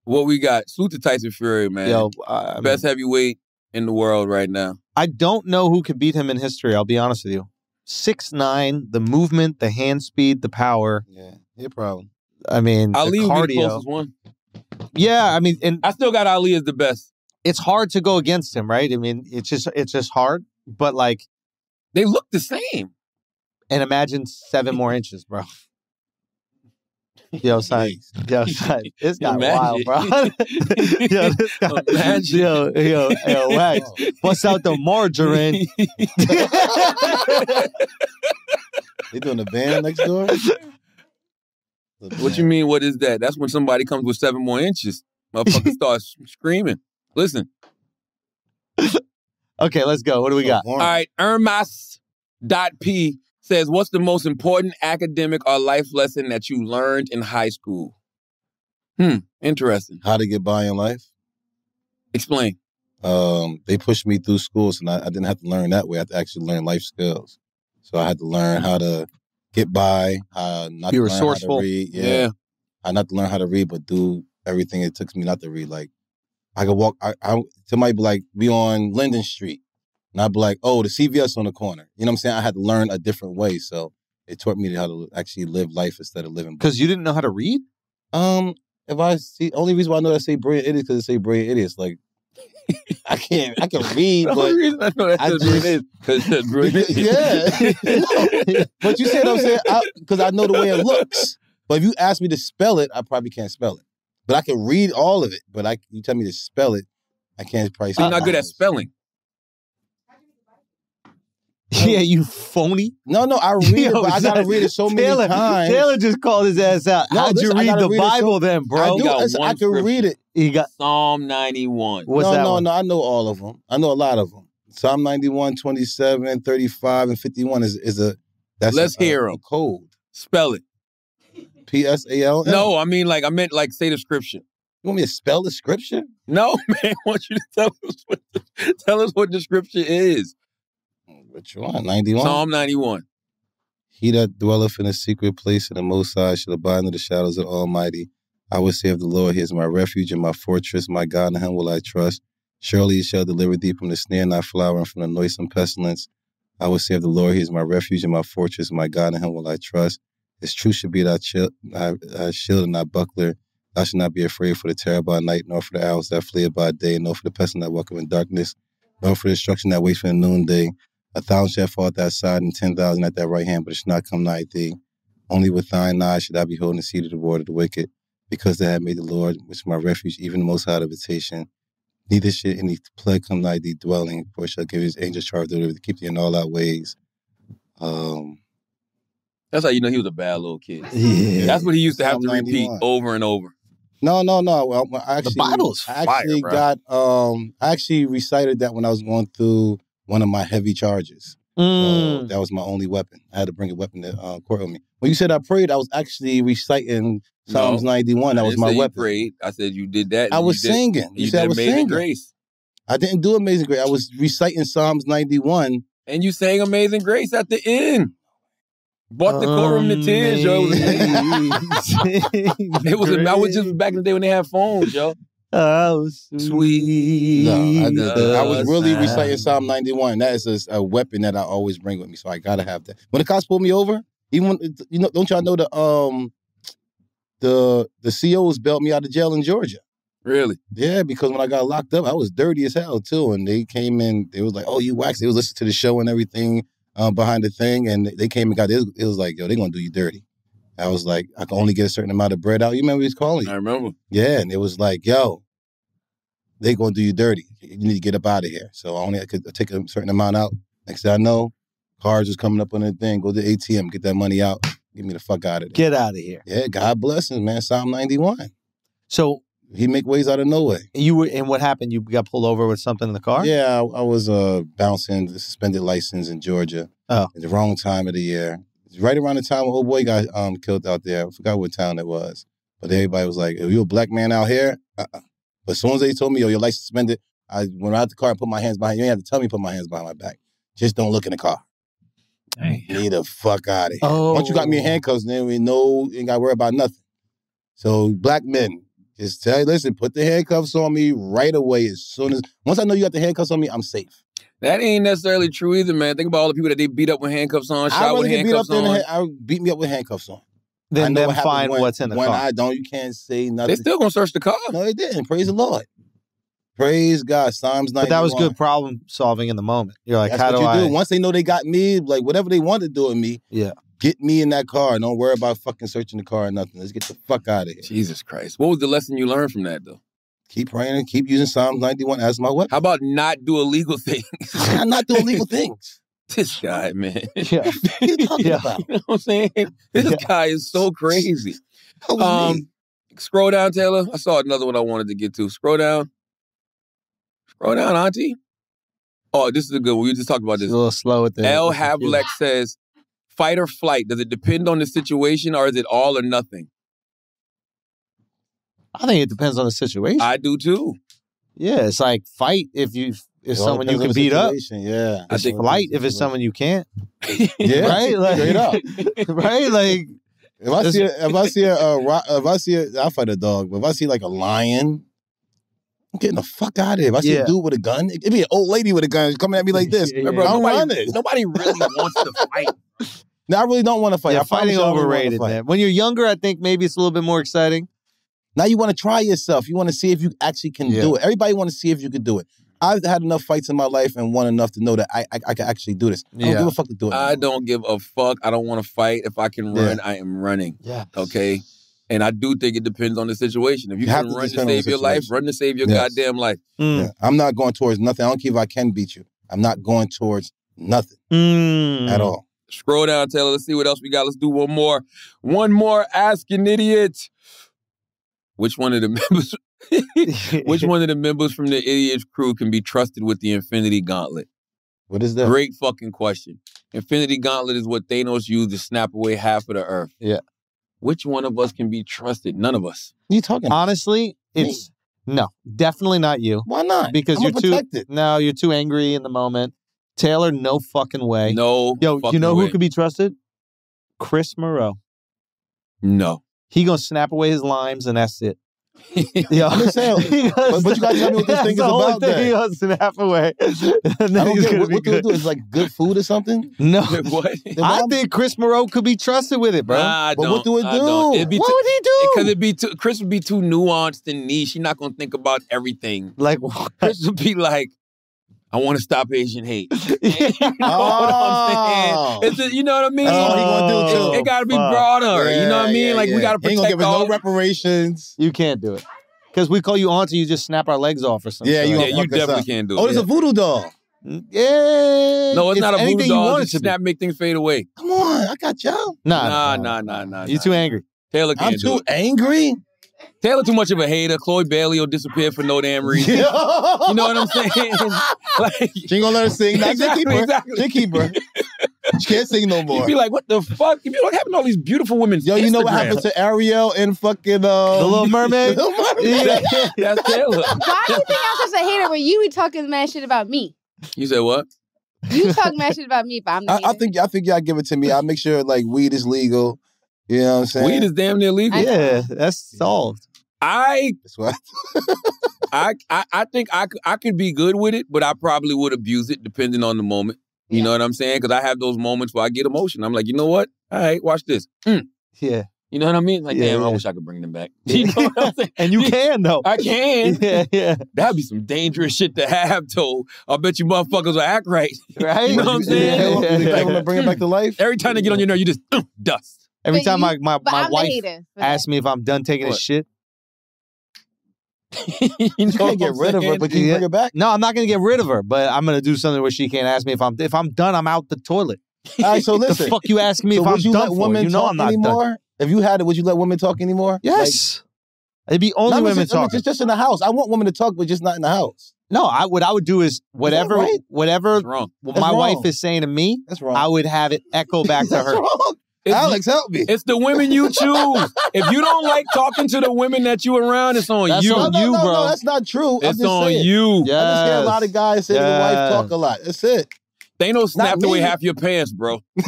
What we got? Salute to Tyson Fury, man. Yo, I, I Best mean, heavyweight in the world right now. I don't know who could beat him in history. I'll be honest with you. Six nine, the movement, the hand speed, the power. Yeah, your problem. I mean, Ali the would be the cardio. closest one. Yeah, I mean, and I still got Ali as the best. it's hard to go against him, right? I mean, it's just it's just hard. But like, They look the same. and imagine seven more inches, bro. Yo, son. [LAUGHS] Yo, son. This guy wild, bro. [LAUGHS] yo, this guy, Imagine. yo, yo, yo, wax. Bust out the margarine. [LAUGHS] They doing the band next door? What you mean? What is that? That's when somebody comes with seven more inches. Motherfucker [LAUGHS] starts screaming. Listen. [LAUGHS] Okay, let's go. What do we got? All right. Ermas.p says, What's the most important academic or life lesson that you learned in high school? Hmm. Interesting. How to get by in life. Explain. Um, they pushed me through school, so I, I didn't have to learn that way. I had to actually learn life skills. So I had to learn how to get by, how not Be to learn how to resourceful. read. Yeah. Yeah. I not to learn how to read, but do everything it took me not to read. Like I could walk. I, I somebody be like be on Linden Street, and I'd be like, oh, the CVS on the corner. You know what I'm saying? I had to learn a different way. So it taught me how to actually live life instead of living. Because you didn't know how to read? Um, if I see, only reason why I know that say brilliant idiots because it say brilliant idiots. Like I can't, I can read, The but reason I know that I just- because it's brilliant. [LAUGHS] yeah. [LAUGHS] but you see what I'm saying? Because I, know the way it looks. But if you ask me to spell it, I probably can't spell it. But I can read all of it. But I, you tell me to spell it, I can't price. So you're not good at spelling. Oh. Yeah, you phony. No, no, I read it, [LAUGHS] but I gotta read it so many times. Taylor just called his ass out. No, How'd listen, you I read the read it so- Bible then, bro? I do. got listen, I can read it. He got Psalm 91. what's no, that no, one? no. I know all of them. I know a lot of them. Psalm 91, 27, 35, and 51 is, is a that's Let's a, hear a 'em. code. Spell it. P S A L. No, I mean like I meant like say the scripture. You want me to spell the scripture? No, [LAUGHS] man, I want you to tell us what the, tell us what the scripture is. Which one? 91. Psalm 91. He that dwelleth in a secret place in the Most High shall abide under the shadows of the Almighty. I will say of the Lord, He is my refuge and my fortress, my God, in Him will I trust. Surely He shall deliver thee from the snare and thy flower and from the noisome pestilence. I will say of the Lord, He is my refuge and my fortress, my God, in Him will I trust. His truth should be thy, chil- thy, thy shield and thy buckler. Thou shalt not be afraid for the terror by night, nor for the arrows that flee by day, nor for the pestilence that walketh in darkness, nor for the destruction that waits for the noonday. A thousand shall fall at thy side, and ten thousand at thy right hand, but it shall not come nigh thee. Only with thine eyes should I behold the seed of the word of the wicked, because they have made the Lord, which is my refuge, even the most high habitation. Neither should any plague come nigh thee dwelling, for it shall give his angels charge to keep thee in all thy ways. Um, That's how you know he was a bad little kid. [LAUGHS] Yeah. That's what he used to have Psalm to repeat 91. over and over. No, no, no. Well, well, I actually, Bible is I fire, actually bro. got um I actually recited that when I was going through one of my heavy charges. So Mm. that was my only weapon. I had to bring a weapon to uh, court with me. When you said I prayed, I was actually reciting Psalms No, 91. That was my say you weapon. prayed. I said you did that. I was you did, singing. You, You said I was Amazing singing. Grace. I didn't do Amazing Grace. I was reciting Psalms 91. And you sang Amazing Grace at the end. Bought the courtroom to tears, yo. It was [LAUGHS] amazing. It was I was just back in the day when they had phones, yo. Oh, Sweet. No, I, did, I was really reciting Psalm 91. That is a, a weapon that I always bring with me, so I gotta have that. When the cops pulled me over, even when, you know, don't y'all know the um the the COs bailed me out of jail in Georgia. Really? Yeah, because when I got locked up, I was dirty as hell too, and they came in. They was like, "Oh, you waxed." They was listening to the show and everything uh, behind the thing, and they came and got it. It was like, "Yo, they gonna do you dirty." I was like, I can only get a certain amount of bread out. You remember he was calling? I remember. Yeah, and it was like, yo, they gonna do you dirty. You need to get up out of here. So I only I could take a certain amount out. Next thing I know, cars was coming up on the thing. Go to the ATM, get that money out. Get me the fuck out of there. Get out of here. Yeah, God bless him, man. Psalm 91. So He make ways out of no way. you were, and what happened? You got pulled over with something in the car? Yeah, I, I was uh bouncing the suspended license in Georgia. Oh. At the wrong time of the year. Right around the time old boy got um killed out there. I forgot what town it was. But everybody was like, "Are you a black man out here?" Uh-uh. But as soon as they told me, "Yo, your license suspended," I went out the car and put my hands behind. You ain't have to tell me to put my hands behind my back. Just don't look in the car. Need the fuck out of here. Oh. Once you got me in handcuffs, then we know you ain't got to worry about nothing. So black men, just tell you, listen, put the handcuffs on me right away. As soon as once I know you got the handcuffs on me, I'm safe. That ain't necessarily true either, man. Think about all the people that they beat up with handcuffs on, I'd shot rather with get beat up handcuffs than on. ha- I beat me up with handcuffs on. I Then know them what happens find when- what's in the car. when car. I don't, you can't say nothing. They still gonna search the car. no, they didn't. Praise the Lord. Praise God. Psalms 91. but that was good problem solving in the moment. You're like, That's how what do you I? do. Once they know they got me, like whatever they want to do with me, Yeah. get me in that car. Don't worry about fucking searching the car or nothing. Let's get the fuck out of here. Jesus Christ. What was the lesson you learned from that though? Keep praying and keep using Psalms 91 as my weapon. How about not do illegal [LAUGHS] things? I'm not doing illegal things. [LAUGHS] this guy, man. Yeah. What are you [LAUGHS] talking Yeah. about? You know what I'm saying? This Yeah. guy is so crazy. Um, me. Scroll down, Taylor. I saw another one I wanted to get to. Scroll down. Scroll down, Auntie. Oh, this is a good one. We just talked about It's this. a little slow with the L. with the says, fight or flight. Does it depend on the situation or is it all or nothing? I think it depends on the situation. I do too. yeah, it's like fight if you if It someone you can beat up. situation, Yeah. I think Flight if it's someone you can't. [LAUGHS] Yeah, right? Like, straight up. [LAUGHS] right? Like If I This- see a, if I see a, uh, if I see a, I fight a dog. But if I see like a lion, I'm getting the fuck out of here. If I see Yeah. a dude with a gun, it, would be an old lady with a gun coming at me like this. Yeah, [LAUGHS] yeah, Bro, yeah. Nobody, nobody really wants to fight. No, I really don't want to fight. yeah, I promise fighting you I don't wanna overrated, fight. man. When you're younger, I think maybe it's a little bit more exciting. Now you want to try yourself. You want to see if you actually can Yeah. do it. Everybody want to see if you could do it. I've had enough fights in my life and won enough to know that I I, I can actually do this. I don't give a fuck to do it. I don't give a fuck. I don't want to fight. If I can Yeah. run, I am running. Yeah. Okay. And I do think it depends on the situation. If you, You have can to run to depend save the your life, run to save your Yes. goddamn life. Mm. Yeah. I'm not going towards nothing. I don't care if I can beat you. I'm not going towards nothing Mm. at all. Scroll down, Taylor. Let's see what else we got. Let's do one more. One more. Ask an idiot. Which one of the [LAUGHS] members? which one of the members from the idiots crew can be trusted with the Infinity Gauntlet? What is that? Great fucking question. Infinity Gauntlet is what Thanos used to snap away half of the Earth. Yeah. Which one of us can be trusted? None of us. What are you talking? about? Honestly, it's no, definitely not you. Why not? Because I'm you're too no, you're too angry in the moment. Taylor, no fucking way. No. Yo, you know way. who could be trusted? Chris Moreau. No. He gonna snap away his limes and that's it. [LAUGHS] Yo, I'm saying, [LAUGHS] but- but you gotta tell me what this [LAUGHS] thing is the only about thing then. He gonna snap away. and I then don't he's get gonna what, be what do we good. do? Is like good food or something? No, what? I think Chris Moreau could be trusted with it, bro. Nah, I But don't. what do it I don't. It'd be what too, would he do? Because it'd be too. Chris would be too nuanced and niche. He's not gonna think about everything. like what? Chris would be like, "I want to stop Asian hate." [LAUGHS] you know Oh. what I'm saying? Oh. It's a, you know what I mean? That's all he gonna do, It- too. it, gotta be fuck. broader. you know what I mean? yeah, like we gotta He ain't protect gonna give us all. no reparations. You can't do it. Because we call you auntie, you just snap our legs off or something. Yeah, you yeah, you definitely up. can't do it. Oh, it. there's a voodoo doll. Yeah. no, it's, not a voodoo doll. you want it Just to snap, make things fade away. Come on, I got y'all. Nah, Nah, nah, nah, nah. You nah. too angry. Taylor I'm can't do too it. angry. Taylor too much of a hater. Chloe Bailey will disappear for no damn [LAUGHS] reason. you You know what I'm saying? [LAUGHS] like, She ain't gonna let her sing. Nah, Exactly, she keep her. exactly. Keep her. She can't sing no more. you'd be like, what the fuck? You know what happened to all these beautiful women's Yo, you know what happened to Ariel and fucking um, The Little Mermaid? [LAUGHS] The Little Mermaid. Yeah. That's Taylor. Why do you think I'm such a hater when you be talking mad shit about me? You said what? You talk mad shit about me, but I'm the I, hater. I think I think y'all give it to me. I'll make sure like weed is legal. You know what I'm saying? Weed is damn near legal. Yeah, that's solved. I, That's what [LAUGHS] I, I, I think I, could- I could be good with it, but I probably would abuse it depending on the moment. You know what I'm saying? Because I have those moments where I get emotion. I'm like, you know what? All right, watch this. Mm. Yeah. You know what I mean? Like, Yeah, damn, I yeah. wish I could bring them back. [LAUGHS] [LAUGHS] You know what I'm saying? And you can though. I can. Yeah, yeah. That'd be some dangerous shit to have, though. I bet you motherfuckers will act right. Right? You know what I'm saying? Kill him, Yeah, you yeah, kill yeah. and bring it back to life. Every time they get on your nerve, you just dust. Every But time you- my, my, my I'm wife the hater. for that. asks me if I'm done taking a shit. [LAUGHS] you [LAUGHS] know You what can't get rid of her, but you can Yeah. bring her back. No, I'm not gonna get rid of her, but I'm gonna do something where she can't ask me if I'm if I'm done, I'm out the toilet. All right, so [LAUGHS] The listen. fuck you ask me so if I'm you done let for? You know talk I'm not anymore? done. If you had it, would you let women talk anymore? Yes. It'd be only not women just, talking. Just, just in the house. I want women to talk, but just not in the house. No, I what I would do is whatever right? whatever It's wrong. my wrong. wife is saying to me, That's wrong. I would have it echo back to That's her. wrong. It's- Alex, help me. It's the women you choose. if you don't like talking to the women that you around, it's on That's you. on no, no, you, no, bro. no, that's not true. I'm It's just on saying. you. I just hear a lot of guys say to their wife talk a lot. That's it. They Thanos snapped me. away half your pants, bro. [LAUGHS]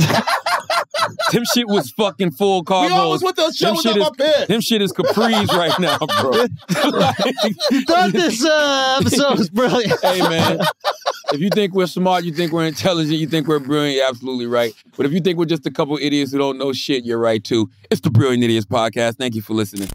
Them shit was fucking full cargos. We always went to a show Them without shit my is- pants. Them shit is capris [LAUGHS] right now, bro. You thought this uh, episode was brilliant. hey man, if you think we're smart, you think we're intelligent, you think we're brilliant, you're absolutely right. But if you think we're just a couple idiots who don't know shit, you're right too. It's the Brilliant Idiots Podcast. Thank you for listening.